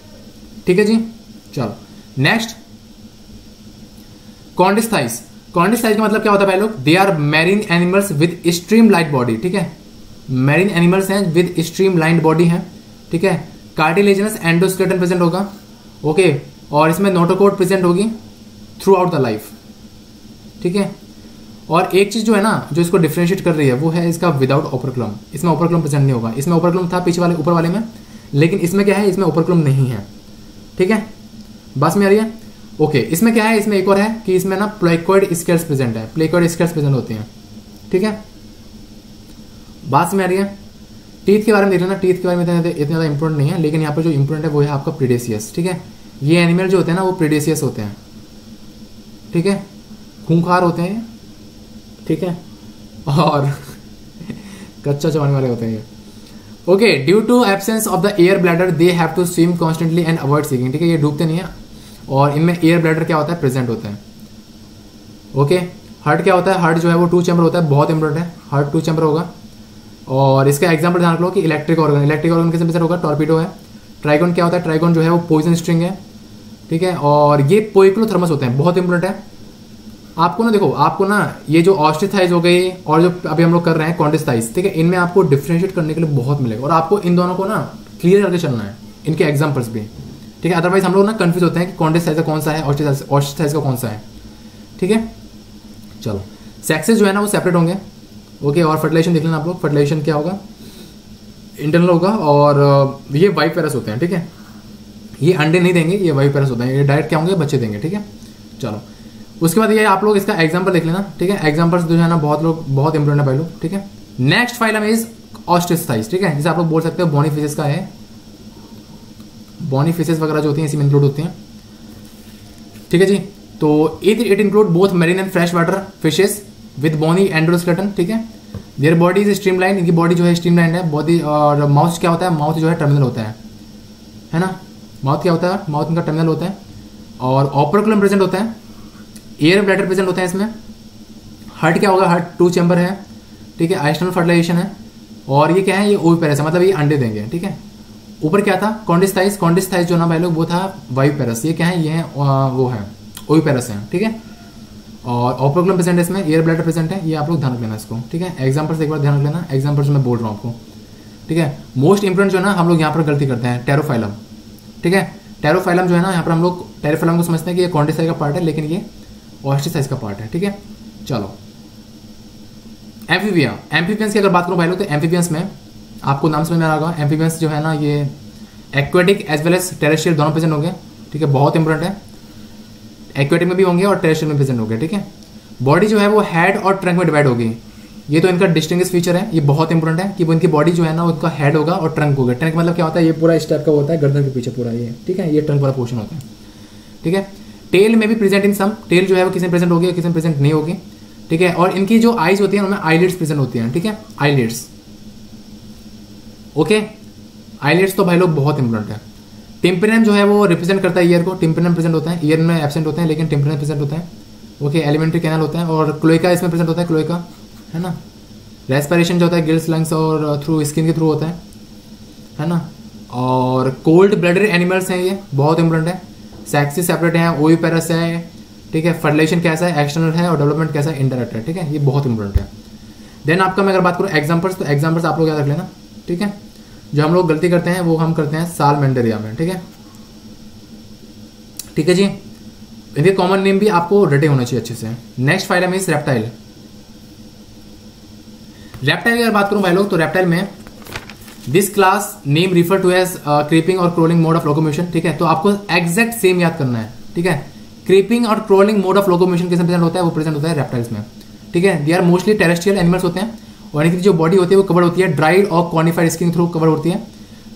ठीक है जी? चलो। नेक्स्ट कॉन्डिस्थाइस कॉन्डिस्थाइस का मतलब क्या होता है भाई लोग? They are marine animals with streamlined body ठीक है? मैरीन एनिमल्स हैं विद स्ट्रीम लाइट बॉडी है, ठीक है? कार्टिलेजनस एंडोस्केटन प्रेजेंट होगा ओके और इसमें नोटोकोड प्रेजेंट होगी थ्रू आउट द लाइफ ठीक है? और एक चीज़ जो है ना, जो इसको डिफ्रेंशिएट कर रही है, वो है इसका विदाउट ओपरक्लम इसमें ओपरक्लम प्रेजेंट नहीं होगा। इसमें ओपरक्लम था पीछे वाले, ऊपर वाले में, लेकिन इसमें क्या है? इसमें ओपरक्लम नहीं है, ठीक है? बस में आ रही है। ओके इसमें क्या है? इसमें एक और है कि इसमें ना प्लेकॉइड स्केल्स प्रेजेंट है। प्लेकॉइड स्केल्स प्रेजेंट होती हैं। ठीक है? बात में आ रही है? टीथ के बारे में देख लेना। टीथ के बारे में इतना ज़्यादा इंपॉर्टेंट नहीं है, लेकिन यहाँ पर जो इंपॉर्टेंट है, वो है आपका प्रीडेसियस ठीक है? ये एनिमल जो होते हैं ना, वो प्रीडेसियस होते हैं। ठीक है? खूंखार होते हैं। ठीक है? और *laughs* कच्चा चबाने वाले होते हैं ये। Okay due to absence of the air bladder they have to swim constantly and avoid sinking ठीक है? ये डूबते नहीं है। और इनमें एयर ब्लैडर क्या होता है? प्रेजेंट होता है। ओके हार्ट क्या होता है? हार्ट जो है वो टू चैम्बर होता है। बहुत इंपॉर्टेंट है। हार्ट टू चैम्बर होगा। और इसका एग्ज़ाम्पल ध्यान रख कि इलेक्ट्रिक ऑर्गन इलेक्ट्रिक ऑर्गन किस प्रेजेंट होगा? टॉर्पीडो है। ट्राइगोन क्या होता है? ट्राइगोन जो है वो पॉइजन स्ट्रिंग है। ठीक है? और ये पोइक्लोथर्मस होते हैं। बहुत इंपॉर्टेंट है। आपको ना देखो, आपको ना ये जो ऑस्टिथाइज हो गई और जो अभी हम लोग कर रहे हैं कॉन्टिस्थाइज ठीक है? इनमें आपको डिफ्रेंशिएट करने के लिए बहुत मिलेगा। और आपको इन दोनों को ना क्लियर करके चलना है। इनके एग्जाम्पल्स भी। ठीक है? अदरवाइज़ हम लोग ना कंफ्यूज होते हैं कि कॉन्टिस्थाइज का कौन सा है ऑस्टिथाइज का कौन सा है। ठीक है? चलो। सेक्सेस जो है ना, वो सेपरेट होंगे। ओके और फर्टिलाइजेशन देख लेना आप लोग। फर्टिलाइजेशन क्या होगा? इंटरनल होगा, और ये वाइट पैरस होते हैं, ठीक है? ये अंडे नहीं देंगे, ये वाइट पैरस होते हैं। ये डायरेक्ट क्या होंगे? बच्चे देंगे, ठीक है? चलो। उसके बाद ये आप लोग इसका एग्ज़ाम्पल देख लेना, ठीक है? एग्जाम्पल्स जो है ना, बहुत लोग, बहुत इंपॉर्टेंट है लोग, ठीक है? नेक्स्ट फाइलम इज़ ऑस्टिसाइज ठीक है? जिसे आप लोग बोल सकते हो बॉनी फिशेस का है। बॉनी फिशेस वगैरह जो होती हैं, इसी में इंक्लूड होती हैं। ठीक है जी? तो it it include both marine and fresh water fishes with bony endoskeleton ठीक है? Their body is streamline इनकी बॉडी जो है स्ट्रीम लाइन है। बॉडी और माउथ क्या होता है? माउथ जो है टर्मिनल होता है। है ना? माउथ क्या होता है? माउथ इनका टर्मिनल होता है। और ऑपरकुलम प्रेजेंट होता है। एयर ब्लैडर प्रेजेंट होता है इसमें। हार्ट क्या होगा? हार्ट टू चैम्बर है। ठीक है? आइस्टनल फर्टिलाइजेशन है। और ये क्या है? ये ओवी पैरस है। मतलब ये अंडे देंगे। ठीक है? ऊपर क्या था? कॉन्डिस्थाइज कॉन्डिस्थाइज जो ना भाई लोग, वो था वायु पैरस ये क्या है? ये है वो है ओवी पैरस है, ठीक है? और ऑपरोग्लम प्रेजेंट इसमें एयर ब्लैडर प्रेजेंट है, ये आप लोग ध्यान रख लेना इसको, ठीक है? एग्जाम्पल्स एक बार ध्यान रख लेना एग्जाम्पल्स मैं बोल रहा हूँ आपको, ठीक है? मोस्ट इंपोर्टेंट जो है ना, हम लोग यहाँ पर गलती करते हैं टेरोफाइलम ठीक है? टेरोफाइलम जो है ना, यहाँ पर हम लोग टेरोफाइलम को समझते हैं कि ये कॉन्डिस्थाइज का पार्ट है, लेकिन ये ऑस्टिसाइज का पार्ट है, ठीक है? चलो। एम्फीबिया एम्फीबियंस की अगर बात करूँ भाई लोग तो एम्फीबियंस में आपको नाम समझ में आ रहा एम्फीबियंस जो है ना, ये aquatic as well as terrestrial दोनों प्रेजेंट होंगे ठीक है, बहुत इंपॉर्टेंट है। एक्वेटिक में भी होंगे और टेरेस्ट्रियल में प्रेजेंट होंगे ठीक है? बॉडी जो है वो हेड और ट्रंक में डिवाइड होगी ये तो इनका डिस्टिंग फीचर है। ये बहुत इंपॉर्टेंट है कि वो इनकी बॉडी जो है ना, उनका हेड होगा और ट्रंक होगा। ट्रंक मतलब क्या होता है? ये पूरा इस टाइप का होता है, गर्दन के पीछे पूरा ये। ठीक है, ये ट्रंक वाला पोर्शन होता है। ठीक है? टेल में भी प्रेजेंट इन सम टेल जो है वो किसी में प्रेजेंट होगी किसी में प्रेजेंट नहीं होगी। ठीक है? और इनकी जो आईज होती है, उनमें आईलिड्स प्रेजेंट होती हैं। ठीक है? आईलिड्स ओके आईलेट्स तो भाई लोग बहुत इंपॉर्टेंट है। टिम्परम जो है वो रिप्रेजेंट करता है ईयर को। टिम्परम प्रेजेंट होता है। ईयर में एबसेंट होते हैं, लेकिन टिम्परम प्रेजेंट होता है। ओके एलिमेंट्री कैनल होता है और क्लोइका इसमें प्रेजेंट होता है क्लोइका है ना? रेस्पिरेशन जो होता है गिल्स लंग्स और थ्रू स्किन के थ्रू होता है। है ना? और कोल्ड ब्लडेड एनिमल्स हैं ये। बहुत इंपॉर्टेंट है। सेक्सी सेपरेट है। ओवी पैरस है। ठीक है? फर्टिलाइजेशन कैसा है? एक्सटर्नल है और डेवलपमेंट कैसा है? इंडायरेक्ट है। ठीक है? ये बहुत इंपॉर्टेंट है। देन आपका मैं अगर बात करूँ एग्जाम्पल्स तो एग्जाम्पल्स आप लोग याद रख लेना। ठीक है? जो हम लोग गलती करते हैं, वो हम करते हैं साल में, ठीक है? ठीक है जी? इनके कॉमन नेम भी आपको रटे होना चाहिए अच्छे से। नेक्स्ट फ़ाइल है रेप्टाइल रेप्टाइल की अगर बात करूँ भाई लोग तो रेप्टाइल में this class name refer to as creeping और क्रोलिंग मोड ऑफ़ लोकोमोशन ठीक है? तो आपको एग्जैक्ट सेम याद करना है, ठीक है? क्रीपिंग और क्रोलिंग मोड ऑफ़ लोकोमोशन किस प्रेजेंट होता है? वो प्रेजेंट होता है रेप्टाइल्स में, ठीक है? They are mostly terrestrial animals होते हैं। और इनकी जो बॉडी होती है, वो कवर होती है ड्राइड और क्वानिफाइड स्किन थ्रू कवर होती है,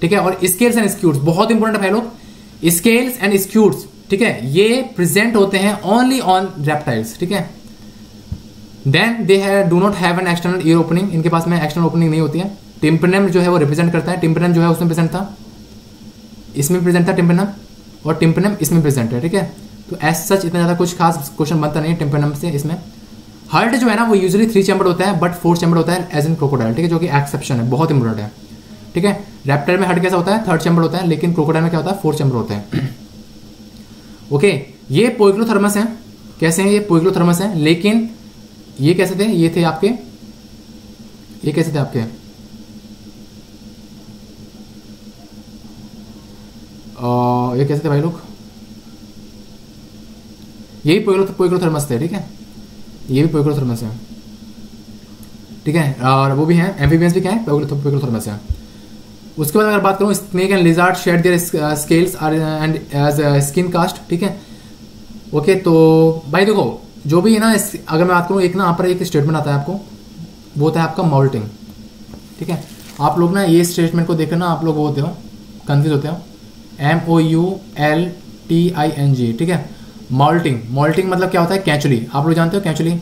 ठीक है? और स्केल्स एंड स्क्यूट्स बहुत इंपॉर्टेंट है लोग। स्केल्स एंड स्क्यूट्स ठीक है? ये प्रेजेंट होते हैं ओनली ऑन रेप्टाइल्स ठीक है? Then they do not have an external ear opening इनके पास में एक्सटर्नल ओपनिंग नहीं होती है। टिम्पनम जो है वो रिप्रेजेंट करता है। टिम्पनम जो है उसमें प्रेजेंट था। इसमें प्रेजेंट था टिम्पनम और टिम्पनम इसमें प्रेजेंट है, ठीक है? तो एज सच इतना ज़्यादा कुछ खास क्वेश्चन बनता नहीं है टिम्पनम से इसमें। हर्ट जो है ना, वो यूजली थ्री चैम्बर होता है बट फोर चैम्बर होता है एज इन क्रोकोडाइल ठीक है, जो कि एक्सेप्शन है, बहुत इंपॉर्टेंट है, ठीक है? रैप्टर में हर्ट कैसा होता है? थर्ड चैम्बर होता है, लेकिन क्रोकोडाइल में क्या होता है? फोर चैम्बर होता है। ओके ये पोइक्लोथर्मस है, कैसे हैं ये पोइक्लोथर्मस है? लेकिन ये कैसे थे? ये थे आपके, ये कैसे थे आपके? ये कैसे थे भाई लोग? यही पोइक्लोथर्मस थे, ठीक है? ये भी पोइक्लोथर्मस है ठीक है? और वो भी हैं एम्फीबियंस भी क्या है? पोइक्लोथर्मस है उसके बाद अगर बात करूँ snake and lizard shed their scales are and as skin cast ठीक है? ओके तो भाई देखो, जो भी है ना अगर मैं बात करूँ, एक ना यहाँ पर एक स्टेटमेंट आता है आपको। वो होता है आपका मॉल्टिंग ठीक है? आप लोग ना ये स्टेटमेंट को देखकर ना, आप लोग होते हो कंफ्यूज होते हो। M O U L T I N G ठीक है? मॉल्टिंग मॉल्टिंग मतलब क्या होता है? कैचुली आप लोग जानते हो कैचुली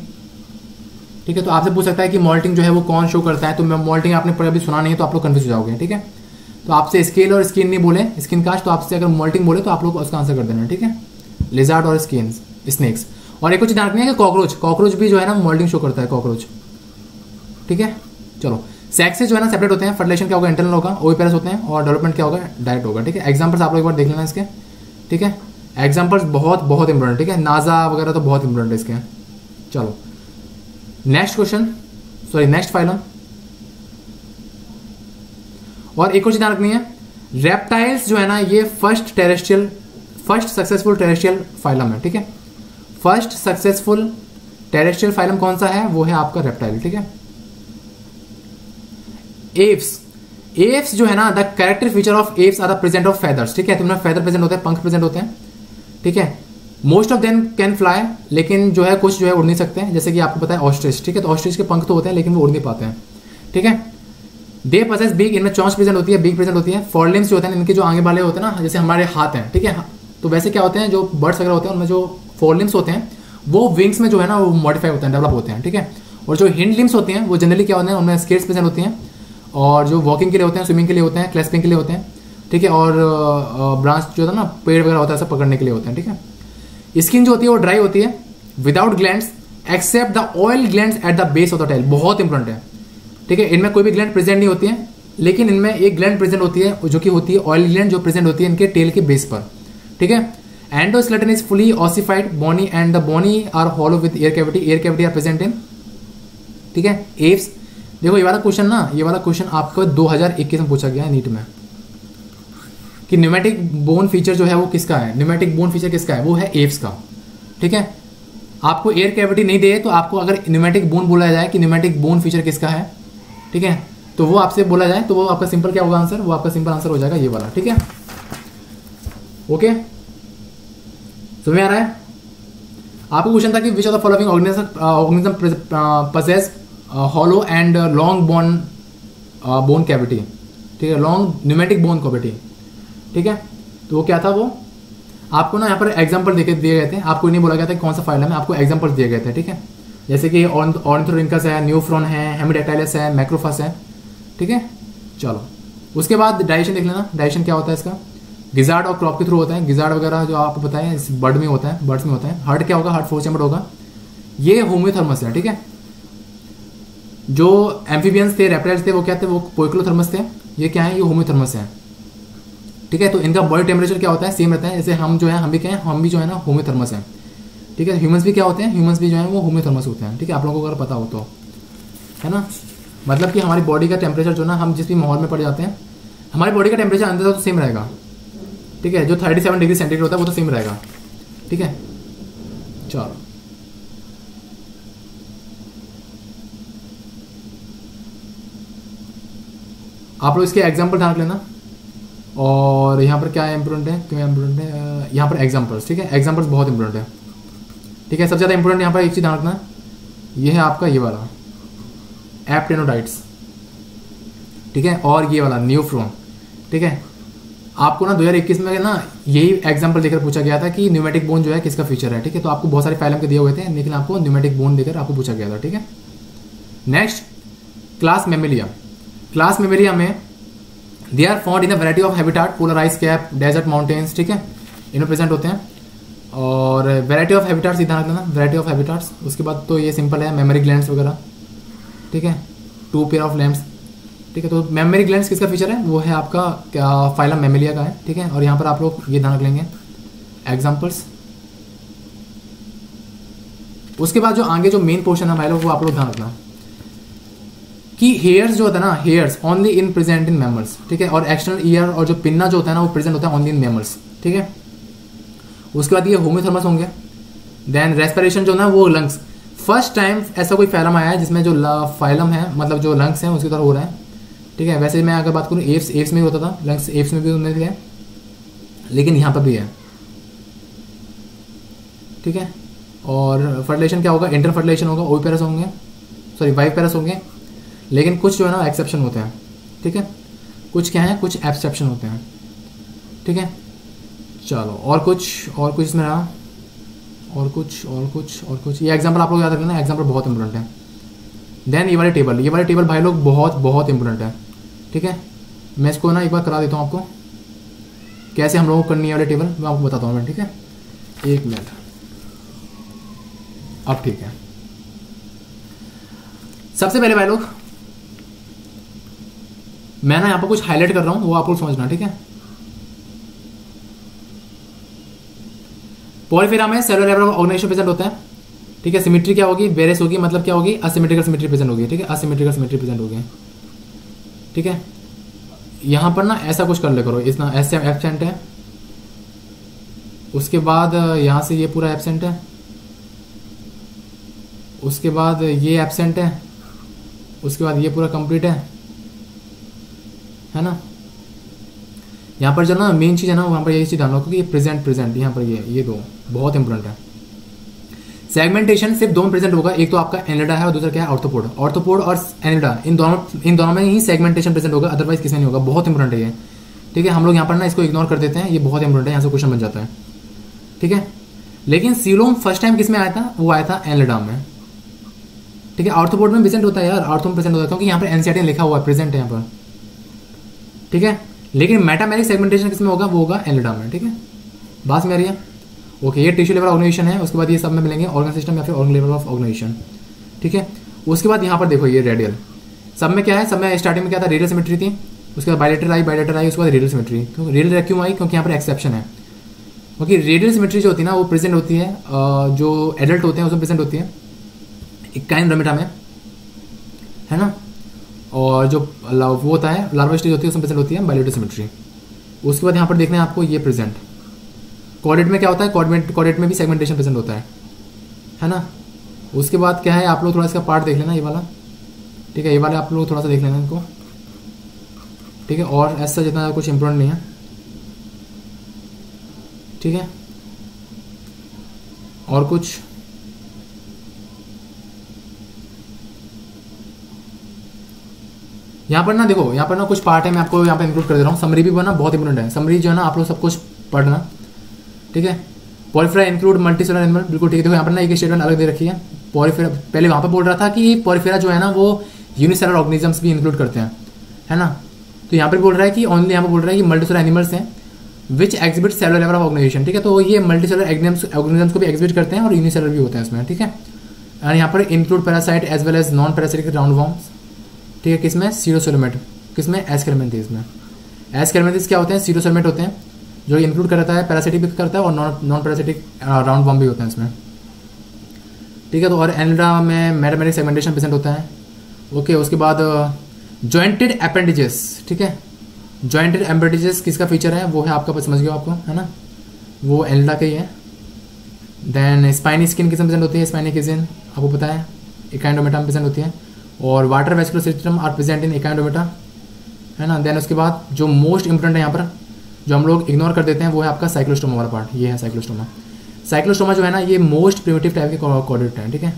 ठीक है तो आपसे पूछ सकता है कि मॉल्टिंग जो है वो कौन शो करता है? तो मैं मॉल्टिंग आपने पर अभी सुना नहीं है तो आप लोग कन्फ्यूज़ हो जाओगे, ठीक है? तो आपसे स्केल और स्किन नहीं बोले स्किन कास्ट तो आपसे अगर मॉल्टिंग बोले तो आप लोग उसका आंसर कर देना, ठीक है? लिजार्ड और स्किन स्नेक्स और एक कुछ ध्यान रखनी है कि कॉकरोच कॉकरोच भी जो है ना मॉल्टिंग शो करता है कॉकरोच ठीक है? चलो. सेक्स जो है ना सेपरेट होते हैं फर्टिलाइजेशन क्या होगा? इंटरनल होगा ओवीपेरस होते हैं, और डेवलपमेंट क्या होगा? डायरेक्ट होगा, ठीक है? एग्जाम्पल्स आप लोग एक बार देख लेना इसके, ठीक है? एग्जाम्पल्स बहुत बहुत इंपॉर्टेंट ठीक है? नाजा वगैरह तो बहुत इंपॉर्टेंट है इसके। चलो। Next question sorry next phylum और एक चीज़ ध्यान रखनी है। रेप्टाइल्स जो है ना, ये first terrestrial first successful terrestrial phylum है, ठीक है? फ़र्स्ट सक्सेसफुल टेरेस्ट्रियल फाइलम कौन सा है? वो है आपका रेप्टाइल ठीक है? एप्स एप्स जो है ना the character feature of apps are the present of feathers ठीक है? तुम्हें फेदर प्रेजेंट होते हैं, पंख प्रेजेंट होते हैं। ठीक है most of them can fly लेकिन जो है कुछ जो है उड़ नहीं सकते हैं जैसे कि आपको पता है ऑस्ट्रिच ठीक है तो ऑस्ट्रिच के पंख तो होते हैं लेकिन वो उड़ नहीं पाते हैं ठीक है दे पसेस बिग इनमें चौंच प्रेजेंट होती है बिग प्रेजेंट होती है फॉरलिम्स जो होते हैं इनके जो आगे वाले होते हैं ना जैसे हमारे हाथ हैं ठीक है तो वैसे क्या होते हैं जो बर्ड्स वगैरह होते हैं उनमें जो फॉरलिम्स होते हैं वो विंग्स में जो है ना वो मॉडिफाई होते हैं डेवलप होते हैं ठीक है और जो हिंड लिम्स होती हैं वो जनरली क्या होते हैं उनमें स्केट्स प्रेजेंट होती हैं और जो वॉकिंग के लिए होते हैं स्विमिंग के लिए होते हैं क्लैस्पिंग के लिए होते हैं ठीक है, और ब्रांच जो है ना, पेड़ वगैरह होता है सब पकड़ने के लिए होते हैं, ठीक है? स्किन जो होती है, वो ड्राई होती है without gland except the oil gland at the base of the tail बहुत इंपॉर्टेंट है, ठीक है? इनमें कोई भी ग्लैंड प्रेजेंट नहीं होती है, लेकिन इनमें एक ग्लैंड प्रेजेंट होती है, जो कि होती है ऑयल ग्लैंड जो प्रेजेंट होती है इनके टेल के बेस पर, ठीक है? Endoskeleton is fully ossified bony and the bony are hollow with air cavity air cavity are present in ठीक है? एव्स देखो, ये वाला क्वेश्चन ना, ये वाला क्वेश्चन आपको 2021 में पूछा गया है, नीट में। कि न्यूमेटिक बोन फीचर जो है वो किसका है? न्यूमेटिक बोन फीचर किसका है? वो है एव्स का। ठीक है? आपको एयर कैविटी नहीं दे तो आपको अगर न्यूमेटिक बोन बोला जाए कि न्यूमेटिक बोन फीचर किसका है? ठीक है? तो वो आपसे बोला जाए तो वो आपका सिंपल क्या होगा आंसर वो आपका सिंपल आंसर हो जाएगा ये वाला। ठीक है? ओके समझ आ रहा है? आपको क्वेश्चन था कि which of the following organism possess hollow and long bone bone cavity ठीक है? लॉन्ग न्यूमेटिक बोन कैविटी ठीक है? तो वो क्या था वो? आपको ना यहाँ पर एग्ज़ाम्पल देखे दिए गए थे। आपको नहीं बोला गया था कौन सा फ़ाइल है आपको एग्ज़ाम्पल दिए गए थे, ठीक है? जैसे कि ऑर्निथोरिंकस है न्यूफ्रॉन है हेमिडेटाइलस है मैक्रोफस है, ठीक है? चलो। उसके बाद डाइजेशन देख लेना। डाइजेशन क्या होता है इसका? गिजार्ड और क्रॉप के थ्रू होता है। गिजार्ड वगैरह जो आपको बताएँ, इस बर्ड में होता है बर्ड्स में होता है। हार्ट क्या होगा? हार्ट फोर चैम्बर होगा। ये होम्योथर्मस है, ठीक है? जो एम्फीबियंस थे रेप्टाइल्स थे, वो क्या थे? वो पोइक्लोथर्मस थे। ये क्या है? ये होम्योथर्मस है। ठीक है? तो इनका बॉडी टेम्परेचर क्या होता है? सेम रहता है। जैसे हम जो है, हम भी क्या है हम भी जो है ना होम्योथर्मस है। ठीक है? ह्यूमंस भी क्या होते हैं? ह्यूमंस भी जो है, वो होम्योथर्मस होते हैं। ठीक है? आप लोगों को अगर पता हो तो। है ना? मतलब कि हमारी बॉडी का टेम्परेचर जो ना, हम जिस भी माहौल में पड़ जाते हैं, हमारी बॉडी का टेम्परेचर अंदर तो सेम रहेगा। ठीक है? जो थर्टी सेवन डिग्री सेंटीग्रेड होता है, वो तो सेम रहेगा। ठीक है? चलो। आप लोग इसके एग्ज़ाम्पल ध्यान लेना। और यहाँ पर क्या इंपोर्टेंट है? क्यों इंपोर्टेंट है? यहाँ पर एग्जाम्पल्स ठीक है? एग्जाम्पल्स बहुत इंपोर्टेंट है। ठीक है? सबसे ज़्यादा इंपोर्टेंट यहाँ पर एक चीज़ ध्यान रखना ये है आपका ये वाला। एप्टेनोडाइट्स ठीक है? और ये वाला न्यूफ्रोन ठीक है? आपको ना 2021 में ना यही एग्ज़ाम्पल देकर पूछा गया था कि न्यूमेटिक बोन जो है किसका फीचर है, ठीक है? तो आपको बहुत सारे फाइलम के दिए हुए थे, लेकिन आपको न्यूमेटिक बोन देकर आपको पूछा गया था, ठीक है? Next class Mammalia class Mammalia में they are found in a variety of habitat polar ice cap desert mountains ठीक है? इनमें प्रेजेंट होते हैं। और वैरायटी ऑफ़ हैबिटाट्स इधर रखना वैरायटी ऑफ़ हैबिटाट्स उसके बाद तो ये सिंपल है मेमोरी ग्लैंड्स वगैरह। ठीक है? टू पेयर ऑफ़ लैम्प्स ठीक है तो मेमोरी ग्लैंड्स किसका फीचर है? वो है आपका, क्या फाइलम मेमेलिया का है, ठीक है? और यहाँ पर आप लोग ये ध्यान रख लेंगे। एग्जाम्पल्स उसके बाद जो आगे जो मेन पोर्शन है भाई लोग, वो आप लोग ध्यान रखना। कि हेयर्स जो होता है ना hairs only in present in mammals ठीक है? और एक्सटर्नल ईयर और जो पिन्ना जो होता है ना, वो प्रेजेंट होता है ओनली इन मेमर्स ठीक है? उसके बाद ये होम्योथर्मस होंगे। देन रेस्पिरेशन जो ना, वो लंग्स फ़र्स्ट टाइम ऐसा कोई फैलम आया है जिसमें जो फाइलम है मतलब जो लंग्स हैं, उसकी तरह हो रहा है, ठीक है? वैसे मैं अगर बात करूँ एप्स एप्स में भी होता था लंग्स एप्स में भी उनमें भी है लेकिन यहाँ पर भी है, ठीक है? और फर्टिलेशन क्या होगा? इंटर फर्टिलेशन होगा ओवी पैरस होंगे सॉरी वाइव पैरस होंगे लेकिन कुछ जो है ना एक्सेप्शन होते हैं, ठीक है? कुछ क्या है? कुछ एक्सेप्शन होते हैं, ठीक है? चलो, और कुछ और कुछ इसमें रहा? और कुछ और कुछ और कुछ। ये एग्ज़ाम्पल आप लोग याद रखना एग्ज़ाम्पल बहुत इंपॉर्टेंट है। देन ये वाले टेबल ये वाले टेबल भाई लोग बहुत बहुत इंपॉर्टेंट है, ठीक है? मैं इसको ना एक बार करा देता हूँ आपको। कैसे हम लोगों को करनी है वाले टेबल मैं आपको बताता हूँ मैं, ठीक है? एक मिनट अब ठीक है। सबसे पहले भाई लोग मैं ना यहाँ पर कुछ हाईलाइट कर रहा हूँ, वो आप लोग समझना, ठीक है? पॉलीफेरा में सेलुलर लेवल ऑर्गेनाइजेशन प्रेजेंट होता है, ठीक है? सिमेट्री क्या होगी? वेरियस होगी मतलब क्या होगी? असिमेट्रिकल सिमेट्री प्रेजेंट होगी, ठीक है? असिमेट्रिकल सिमेट्री प्रेजेंट होगी, ठीक है? यहाँ पर ना ऐसा कुछ कर ले करो इतना ऐसे एबसेंट है, उसके बाद यहाँ से ये पूरा एबसेंट है, उसके बाद ये एबसेंट है, उसके बाद ये पूरा कंप्लीट है है ना? यहाँ पर जो ना मेन चीज़ है ना, वहाँ पर यही चीज़ ध्यान रखो कि ये प्रेजेंट प्रेजेंट यहाँ पर ये ये दो, बहुत इंपॉर्टेंट है। सेगमेंटेशन सिर्फ़ दो में प्रेजेंट होगा, एक तो आपका एनिडा है और दूसरा क्या है? ऑर्थोपोड ऑर्थोपोड और एनिडा इन दोनों इन दोनों में ही सेगमेंटेशन प्रेजेंट होगा अदरवाइज़ किसी नहीं होगा। बहुत इंपॉर्टेंट है ये। ठीक है, हम लोग यहाँ पर ना इसको इग्नोर कर देते हैं, ये बहुत इंपॉर्टेंट है, यहाँ से क्वेश्चन बन जाता है। ठीक है? लेकिन सीलोम फ़र्स्ट टाइम किसमें आया था? वो आया था एनलिडा में। ठीक है ऑर्थोपोड में प्रेजेंट होता है यार ऑर्थो में प्रेजेंट होता है, क्योंकि यहाँ पर एनसीआरटी लिखा हुआ है प्रेजेंट है यहाँ पर। ठीक है? लेकिन मेटामेरिक सेगमेंटेशन किसमें होगा? वो होगा एलिडा में, ठीक है? बात में आ रही है? ओके ये टिश्यू लेवल ऑर्गेनाइजेशन है, उसके बाद ये सब में मिलेंगे ऑर्गन सिस्टम या फिर ऑर्गन लेवल ऑफ़ ऑर्गेनाइजेशन ठीक है? उसके बाद यहाँ पर देखो ये रेडियल सब में क्या है? सब में स्टार्टिंग में क्या था? रेडियल सिमेट्री थी, उसके बाद बायोलेटर आई बायोलेटर आई, उसके बाद रेडियल सिमेट्री तो रेडियल क्यों आई? क्योंकि यहाँ पर एक्सेप्शन है। क्योंकि रेडियल सिमेट्री जो होती है ना, वो प्रेजेंट होती है जो एडल्ट होते हैं, उसमें प्रेजेंट होती है इक्काइन रमिटा में, है ना? और जो वो होता है लार्वा स्टेज होती है, उसमें प्रेजेंट होती है बायोलेटर सिमेट्री उसके बाद यहाँ पर देखना है आपको ये प्रेजेंट कॉर्डेट में क्या होता है? कॉर्डेट कॉर्डेट में भी सेगमेंटेशन प्रेजेंट होता है। है ना? उसके बाद क्या है? आप लोग थोड़ा इसका पार्ट देख लेना, ये वाला। ठीक है, ये वाला आप लोग थोड़ा सा देख लेना इनको। ठीक है, और ऐसा जितना कुछ इम्पोर्टेंट नहीं है। ठीक है? और कुछ? यहाँ पर ना देखो, यहाँ पर ना कुछ पार्ट है, मैं आपको यहाँ पर इंक्लूड कर दे रहा हूँ। समरी भी बना, बहुत इंपॉर्टेंट है। समरी जो है ना, आप लोग सब कुछ पढ़ना, ठीक है? पॉलीफेरा इंक्लूड मल्टीसेलर एनिमल बिल्कुल ठीक है। देखो, यहाँ पर ना एक स्टेटमेंट अलग दे रखी है। पॉलीफेरा पहले वहाँ पर बोल रहा था कि पॉलीफेरा जो है ना, वो यूनिसेलर ऑर्गेनिजम्स भी इंक्लूड करते हैं, है ना? तो यहाँ पर बोल रहा है कि ओनली यहाँ पर बोल रहा है कि मल्टी मल्टीसेलर एनिमल्स हैं which exhibit cellular level of organization ठीक है? तो ये मल्टीसेलर ऑर्गेनिजम्स को भी एग्जिबिट करते हैं और यूनिसेलर भी होते हैं इसमें, ठीक है? एंड यहाँ पर include parasite as well as non parasitic round worms ठीक है, किसमें? सीरोसोलोमेट किसमें? एसकेरमेंथिस में। एसकेरमेंथिस क्या होते हैं? सीरोसोलोमेट होते हैं, जो इंक्लूड करता है पैरासिटिक भी करता है और नॉन नॉन पैरासिटिक राउंड बॉम्ब भी होते हैं इसमें। ठीक है तो और एनडा में मैथमेटिक सेगमेंटेशन प्रेजेंट होता है। ओके उसके बाद जॉइंटेड अपेंडिजेस ठीक है? जॉइंटेड एम्पेंडिजेस किसका फीचर है? वो है आपका, समझ गया आपको है ना? वो एल्डा का ही है। देन स्पाइनी स्किन किसम प्रेजेंट होती है? स्पाइनी किसिन आपको पता है। इकाइंडोमेटा में प्रेजेंट होती है। और water vascular system are present in Echinodermata है ना? देन उसके बाद जो मोस्ट इंपोर्टेंट है यहाँ पर, जो हम लोग इग्नोर कर देते हैं, वो है आपका साइक्लोस्टोमा वाला पार्ट ये है साइक्लोस्टोमा साइक्लोस्टोमा जो है ना, ये मोस्ट प्रिमेटिव टाइप के कॉर्डेट हैं, ठीक है?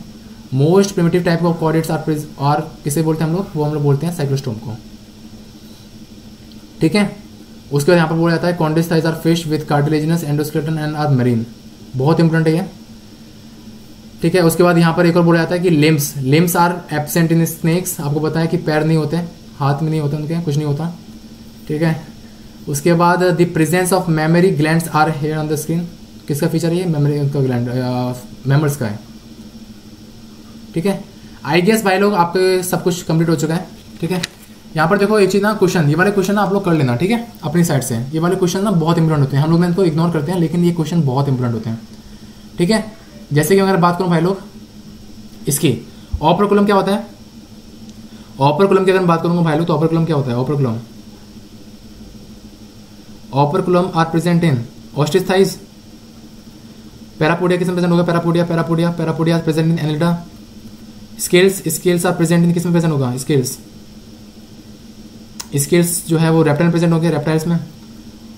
Most primitive type of chordates are और किसे बोलते हैं हम लोग? वो हम लोग बोलते हैं साइक्लोस्टोम को. ठीक है? उसके बाद यहाँ पर बोला जाता है Chondrichthyes are fish with cartilaginous endoskeleton and are marine बहुत इंपॉर्टेंट है ठीक है, उसके बाद यहाँ पर एक और बोला जाता है कि limbs limbs are absent in snakes आपको पता है कि पैर नहीं होते, हाथ में नहीं होते उनके, कुछ नहीं होता। ठीक है, उसके बाद the presence of mammary gland are hair on the screen किसका फीचर है ये? मेमोरी का ग्लैंड मेमर्स का है। ठीक है आई गेस भाई लोग, आपके सब कुछ कंप्लीट हो चुका है। ठीक है, यहाँ पर देखो एक चीज़ ना क्वेश्चन ये वाले क्वेश्चन ना आप लोग कर लेना, ठीक है, अपनी साइड से। ये वाले क्वेश्चन ना बहुत इंपॉर्टेंट होते हैं। हम लोग इनको इग्नोर करते हैं, लेकिन ये क्वेश्चन बहुत इंपॉर्टेंट होते हैं। ठीक है जैसे कि अगर बात करूँ भाई लोग, इसकी ऑपर कुलम क्या होता है? ऑपर कुलम की अगर बात करूँगा भाई लोग तो ऑपर कुलम क्या होता है? Operculum operculum are present in Osteichthyes parapodia किसमें प्रेजेंट होगा? Parapodia parapodia parapodia present in Annelida scales scales are present in किसमें प्रेजेंट होगा? स्केल्स स्केल्स जो है वो रेप्टाइल प्रेजेंट होंगे रेप्टाइल्स में.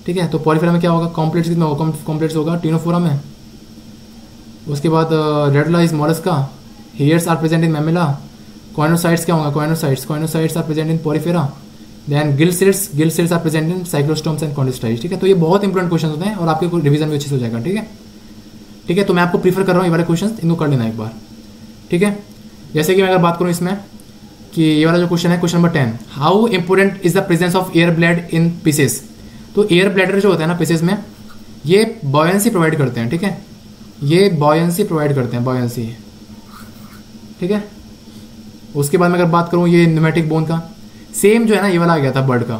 ठीक है? तो पॉलीफेरा में क्या होगा? कॉम्प्लेक्स कितना होगा कॉम्प्लेक्स होगा, टीनोफोरा में. उसके बाद रेडला इज़ मॉलस का। Hairs are present in Mammalia choanocytes क्या होगा? Choanocytes choanocytes are present in Porifera then gill cells gill cells are present in cyclostomes and Chondrichthyes ठीक है? तो ये बहुत इंपॉर्टेंट क्वेश्चन होते हैं और आपके रिविजन भी अच्छे से हो जाएगा। ठीक है? ठीक है? तो मैं आपको प्रीफर कर रहा हूँ ये वाले क्वेश्चन इनको कर लेना एक बार। ठीक है? जैसे कि मैं अगर बात करूँ इसमें कि ये वाला जो क्वेश्चन है question number ten how important is the presence of air blood in pisces तो एयर ब्लैडर जो होता है ना पीसेस में, ये बॉयंसी प्रोवाइड करते हैं। ठीक है? ये बॉयंसी प्रोवाइड करते हैं बॉयंसी ठीक है? उसके बाद मैं अगर बात करूँ ये न्यूमेटिक बोन का सेम जो है ना, ये वाला आ गया था बर्ड का।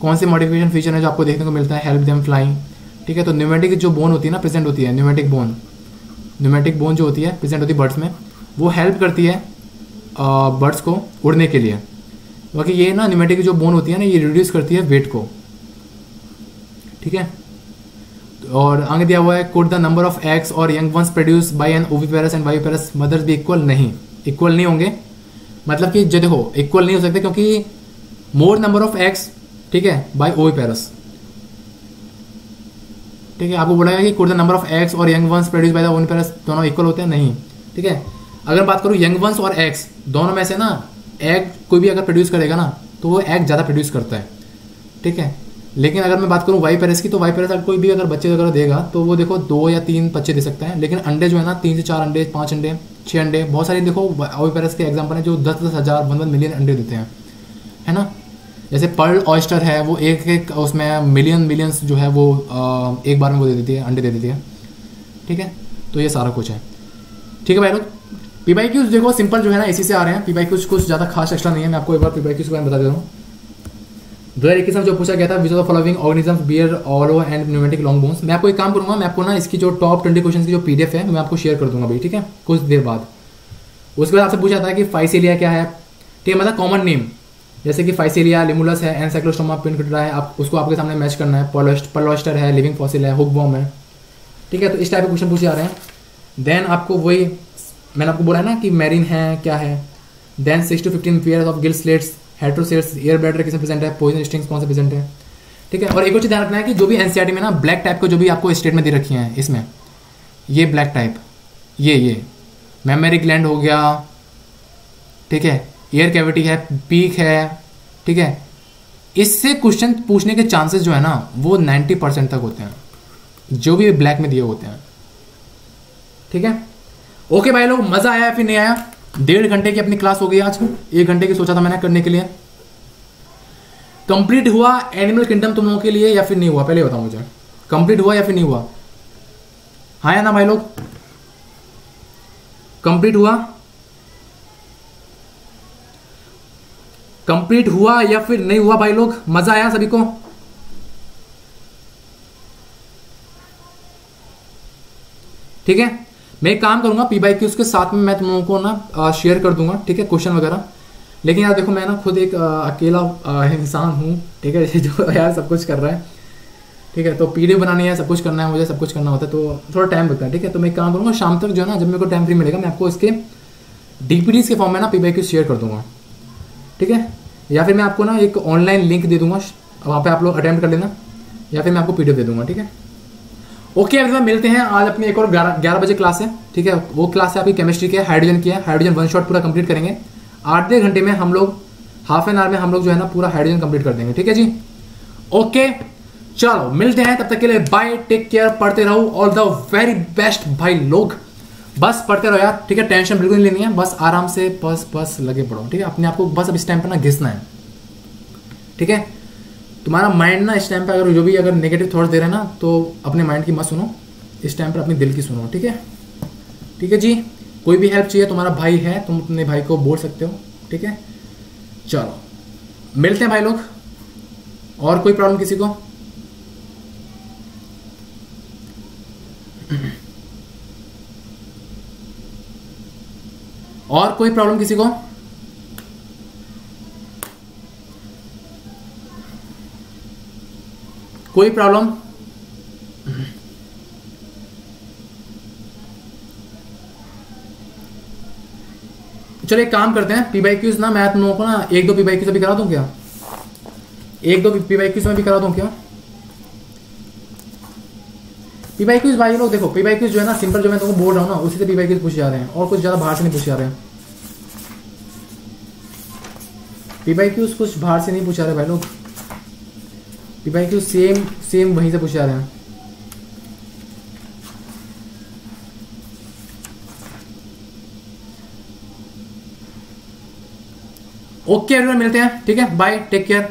कौन से मॉडिफिकेशन फीचर है जो आपको देखने को मिलता है? हेल्प देम फ्लाइंग ठीक है? तो न्यूमेटिक जो बोन होती है ना प्रेजेंट होती है न्यूमेटिक बोन न्यूमेटिक बोन जो होती है प्रेजेंट होती है बर्ड्स में, वो हेल्प करती है बर्ड्स को उड़ने के लिए। बाकी ये ना न्यूमेटिक जो बोन होती है ना, ये रिड्यूस करती है वेट को। ठीक है? और आगे दिया हुआ है could the number of eggs और young ones produce by an oviparous and viviparous mothers भी इक्वल नहीं। इक्वल नहीं होंगे। मतलब कि जो देखो इक्वल नहीं हो सकते क्योंकि मोर नंबर ऑफ़ एग्स ठीक है बाय ओवीपेरस ठीक है, आपको बोला गया कि could the number of eggs और young ones produce by the oviparous दोनों इक्वल होते हैं? नहीं। ठीक है, अगर बात करूँ यंग वंस और एग्स दोनों में से ना एग कोई भी अगर प्रोड्यूस करेगा ना तो वो एग ज़्यादा प्रोड्यूस करता है। ठीक है लेकिन अगर मैं बात करूँ वाई पेरेस की तो वाई पेरेस अगर कोई भी अगर बच्चे अगर देगा तो वो देखो दो या तीन बच्चे दे सकता है। लेकिन अंडे जो है ना, तीन से चार अंडे, पाँच अंडे छः अंडे, बहुत सारे देखो वाई पेरेस के एग्ज़ाम्पल हैं जो दस दस हज़ार वन वन मिलियन अंडे देते हैं। है ना? जैसे पर्ल ऑयस्टर है, वो एक एक उसमें मिलियन मिलियंस जो है वो एक बार में वो दे देती है, अंडे दे देती है। ठीक है? तो ये सारा कुछ है। ठीक है भाई लोग? पी बाई क्यूज देखो सिंपल जो है ना, इसी से आ रहे हैं। पी बाई क्यूज कुछ ज़्यादा खास एक्स्ट्रा नहीं है। मैं आपको एक बार पी बाई क्यूज के बारे में बता दे रहा हूँ। दो हज़ार इक्कीस में जो पूछा गया था which of following organism bear hollow and pneumatic long bones मैं आपको एक काम करूँगा, मैं आपको ना इसकी जो टॉप ट्वेंटी क्वेश्चन की जो पीडीएफ है, मैं आपको शेयर कर दूँगा भाई, ठीक है? कुछ देर बाद। उसके बाद आपसे पूछा था कि फाइसिलिया क्या है? ठीक है मतलब कॉमन नेम जैसे कि फाइसिलिया लिमुलस है एनसाइक्लोस्टोमा पिनकुटा है, आप, उसको आपके सामने मैच करना है। पॉलोस्ट पलोस्टर है लिविंग फॉसिल है हुक बॉम है। ठीक है तो इस टाइप के क्वेश्चन पूछे जा रहे हैं। देन आपको वही, मैंने आपको बोला है ना कि मैरिन है, क्या है? Then six to fifteen pair of gill slits हेट्रोसेल्स air bladder किसमें प्रेजेंट है? पॉइजन स्ट्रिंग्स कौन से प्रेजेंट है? ठीक है? और एक और चीज़ ध्यान रखना है कि जो भी एनसीआरटी में ना ब्लैक टाइप को जो भी आपको स्टेट में दे रखी है इसमें, ये ब्लैक टाइप ये ये मेमोरी ग्लैंड हो गया, ठीक है? एयर कैविटी है पीक है, ठीक है? इससे क्वेश्चन पूछने के चांसेस जो है ना, वो 90 परसेंट तक होते हैं। जो भी ब्लैक में दिए होते हैं। ठीक है? ओके भाई लोग, मज़ा आया, फिर नहीं आया? डेढ़ घंटे की अपनी क्लास हो गई आज। एक घंटे की सोचा था मैंने करने के लिए। कंप्लीट हुआ एनिमल किंगडम तुम लोगों के लिए या फिर नहीं हुआ? पहले बताओ मुझे। कंप्लीट हुआ या फिर नहीं हुआ? हाँ या ना भाई लोग? कंप्लीट हुआ? कंप्लीट हुआ या फिर नहीं हुआ भाई लोग? मज़ा आया सभी को। ठीक है? मैं एक काम करूँगा पी बाई क्यूज के साथ में मैं तुम लोगों को ना शेयर कर दूँगा ठीक है क्वेश्चन वगैरह। लेकिन यार देखो मैं ना खुद एक आ, अकेला इंसान हूँ ठीक है *laughs* जो यार सब कुछ कर रहा है। ठीक है तो पी डी बनानी है सब कुछ करना है मुझे सब कुछ करना होता है तो थोड़ा टाइम लगता है ठीक है। तो मैं एक काम करूँगा शाम तक जो है ना जब मेरे को टाइम फ्री मिलेगा मैं आपको इसके डीपीडीज के फॉर्म में ना पी बाई क्यूज शेयर कर दूँगा ठीक है। या फिर मैं आपको ना एक ऑनलाइन लिंक दे दूँगा वहाँ पे आप लोग अटैम्प्ट कर लेना या फिर मैं आपको पीडीएफ दे दूँगा ठीक है। ओके अभी मिलते हैं। आज अपनी एक और ग्यारह बजे क्लास है, ठीक है? वो क्लास है आपकी केमिस्ट्री की हाइड्रोजन की है। हाइड्रोजन वन शॉट पूरा कंप्लीट करेंगे। आठ घंटे में हम लोग हाफ़ एन आवर में हम लोग जो है ना पूरा हाइड्रोजन कंप्लीट कर देंगे, ठीक है जी? ओके चलो, मिलते हैं। तब तक के लिए बाय टेक केयर पढ़ते रहो। ऑल द वेरी बेस्ट भाई लोग। बस पढ़ते रहो यार, ठीक है? टेंशन बिल्कुल नहीं लेनी है। बस आराम से, बस बस लगे पढ़ो, ठीक है? अपने आप को बस अब इस टाइम पर ना घिसना है, ठीक है? तुम्हारा माइंड ना इस टाइम पे अगर जो भी अगर नेगेटिव थॉट्स दे रहे हैं ना तो अपने माइंड की मत सुनो। इस टाइम पर अपने दिल की सुनो, ठीक है? ठीक है जी? कोई भी हेल्प चाहिए, तुम्हारा भाई है, तुम अपने भाई को बोल सकते हो, ठीक है? चलो, मिलते हैं भाई लोग। और कोई प्रॉब्लम किसी को? और कोई प्रॉब्लम किसी को? कोई प्रॉब्लम चलो एक काम करते हैं पी बाई क्यूज ना, मैं तुम लोगों को ना एक दो पी बाई क्यूज अभी करा दूँ क्या? एक दो पी बाई क्यूज में भी करा दूँ क्या? पी बाई क्यूज भाई लोग देखो पी बाई क्यूज जो है ना सिंपल जो मैं तुमको बोल रहा हूँ ना, उसी से पी बाई क्यूज पूछे जा रहे हैं, और कुछ ज़्यादा बाहर से नहीं पूछे जा रहे हैं। पी बाई क्यूज कुछ बाहर से नहीं पूछा रहे भाई लोग। पी भाई क्यूज सेम सेम वहीं से पूछा रहे हैं? ओके एवरीवन मिलते हैं, ठीक है? Bye take care